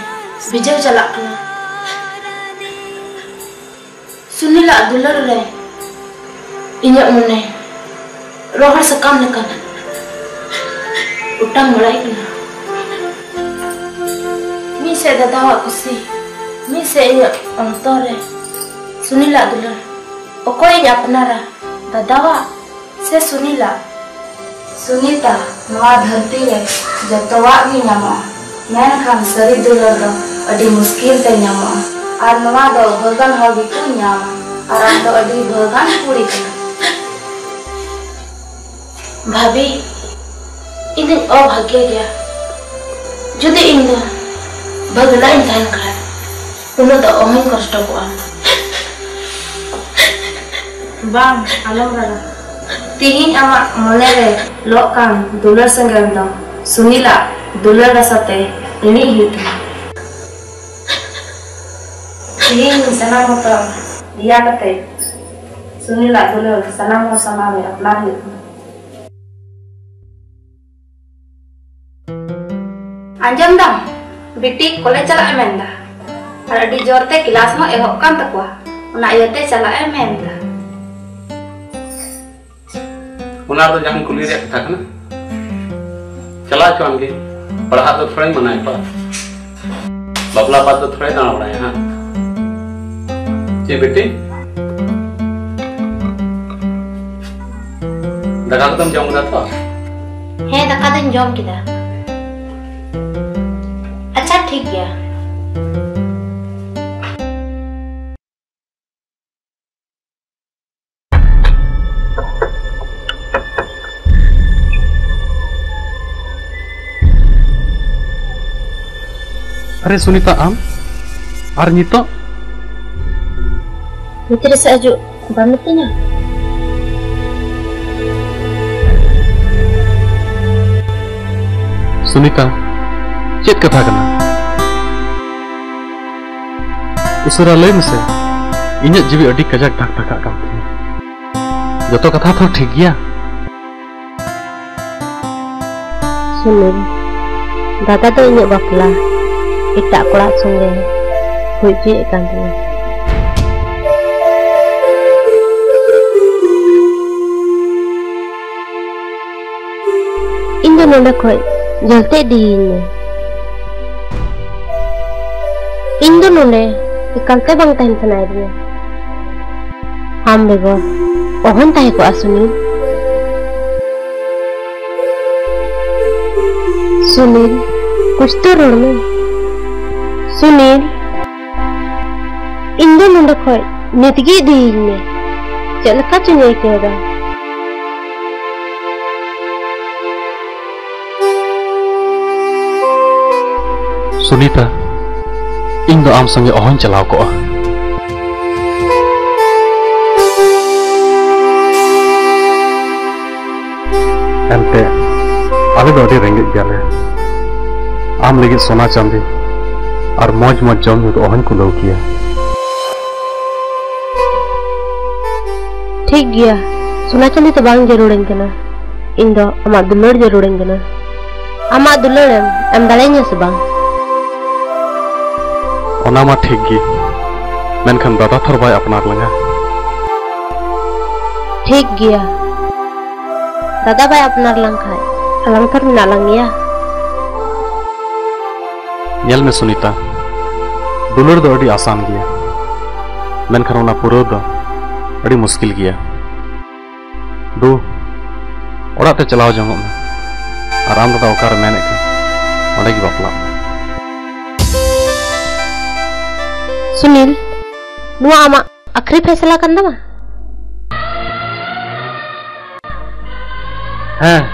bijak jalan kau. Sunni lah dulu lor le. Inya umne. Rohar sekam nak kau. Mulai kau. Misi ada dawa kau si. Misi inya antar le. Sunni lah dulu. Oko inya apa nara? Ada dawa. Se Sunni lah. Sunita मां धरती है जब तो वाक नहीं ना मां मैंने खाम सरी दुलर दो Odi muskil te nyama ar nawa do bhagan ho bi tu nyama ar adi bhagan puri Babi, ini oh o dia. Jadi ini in bhagna in thain kala tuma do omin kashta ko am bam alam rada. Tihin ama mone re lokan dular sunila dular sate ini hitam. ᱛᱤᱦᱤᱧ ᱥᱟᱱᱟᱢ ᱦᱚᱲ ᱫᱮᱭᱟ ᱠᱟᱛᱮ ᱥᱩᱱᱤᱞᱟᱜ ᱫᱩᱞᱟᱹᱲ ᱥᱟᱱᱟᱢ ᱦᱚᱲ ᱥᱟᱢᱟᱝ ᱨᱮ ᱟᱯᱱᱟᱨ ᱦᱩᱭᱩᱜ ᱛᱟᱢᱟ ᱟᱸᱡᱚᱢ ᱫᱟᱢ ᱵᱤᱴᱤ ᱠᱚᱞᱮᱡᱽ ᱪᱟᱞᱟᱜ ᱮ ᱢᱮᱱᱫᱟ ᱟᱨ ᱟᱹᱰᱤ ᱡᱳᱨᱛᱮ ᱠᱞᱟᱥ ᱦᱚᱸ ᱮᱦᱚᱵ ᱠᱟᱱ ᱛᱟᱠᱚᱣᱟ ᱚᱱᱟ ᱤᱭᱟᱹᱛᱮ ᱪᱟᱞᱟᱜ ᱮ ᱢᱮᱱᱫᱟ ᱚᱱᱟ ᱫᱚ ᱡᱟᱦᱟᱸ ᱠᱩᱞᱤ ᱨᱮᱭᱟᱜ ᱠᱟᱛᱷᱟ ᱠᱟᱱᱟ ᱪᱟᱞᱟᱣ ᱦᱚᱪᱚᱣᱟᱱ ᱜᱮ ᱯᱟᱲᱦᱟᱜ ᱫᱚ ᱛᱷᱚᱲᱟᱧ ᱢᱟᱱᱟᱣ ᱠᱚᱣᱟ ᱵᱟᱯᱞᱟ ᱵᱟᱫ ᱫᱚ ᱛᱷᱚᱲᱟᱭ ᱫᱟᱬᱟ ᱵᱟᱲᱟᱭᱟ ᱦᱟᱸ चे बेटे। दगा तो तुम जाओ मुझे तो। है दगा तो तुम जाओ किधर? अच्छा ठीक है अरे सुनीता आम? और नितो? Dito na sa adyo. Pamit niya. Sunita, chat ka thakana. Usura lain se, inya jibi adik kajak tak dak kam thi. kata katha thor thik gya. Sunil, dada to inya bakla. Ita kula sungai, hujan kan. ᱫᱚ ᱱᱚᱰᱮ ᱠᱷᱚᱡ ᱡᱚᱞᱛᱮ ᱤᱫᱤᱭᱤᱧ ᱢᱮ ᱤᱧ ᱫᱚ ᱱᱚᱰᱮ ᱮᱠᱟᱞᱛᱮ ᱵᱟᱝ ᱛᱟᱦᱮᱱ ᱥᱟᱱᱟᱭᱮᱫᱤᱧᱟ ᱟᱢ ᱵᱮᱜᱚᱨ ᱚᱦᱚᱧ ᱛᱟᱦᱮᱸ ᱠᱚᱜᱼᱟ ᱥᱩᱱᱤᱞ सुनील कुछ तो रोड में सुनील इन दो नंबर खोय नितगी दी में चल का चुने केदा सुनीता इन आम संगे अहन चलाव को रेगे गए आम लगे सोना चांदी और मज मज जम अहन को लौ किया ठीक गया सोना चांदी तो बांग जरूरें इन आम दुलड़ जरूरें आम दुलड़ दाड़ी से बांग ओनामा ठीक गी। मेनखन दादा थर बाय अपनार लंगा। ठीक गिया। दादा बाय अपनार लंगा अलंकार में नालंगिया नेल में सुनीता दुलर दो अड़ी आसान गिया। मेनखन ओना पुरो दो अड़ी मुश्किल गया। दो ओड़ाते चलाओ जमों में। आराम दादा ओकार मैंने के ओड़ेगी बापला Sunil, nu ama akhir fesela kan dah? Hah,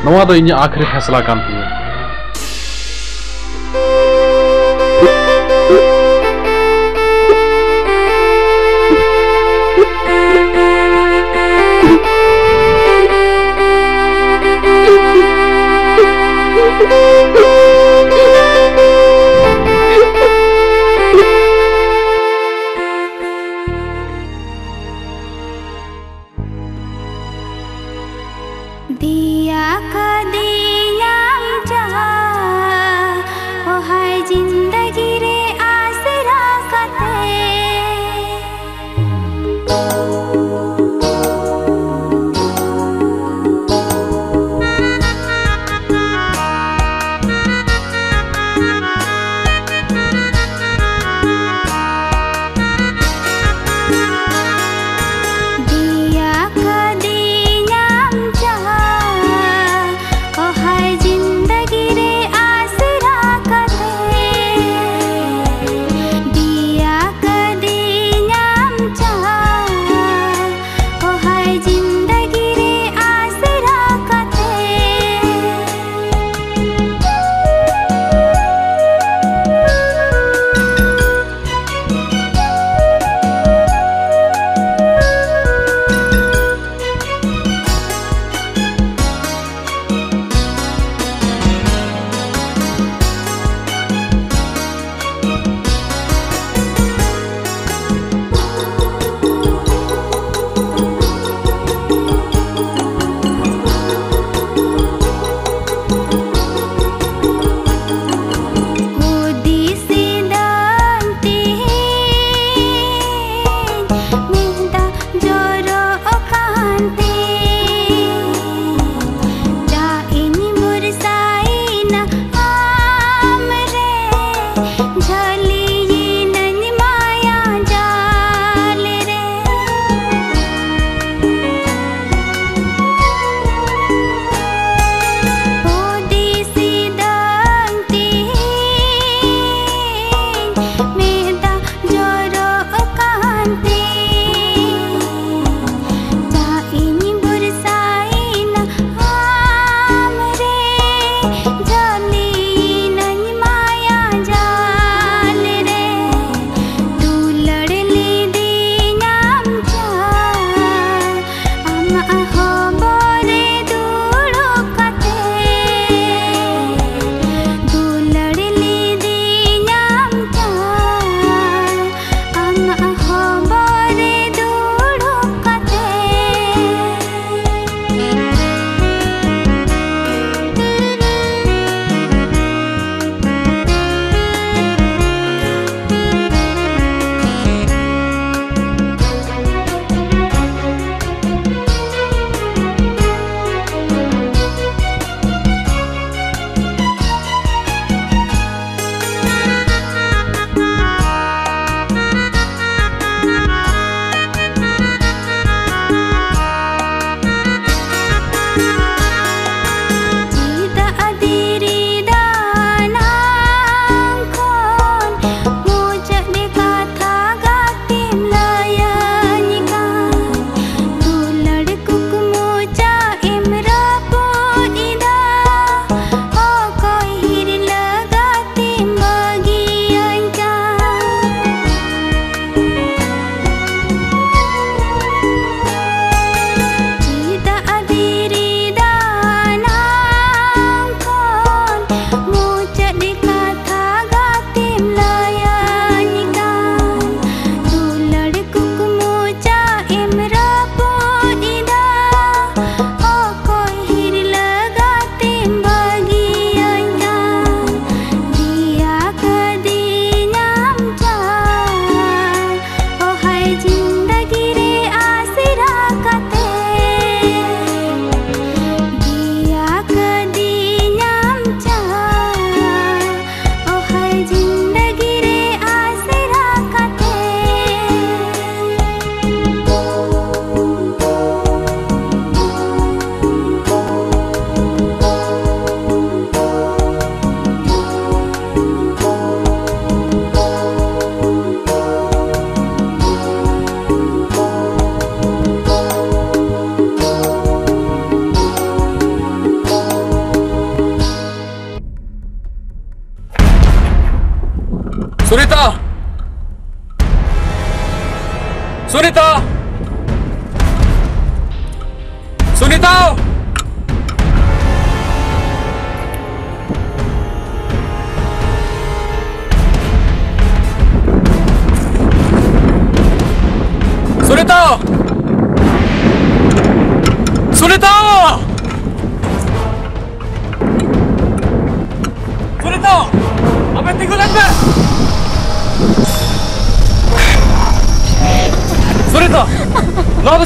nu ama tu akhir fesela kan.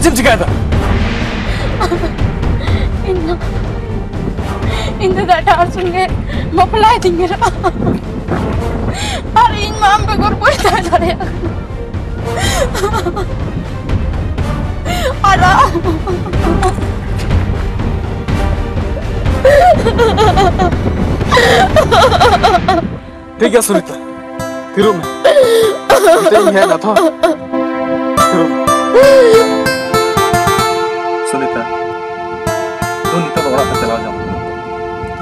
नौ तो चिमचिका था Inno. Inno dah dah sungai mapalai tinggal. Hari ini mam begor boy dah dah ya. Ada. ठीक है सुनीता फिर मैं तेरी है ना था Sunita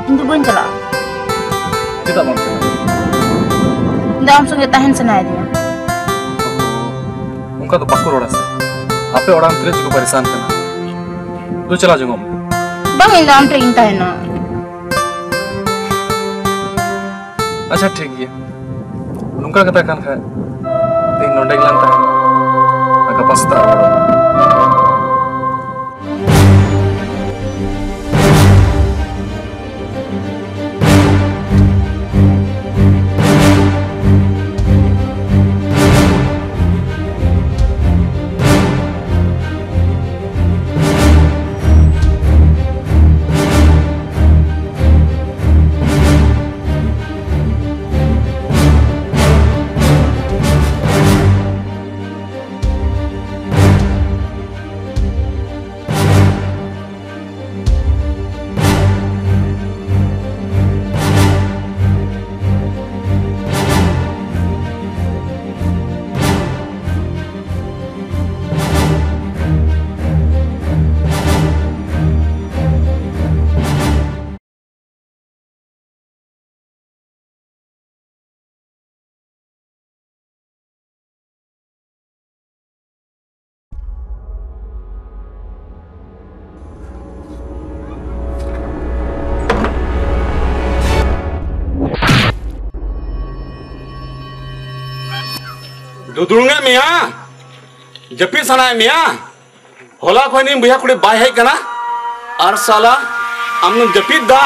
Itu pun celak. kita mau चला Dalam sungai tahan senai dia. उनका तो बाकुर orang से आपे orang terus juga परेशान करना तू चला Bang ini dalam trik tahan na. अच्छा ठीक है नुका katakan kak ting nonde lang tayo agak pasta दुदुंगे मिया। जपी सनाए मिया। होला खोनी बुया कुड़ी बाय हेज कना? आर साला आम जपीद दा।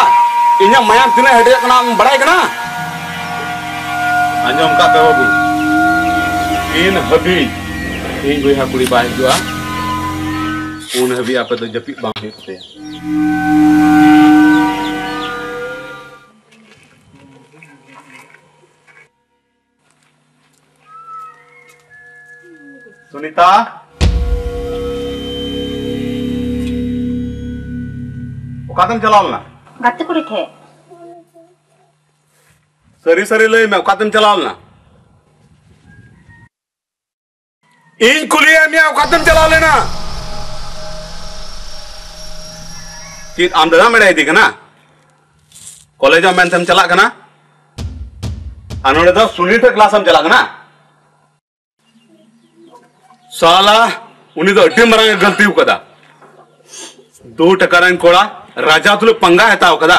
इन्या मायाम तिना हेडे कना, आम बड़ाई कना? अंजम का पे बाबू इन हबी। इन बुया कुड़ी बाय जुआ उन हबी आपे तो जपीद बांग हेते सुनीता? ओकातम चलाल ना? Gati kulit he. सरी सरी लय में ओकातम चलाल ना? इन कुलिया में ओकातम चला लेना। कि आम दादा मेरा इदी कना कॉलेज में तम चला कना अनोड़े तो सुनीता क्लास में चला कना ಸಾಲ ಉನಿದು ಅಡ್ಡಿ ಮರಂಗ ಗಲ್ತೀವ್ कोड़ा राजा तुले पंगा है ಪಂಗ कदा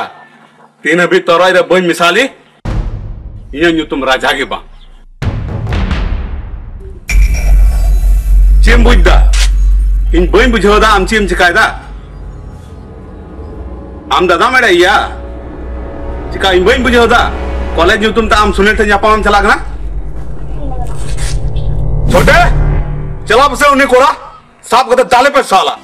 तीन अभी ಬಿ इधर ಇದ मिसाली ये न्यू तुम राजा के बां चेम बुझदा इन बई बुझोदा आमची आमची कायदा आम दादा मेरे या चिका इन बई बुझोदा कॉलेज न्यू तुम ता आम सुनेट जापान आम चलागना छोटे चला बसे उन्हें कोड़ा साफ़ करते डाले पे साला।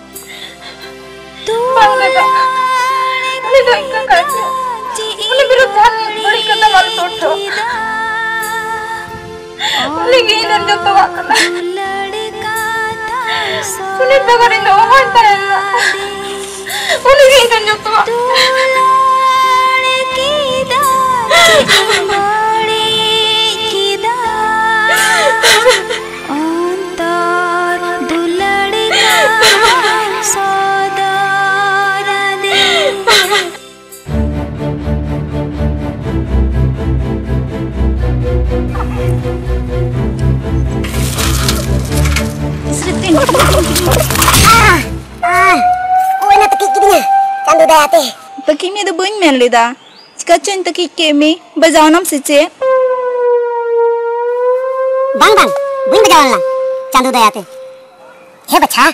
मेन लेदा चिका चंत की केमी बजावनम सिचे। बंग बंग बुन बजावला चांदू दयाते हे बच्चा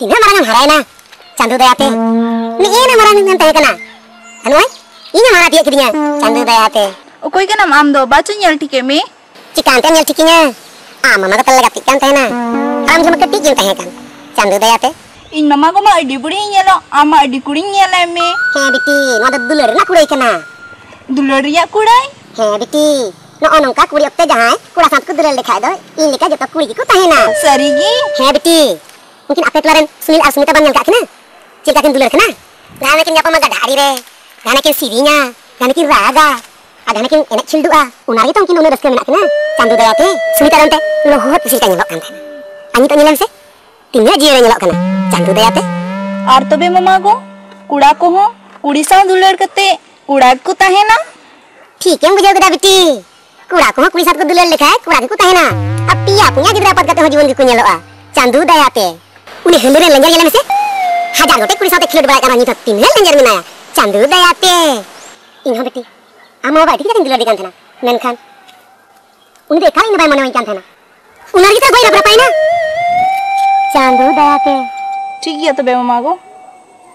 तिना मरा नाम हराय ना चांदू दयाते नि एने मरा नि नंत हेकना हनवाय इने मरा दिए किनिया चांदू दयाते ओ कोई कना माम दो बाचो नेल टिकेमी चिका अंत नेल टिकिना आ मामा का तल लगा टिकान तहेना आम जमक टिकिन तहेकन Chandu दयाते In mama ko mau di kuring ya lo, ama di kuring ya lah me. Hei Biti, mau ada dulur nak kurai kena? Dulur ya kurai? Hei Biti, lo orang kau kurai apa jahai? Kurang sangat kudulur dekai doy. In lika jatuh kurigi kau tahu na? Sorry gi. Hei Biti, mungkin apa tularan Sunil atau Sunita bang yang kena? Cinta kau dulur kena? Lah nakin apa mata dari re? Lah nakin sirinya, lah nakin raga. Ada nakin enak cildu a. Unari tuh mungkin unu rasa menak kena. Candu daya ke? Sunita dante, lo hot sih tanya lo kan? Ani tuh nyelam sih? तीना जीवन चांदू दया और तो तबे ममा को कुड़ा को हो कुड़ी सा दुलड़ कते कुड़ा को ताहे ना? ठीक है बुझो कदा बेटी कुड़ा को हो कुड़ी सा को दुलड़ लिखा है कुड़ा को ताहे ना। अब पिया पुया गिदरा पद कते हो जीवन को नेलोआ चांदू दया पे उने हेलो रे लंगर गेले से हज़ार गोटे कुड़ी सा खेलड़ बाय का नी तीन हेल लंगर में आया चांदू दया पे इहा बेटी आम बाई ठीक है दुलड़ दिखान थाना मेन खान। उने देखा इन भाई मन में क्या थाना उनार कोई ना पाई ना। था दया te ठीक है तबे मामा को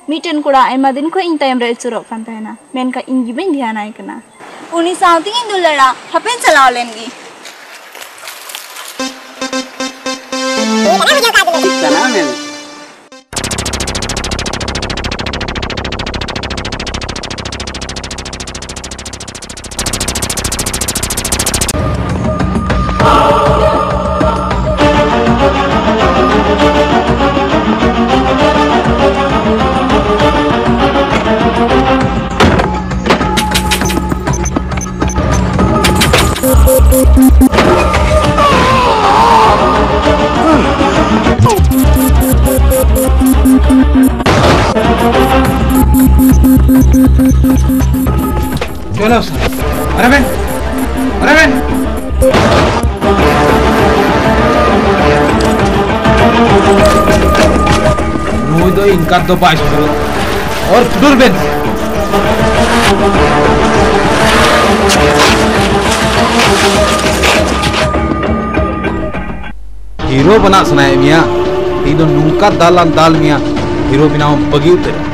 मीटन कुड़ा दिन को इन टाइम रे चुरो कान ताहेना मेन का इन गिबे ध्यान आय कना। उनी साउती इन दुलड़ा हपे चलाव लेनगी. चलो तो दो। बाईस और दूरबीन हीरो बना सुनाए मियाँ। तीनों नूका दाल दाल मियाँ। हीरो बिना बगी उतरा।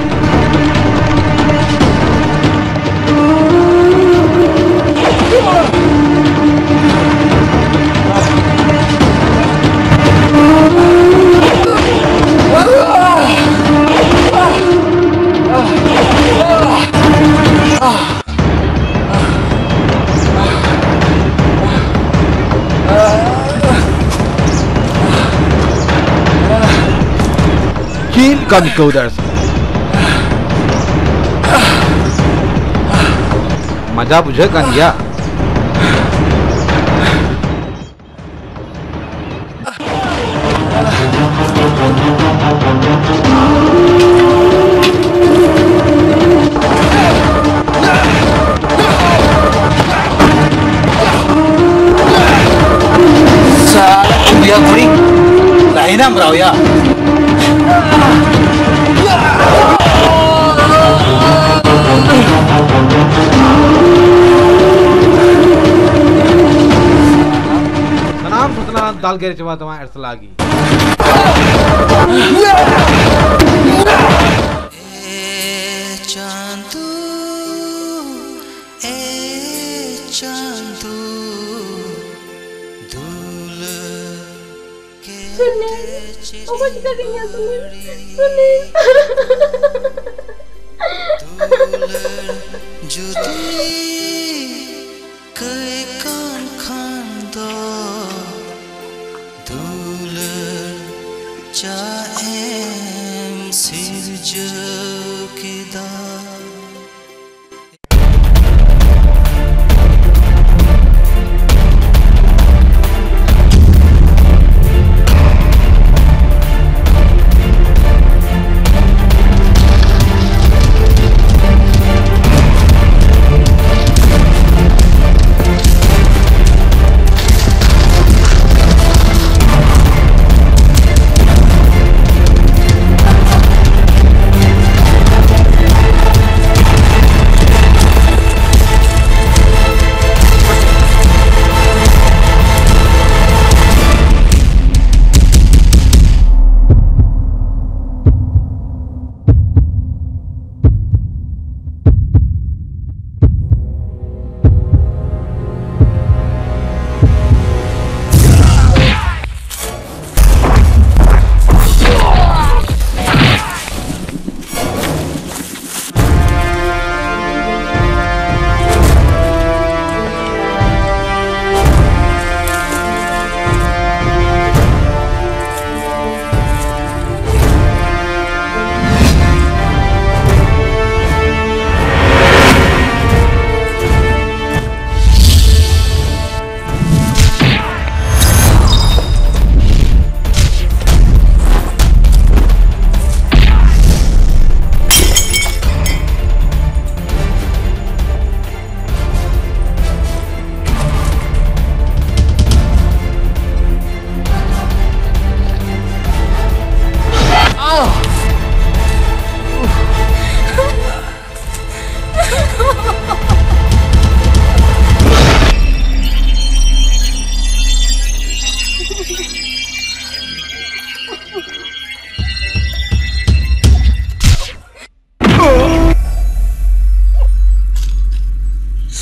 can't go there. मज़ा बुझे गंजा सतना दाल गेरे चवा तमा चा ए सिचकि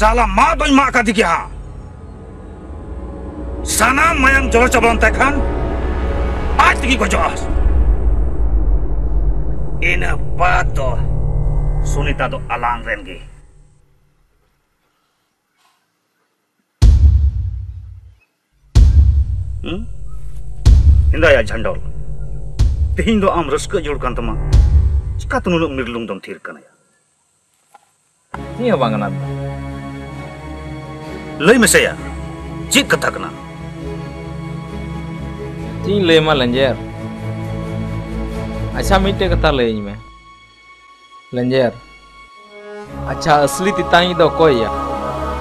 साला मा दोई मा का दिखे हाँ साना मयंग ज़ोर चबलन तखन आज तक को जोस इन बात तो सुनीता तो अलांग रेंगी हिंदा या झंडोल। तेहिं दो आम रस्क जोड़ कान तमा चिका तुनुल मिरलुंग दम थीर कना Ini apa nggak lay mesaya, cik katakna. Cing lay malanjer. Acha mite kata laynya me. Lanjer. Acha asli titangi do koi ya,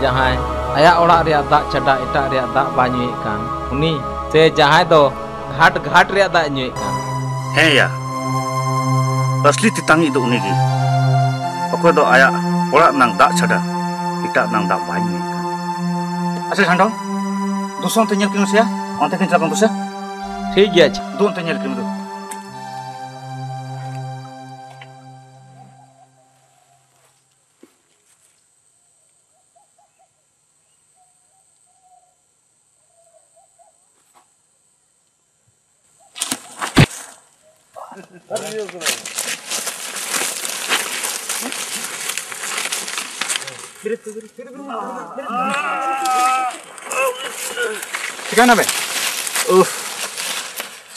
jahai. ayak orang ria tak cerdak, ita ria tak banyak kan. Uni, saya jahai do, ghat ghat ria tak banyak kan. Hei ya, asli titangi do uni ki. Aku do ayah orang nang tak cerdak, ita nang tak banyak. अच्छा झंडो दूसरों ते nyel kinu sia onte kin चलाबन दूसरा ठीक गया अच्छा दो onte nyel kinu दो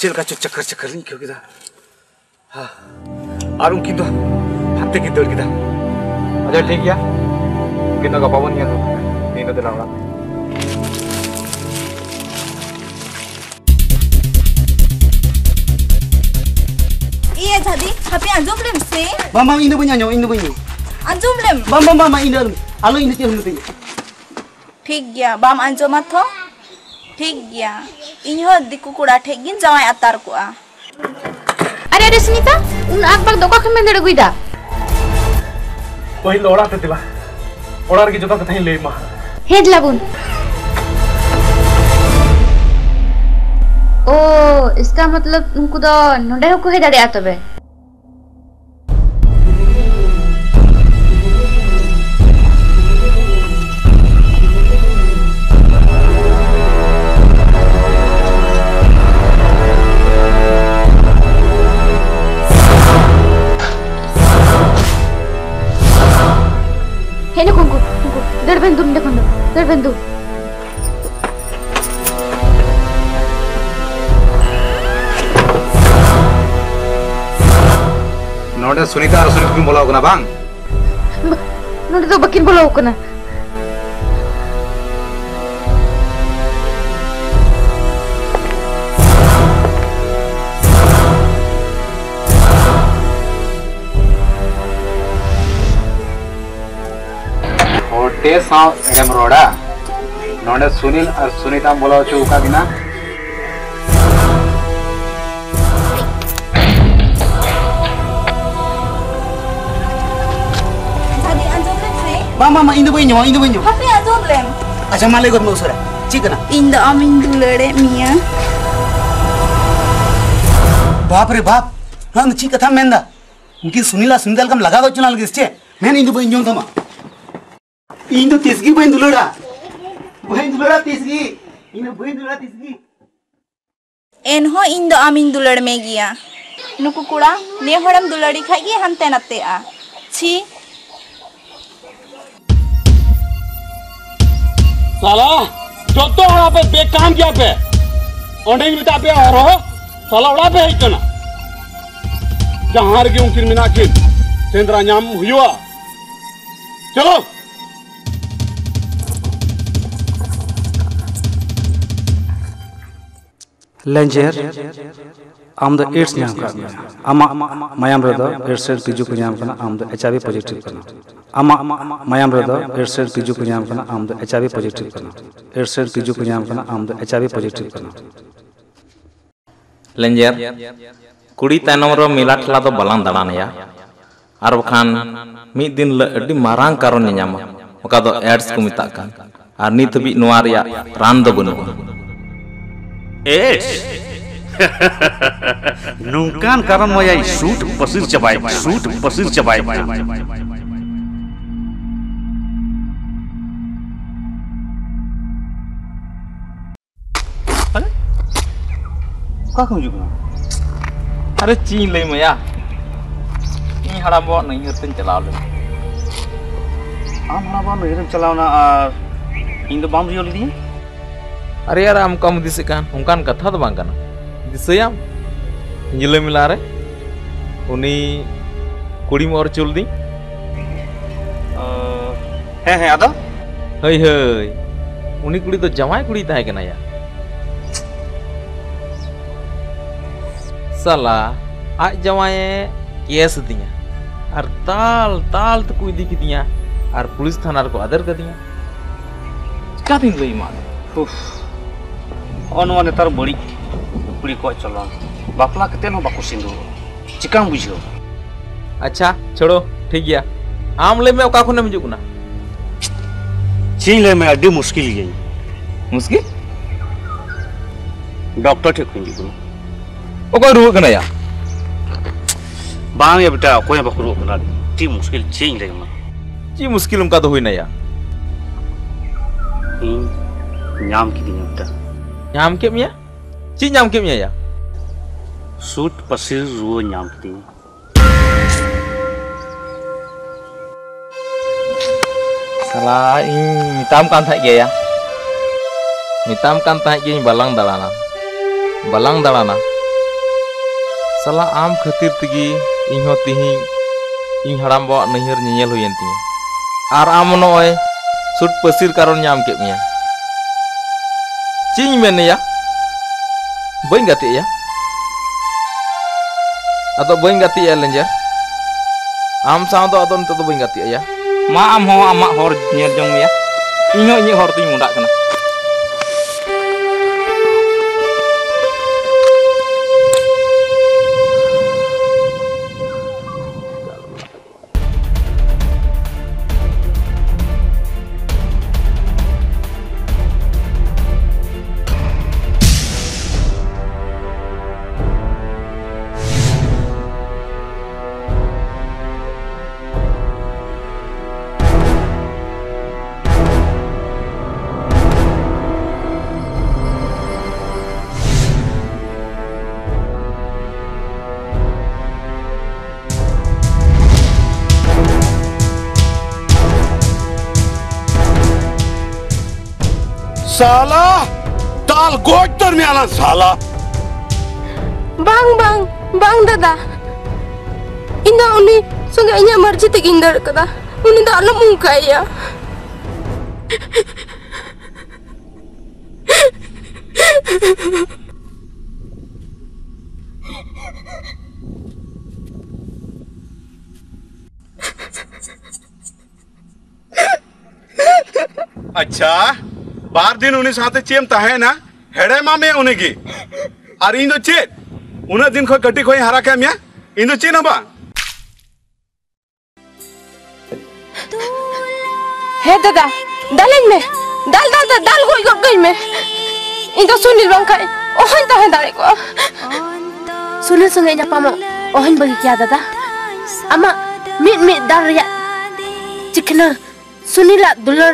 चल का चक्कर चक्कर नहीं क्यों किदा हाँ और उनकी तो हफ़्ते की दौड़ किदा अच्छा ठीक गया kita gak apa-apa nih ini udah dalam Iya tadi, tapi anjum lem sih. Mama ini punya nyawa ini punya. Anjum lem. Mama mama ini dalam. Alo ini tiap hari. ठीक गया बाम अंजो मत हो ठीक गया इन हो दिकु कुड़ा ठीक गिन जवाई अतार को आ अरे अरे सुनीता उन आग बाग दोका खमे दड़ गुइदा पहिल ओड़ा ते दिला ओड़ार की जतो कथाई ले मा हेड लगुन ओ इसका मतलब उनको तो नोडे को हे दाड़े आतबे दड़बेंदु नोडे सुनीता और सुनीत की बोला होगा ना बांग नोडे तो बकिन बोलो होटे एम रोड़ा नोड़े सुनील और सुनीता बोला चुका बिना। बाम बाम इंदु बोइंजो माँ इंदु बोइंजो हफ़्ते आज और लेम अच्छा माले को तुम उसे रह। ठीक है ना? इंदु आम इंदु लड़े मिया। बाप रे बाप। हाँ ठीक कथा मैंने उनकी सुनीला सुनीतल कम लगा कर चुनाल किस्ते मैंने इंदु बोइंजो तो माँ। जों तमा इंदु तिसगी बइन दुलड़ा बइन दुलड़ा तिसगी इंदु बइन दुलड़ा तिसगी एनहो इन द अमिन दुलड़ में गया नुकु कुड़ा ने हड़म दुलड़ी खाई हंते नते आ छी साला जोतो हड़ा पे बेकाम किया पे ओंडे मिटा पे और हो साला उड़ा पे है कना जहां रे उनकिन मिना किन सेंद्रा ᱧᱟᱢ हुआ चलो Lenjer am the AIDS nyam kana ama mayam rada AIDS and tiju ko nyam kana am the HIV positive kana ama mayam rada AIDS and tiju ko nyam kana am the HIV positive kana AIDS and tiju ko nyam kana am the HIV positive kana Lenjer kudi tanam ro milat la do balang dalan ya. Ar khan mi din la adi marang karon ᱧᱟᱢᱟ oka do aids ᱠᱚ ᱢᱮᱛᱟᱜ ᱠᱟᱱ ᱟᱨ ᱱᱤᱛ ᱦᱟᱹᱵᱤᱡ ᱱᱚᱣᱟ ᱨᱮᱭᱟᱜ ᱨᱟᱱ ᱫᱚ ᱵᱟᱹᱱᱩᱜᱼᱟ Yes. nungkan karam moyai सूट पसीर chabai सूट पसीर chabai अरे? ची कम जुगना अरे चीन ले मया। इन हड़ा बो नहीं चलाव ले। आम हड़ा बो नहीं चलावना और इन तो बम रियो लिदिया अरे यार आम कम दिसे कान। उनकान कथा तो बांग दिसयाम ज़िले मिला रे। उनी कुड़ी मोर चुल दी। है है आदा? हई हई उनी कुड़ी तो जमाई कुड़ी था है ना यार? साला आज जमाए केस दिया। और ताल ताल तो कोई दिख दिया। और पुलिस थाना को आदर कर दिया। क्या दिन लोई मान उफ। ᱱᱚᱣᱟ ᱱᱮᱛᱟᱨ ᱵᱟᱹᱲᱤᱡ ᱠᱩᱲᱤ ᱠᱚᱣᱟᱜ ᱪᱚᱞᱚᱱ ᱵᱟᱯᱞᱟ ᱠᱟᱛᱮᱫ ᱦᱚᱸ ᱵᱟᱠᱚ ᱥᱤᱸᱫᱩᱨᱚᱜᱼᱟ ᱪᱤᱠᱟᱢ ᱵᱩᱡᱷᱟᱹᱣ अच्छा छोड़ो ठीक गया आम ले में ओका खुने में जुकना ᱪᱮᱫ ᱤᱧ ᱞᱟᱹᱭ ᱢᱮ ᱟᱹᱰᱤ ᱢᱩᱥᱠᱤᱞ ᱜᱤᱭᱟᱹᱧ मुस्किल ᱰᱚᱠᱴᱚᱨ ᱴᱷᱮᱱ ᱠᱷᱚᱱ ᱦᱤᱡᱩᱜ ᱠᱟᱱᱟ ᱚᱠᱚᱭ ᱨᱩᱣᱟᱹᱜ ᱠᱟᱱᱟ ᱭᱟ ᱵᱟᱝ ᱭᱟ ᱵᱮᱴᱟ ᱚᱠᱚᱭ ᱦᱚᱸ ᱵᱟᱠᱚ ᱨᱩᱣᱟᱹᱜ ᱠᱟᱱᱟ ᱟᱹᱰᱤ ᱢᱩᱥᱠᱤᱞ ᱪᱮᱫ ᱤᱧ ᱞᱟᱹᱭ ᱟᱢᱟ ची मुश्किल उनका तो हुई ना या ᱤᱧ ᱧᱟᱢ ᱠᱤᱫᱤᱧᱟ ᱵᱮᱴᱟ nyam kim ya si nyam kim ya? Ya sut pasir ruo nyam ti salah ini mitam kan tak ya? Mitam kan tak ya balang dalana. Balang dalana. Salah am khatir tigi inho tihi in haram bawa nihir nyel huyen ar am noy eh. sud pasir karon nyam ya ci ya boy ngati ya atau boy ngati ya lenja am sang to atau nito boy ngati ya ma am ho amak hor nyer jong ya inyo nyi hor tu mundak kana Salah! Tal goçtur mi alan salah! Bang, bang, bang dada. Inda uni sungai nya marji tegindar kada. Uni da alam mungkai ya. बार दिन उन चेम तहना हेड़े मामे उनकी और इन चे उना दिन खी खो हरा कम इन चे ना दादा दाल में, दाल दाल दाल दाल गई गई में। इन सुनील बाखन दाको सुनील संगे ओहन बगी क्या दादा। आमा मिट मिट दाल चिकना सुनील दुलर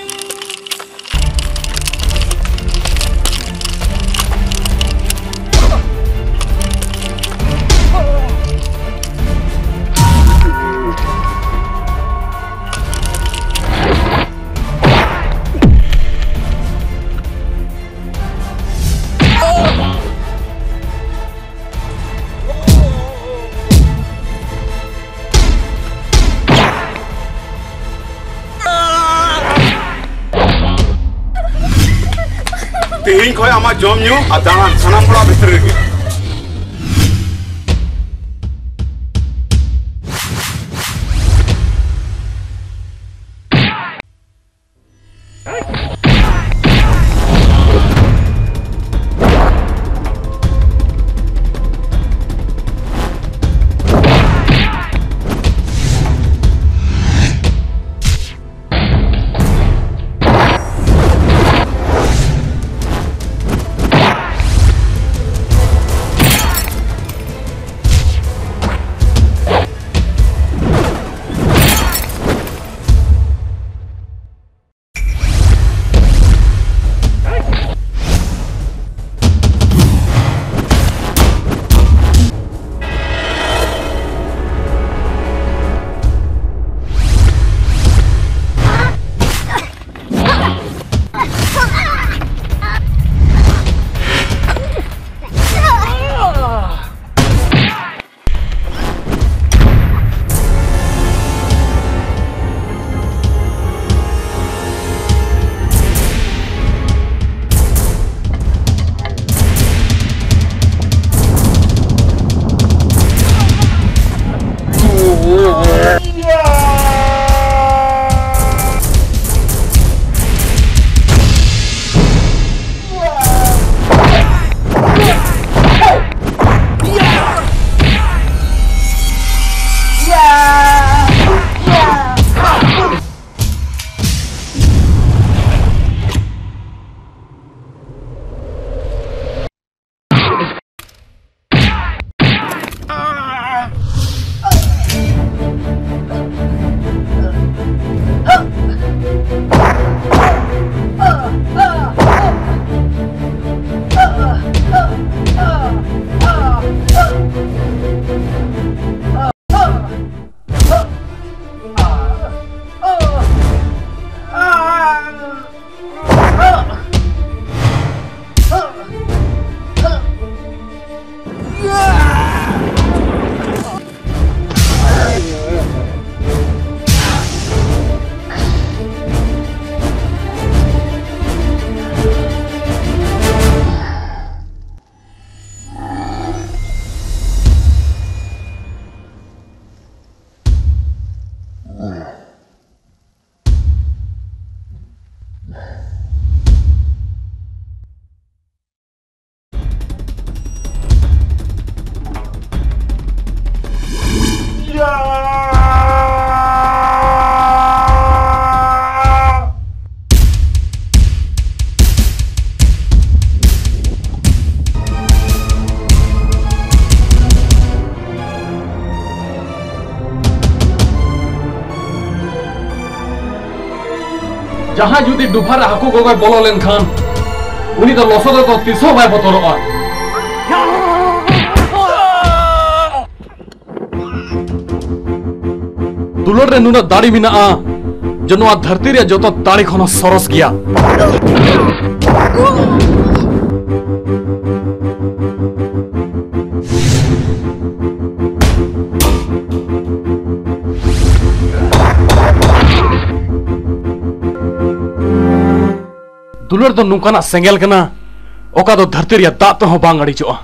तेहिं जम बड़ा भीतर गे ᱡᱟᱦᱟᱸᱭ ᱡᱩᱫᱤ ᱰᱩᱵᱷᱟ ᱨᱮ ᱦᱟᱹᱠᱩ ᱜᱚᱜᱚᱭ ᱵᱚᱞᱚ ᱞᱮᱱᱠᱷᱟᱱ ᱩᱱᱤ ᱫᱚ ᱞᱚᱥᱚᱫ ᱨᱮᱫᱚ ᱛᱤᱥ ᱦᱚᱸ ᱵᱟᱭ ᱵᱚᱛᱚᱨᱚᱜᱼᱟ ᱫᱩᱞᱟᱹᱲ ᱨᱮ ᱱᱩᱱᱟᱹᱜ ᱫᱟᱲᱮ ᱢᱮᱱᱟᱜᱼᱟ ᱡᱮ ᱱᱚᱣᱟ ᱫᱷᱟᱹᱨᱛᱤ ᱨᱮᱭᱟᱜ ᱡᱚᱛᱚ ᱫᱟᱲᱮ ᱠᱷᱚᱱ ᱦᱚᱸ ᱥᱚᱨᱚᱥ ᱜᱮᱭᱟ ᱫᱩᱞᱟᱹᱲ ᱫᱚ ᱱᱚᱝᱠᱟᱱᱟᱜ ᱥᱮᱸᱜᱮᱞ ᱠᱟᱱᱟ ᱚᱠᱟ ᱫᱚ ᱫᱷᱟᱹᱨᱛᱤ ᱨᱮᱭᱟᱜ ᱫᱟᱜ ᱛᱮᱦᱚᱸ ᱵᱟᱝ ᱟᱹᱲᱤᱡᱚᱜᱼᱟ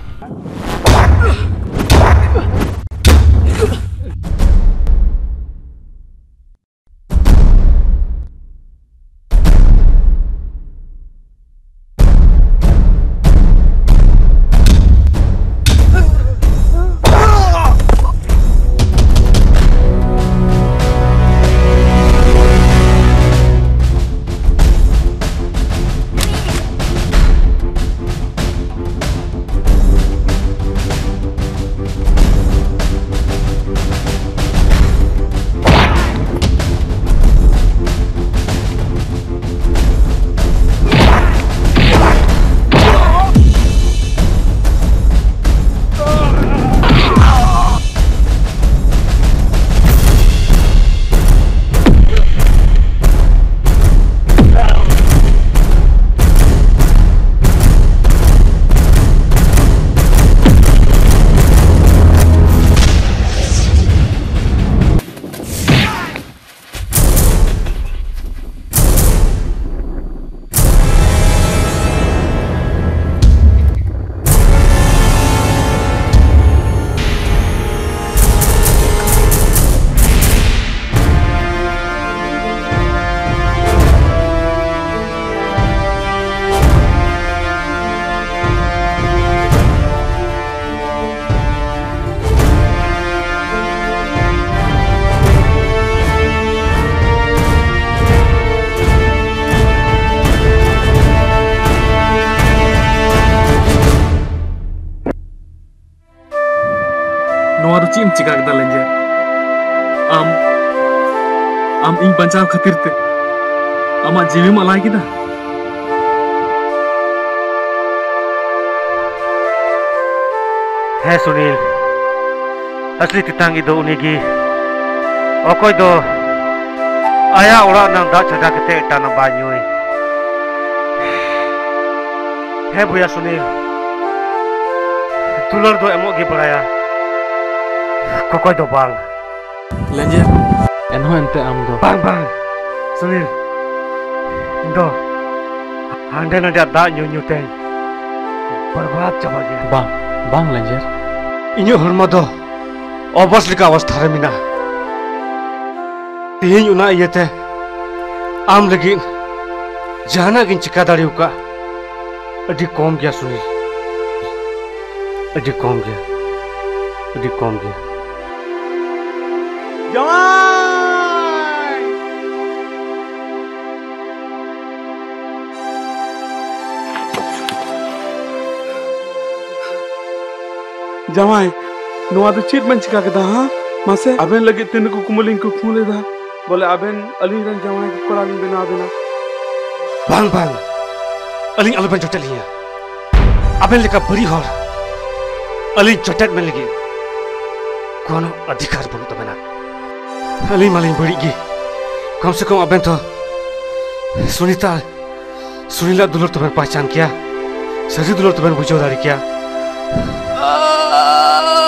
ᱟᱢ ᱤᱧ ᱵᱟᱧᱪᱟᱣ ᱠᱷᱟᱹᱛᱤᱨ ᱛᱮ ᱟᱢᱟᱜ ᱡᱤᱣᱤᱢ ᱟᱞᱟᱭ ᱠᱮᱫᱟ ᱦᱮᱸ ᱥᱩᱱᱤᱞ ᱟᱥᱞᱤ ᱛᱮᱛᱟᱝ ᱫᱚ ᱩᱱᱤᱜᱮ ᱚᱠᱚᱭ ᱫᱚ ᱟᱭᱟᱜ ᱚᱲᱟᱜ ᱨᱮᱱᱟᱜ ᱫᱟᱜ ᱪᱷᱟᱰᱟ ᱠᱟᱛᱮ ᱮᱴᱟᱜ ᱵᱟᱭ ᱧᱩᱭ ᱦᱮᱸ ᱵᱚᱭᱟ ᱥᱩᱱᱤᱞ ᱫᱩᱞᱟᱹᱲ ᱫᱚ ᱮᱢᱚᱜ ᱜᱮ ᱵᱟᱲᱟᱭᱟ ᱠᱚᱠᱚᱭ ᱫᱚ ᱵᱟᱝ ᱞᱮᱸᱡᱮᱨ Bang bang, Sunil, indo, hande nanti ada nyonya berbuat coba aja. Bang, bang lanjut. Inyo hormo do, obos lika was tharamina. Tihin iya teh, am lagi, jana gin cika dari uka, adi kom gya Sunil, adi kom gya, adi kom gya. Jangan! जमाए नुआ तो दो चित मन चिका केदा हाँ? मासे? अबेन लगे तिन को कुमलिंग को खून लेदा बोले अबेन अली रन जमाए को कोला लिन बिना देना। बांग बांग अली अली बन चटली है अबेन लेका बुरी होर अली चटत में लगे। कौन अधिकार बनु तो बना। अली मलिन बड़ी गी। कम से कम अबेन तो सुनीता सुनीला दुलर तो तुम्हें पहचान किया। सजी दुलर तो तुम्हें बुझौदारी किया। देला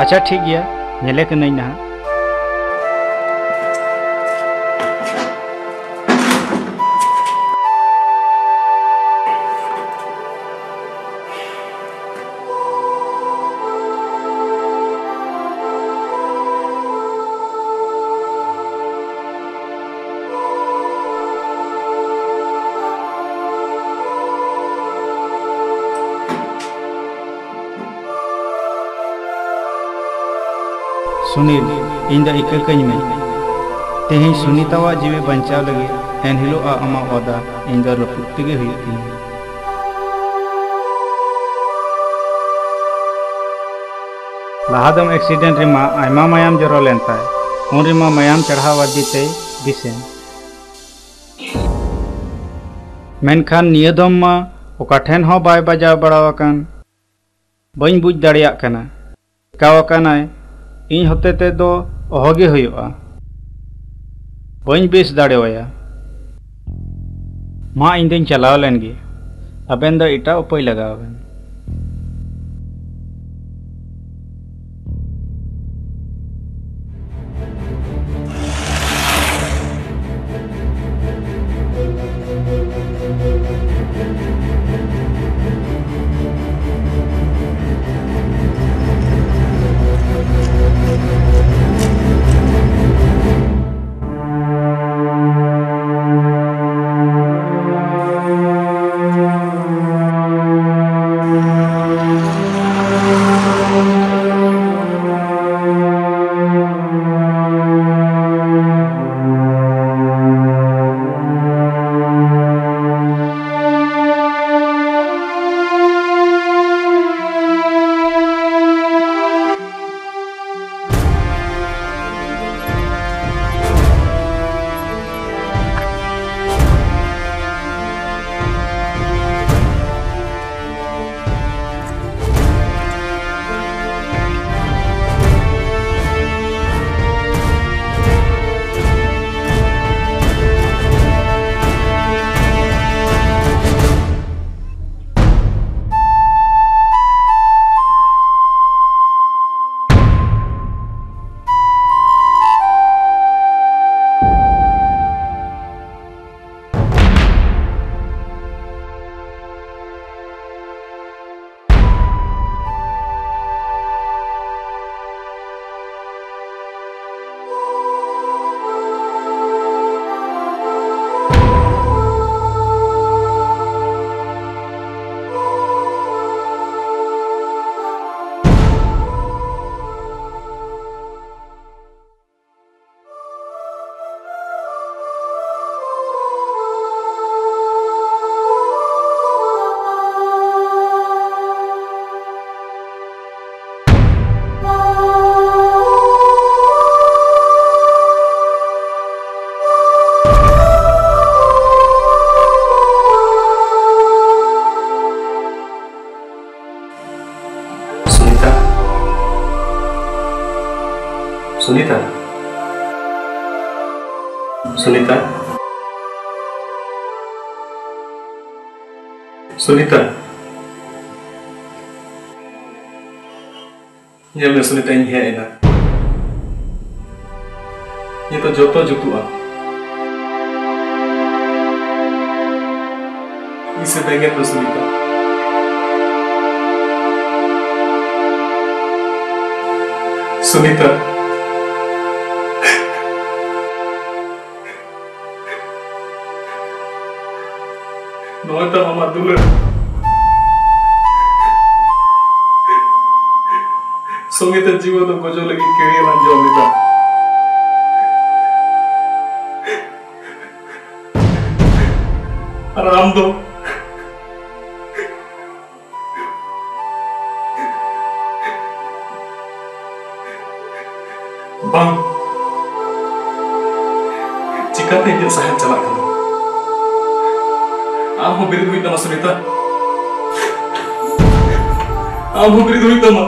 अच्छा ठीक है नहीं निंदा एक एक में। तेह सुनीतावा जीवे बचाव लगे एन हिलो आ अमा ओदा इंदा रपुत तिगे हुई थी। लहादम एक्सीडेंट रिमा, आयमा मयाम जरो लेनता है। उन रिमा मयाम चढ़ा वादी ते बिसेन मेनखान नियदम मा ओकाठेन हो बाय बाजा बड़ावकन बइन बुझ दड़िया कना। कावकन आए इन हते ते दो ᱚᱦᱚᱜᱮ ᱦᱩᱭᱩᱜᱼᱟ ᱵᱟᱹᱧ ᱵᱮᱥ ᱫᱟᱲᱮᱣᱟᱭᱟ ᱢᱟ ᱤᱧ ᱫᱚᱧ ᱪᱟᱞᱟᱣ ᱞᱮᱱ ᱜᱮ ᱟᱵᱮᱱ ᱫᱚ ᱮᱴᱟᱜ ᱩᱯᱟᱹᱭ ᱞᱟᱜᱟᱣ ᱵᱮᱱ सुनीता ᱧᱮᱞ ᱢᱮ ᱥᱩᱱᱤᱛᱟ ᱤᱧ ᱦᱮᱡ ᱮᱱᱟ ᱱᱤᱛᱚᱜ ᱡᱚᱛᱚ ᱡᱩᱛᱩᱜᱼᱟ ᱤᱧ ᱥᱮ ᱵᱮᱸᱜᱮᱫ ᱢᱮ ᱥᱩᱱᱤᱛᱟ सुनीता संगीत जीवन गज लगे केड़ी लांजो अमिता आराम beri duit sama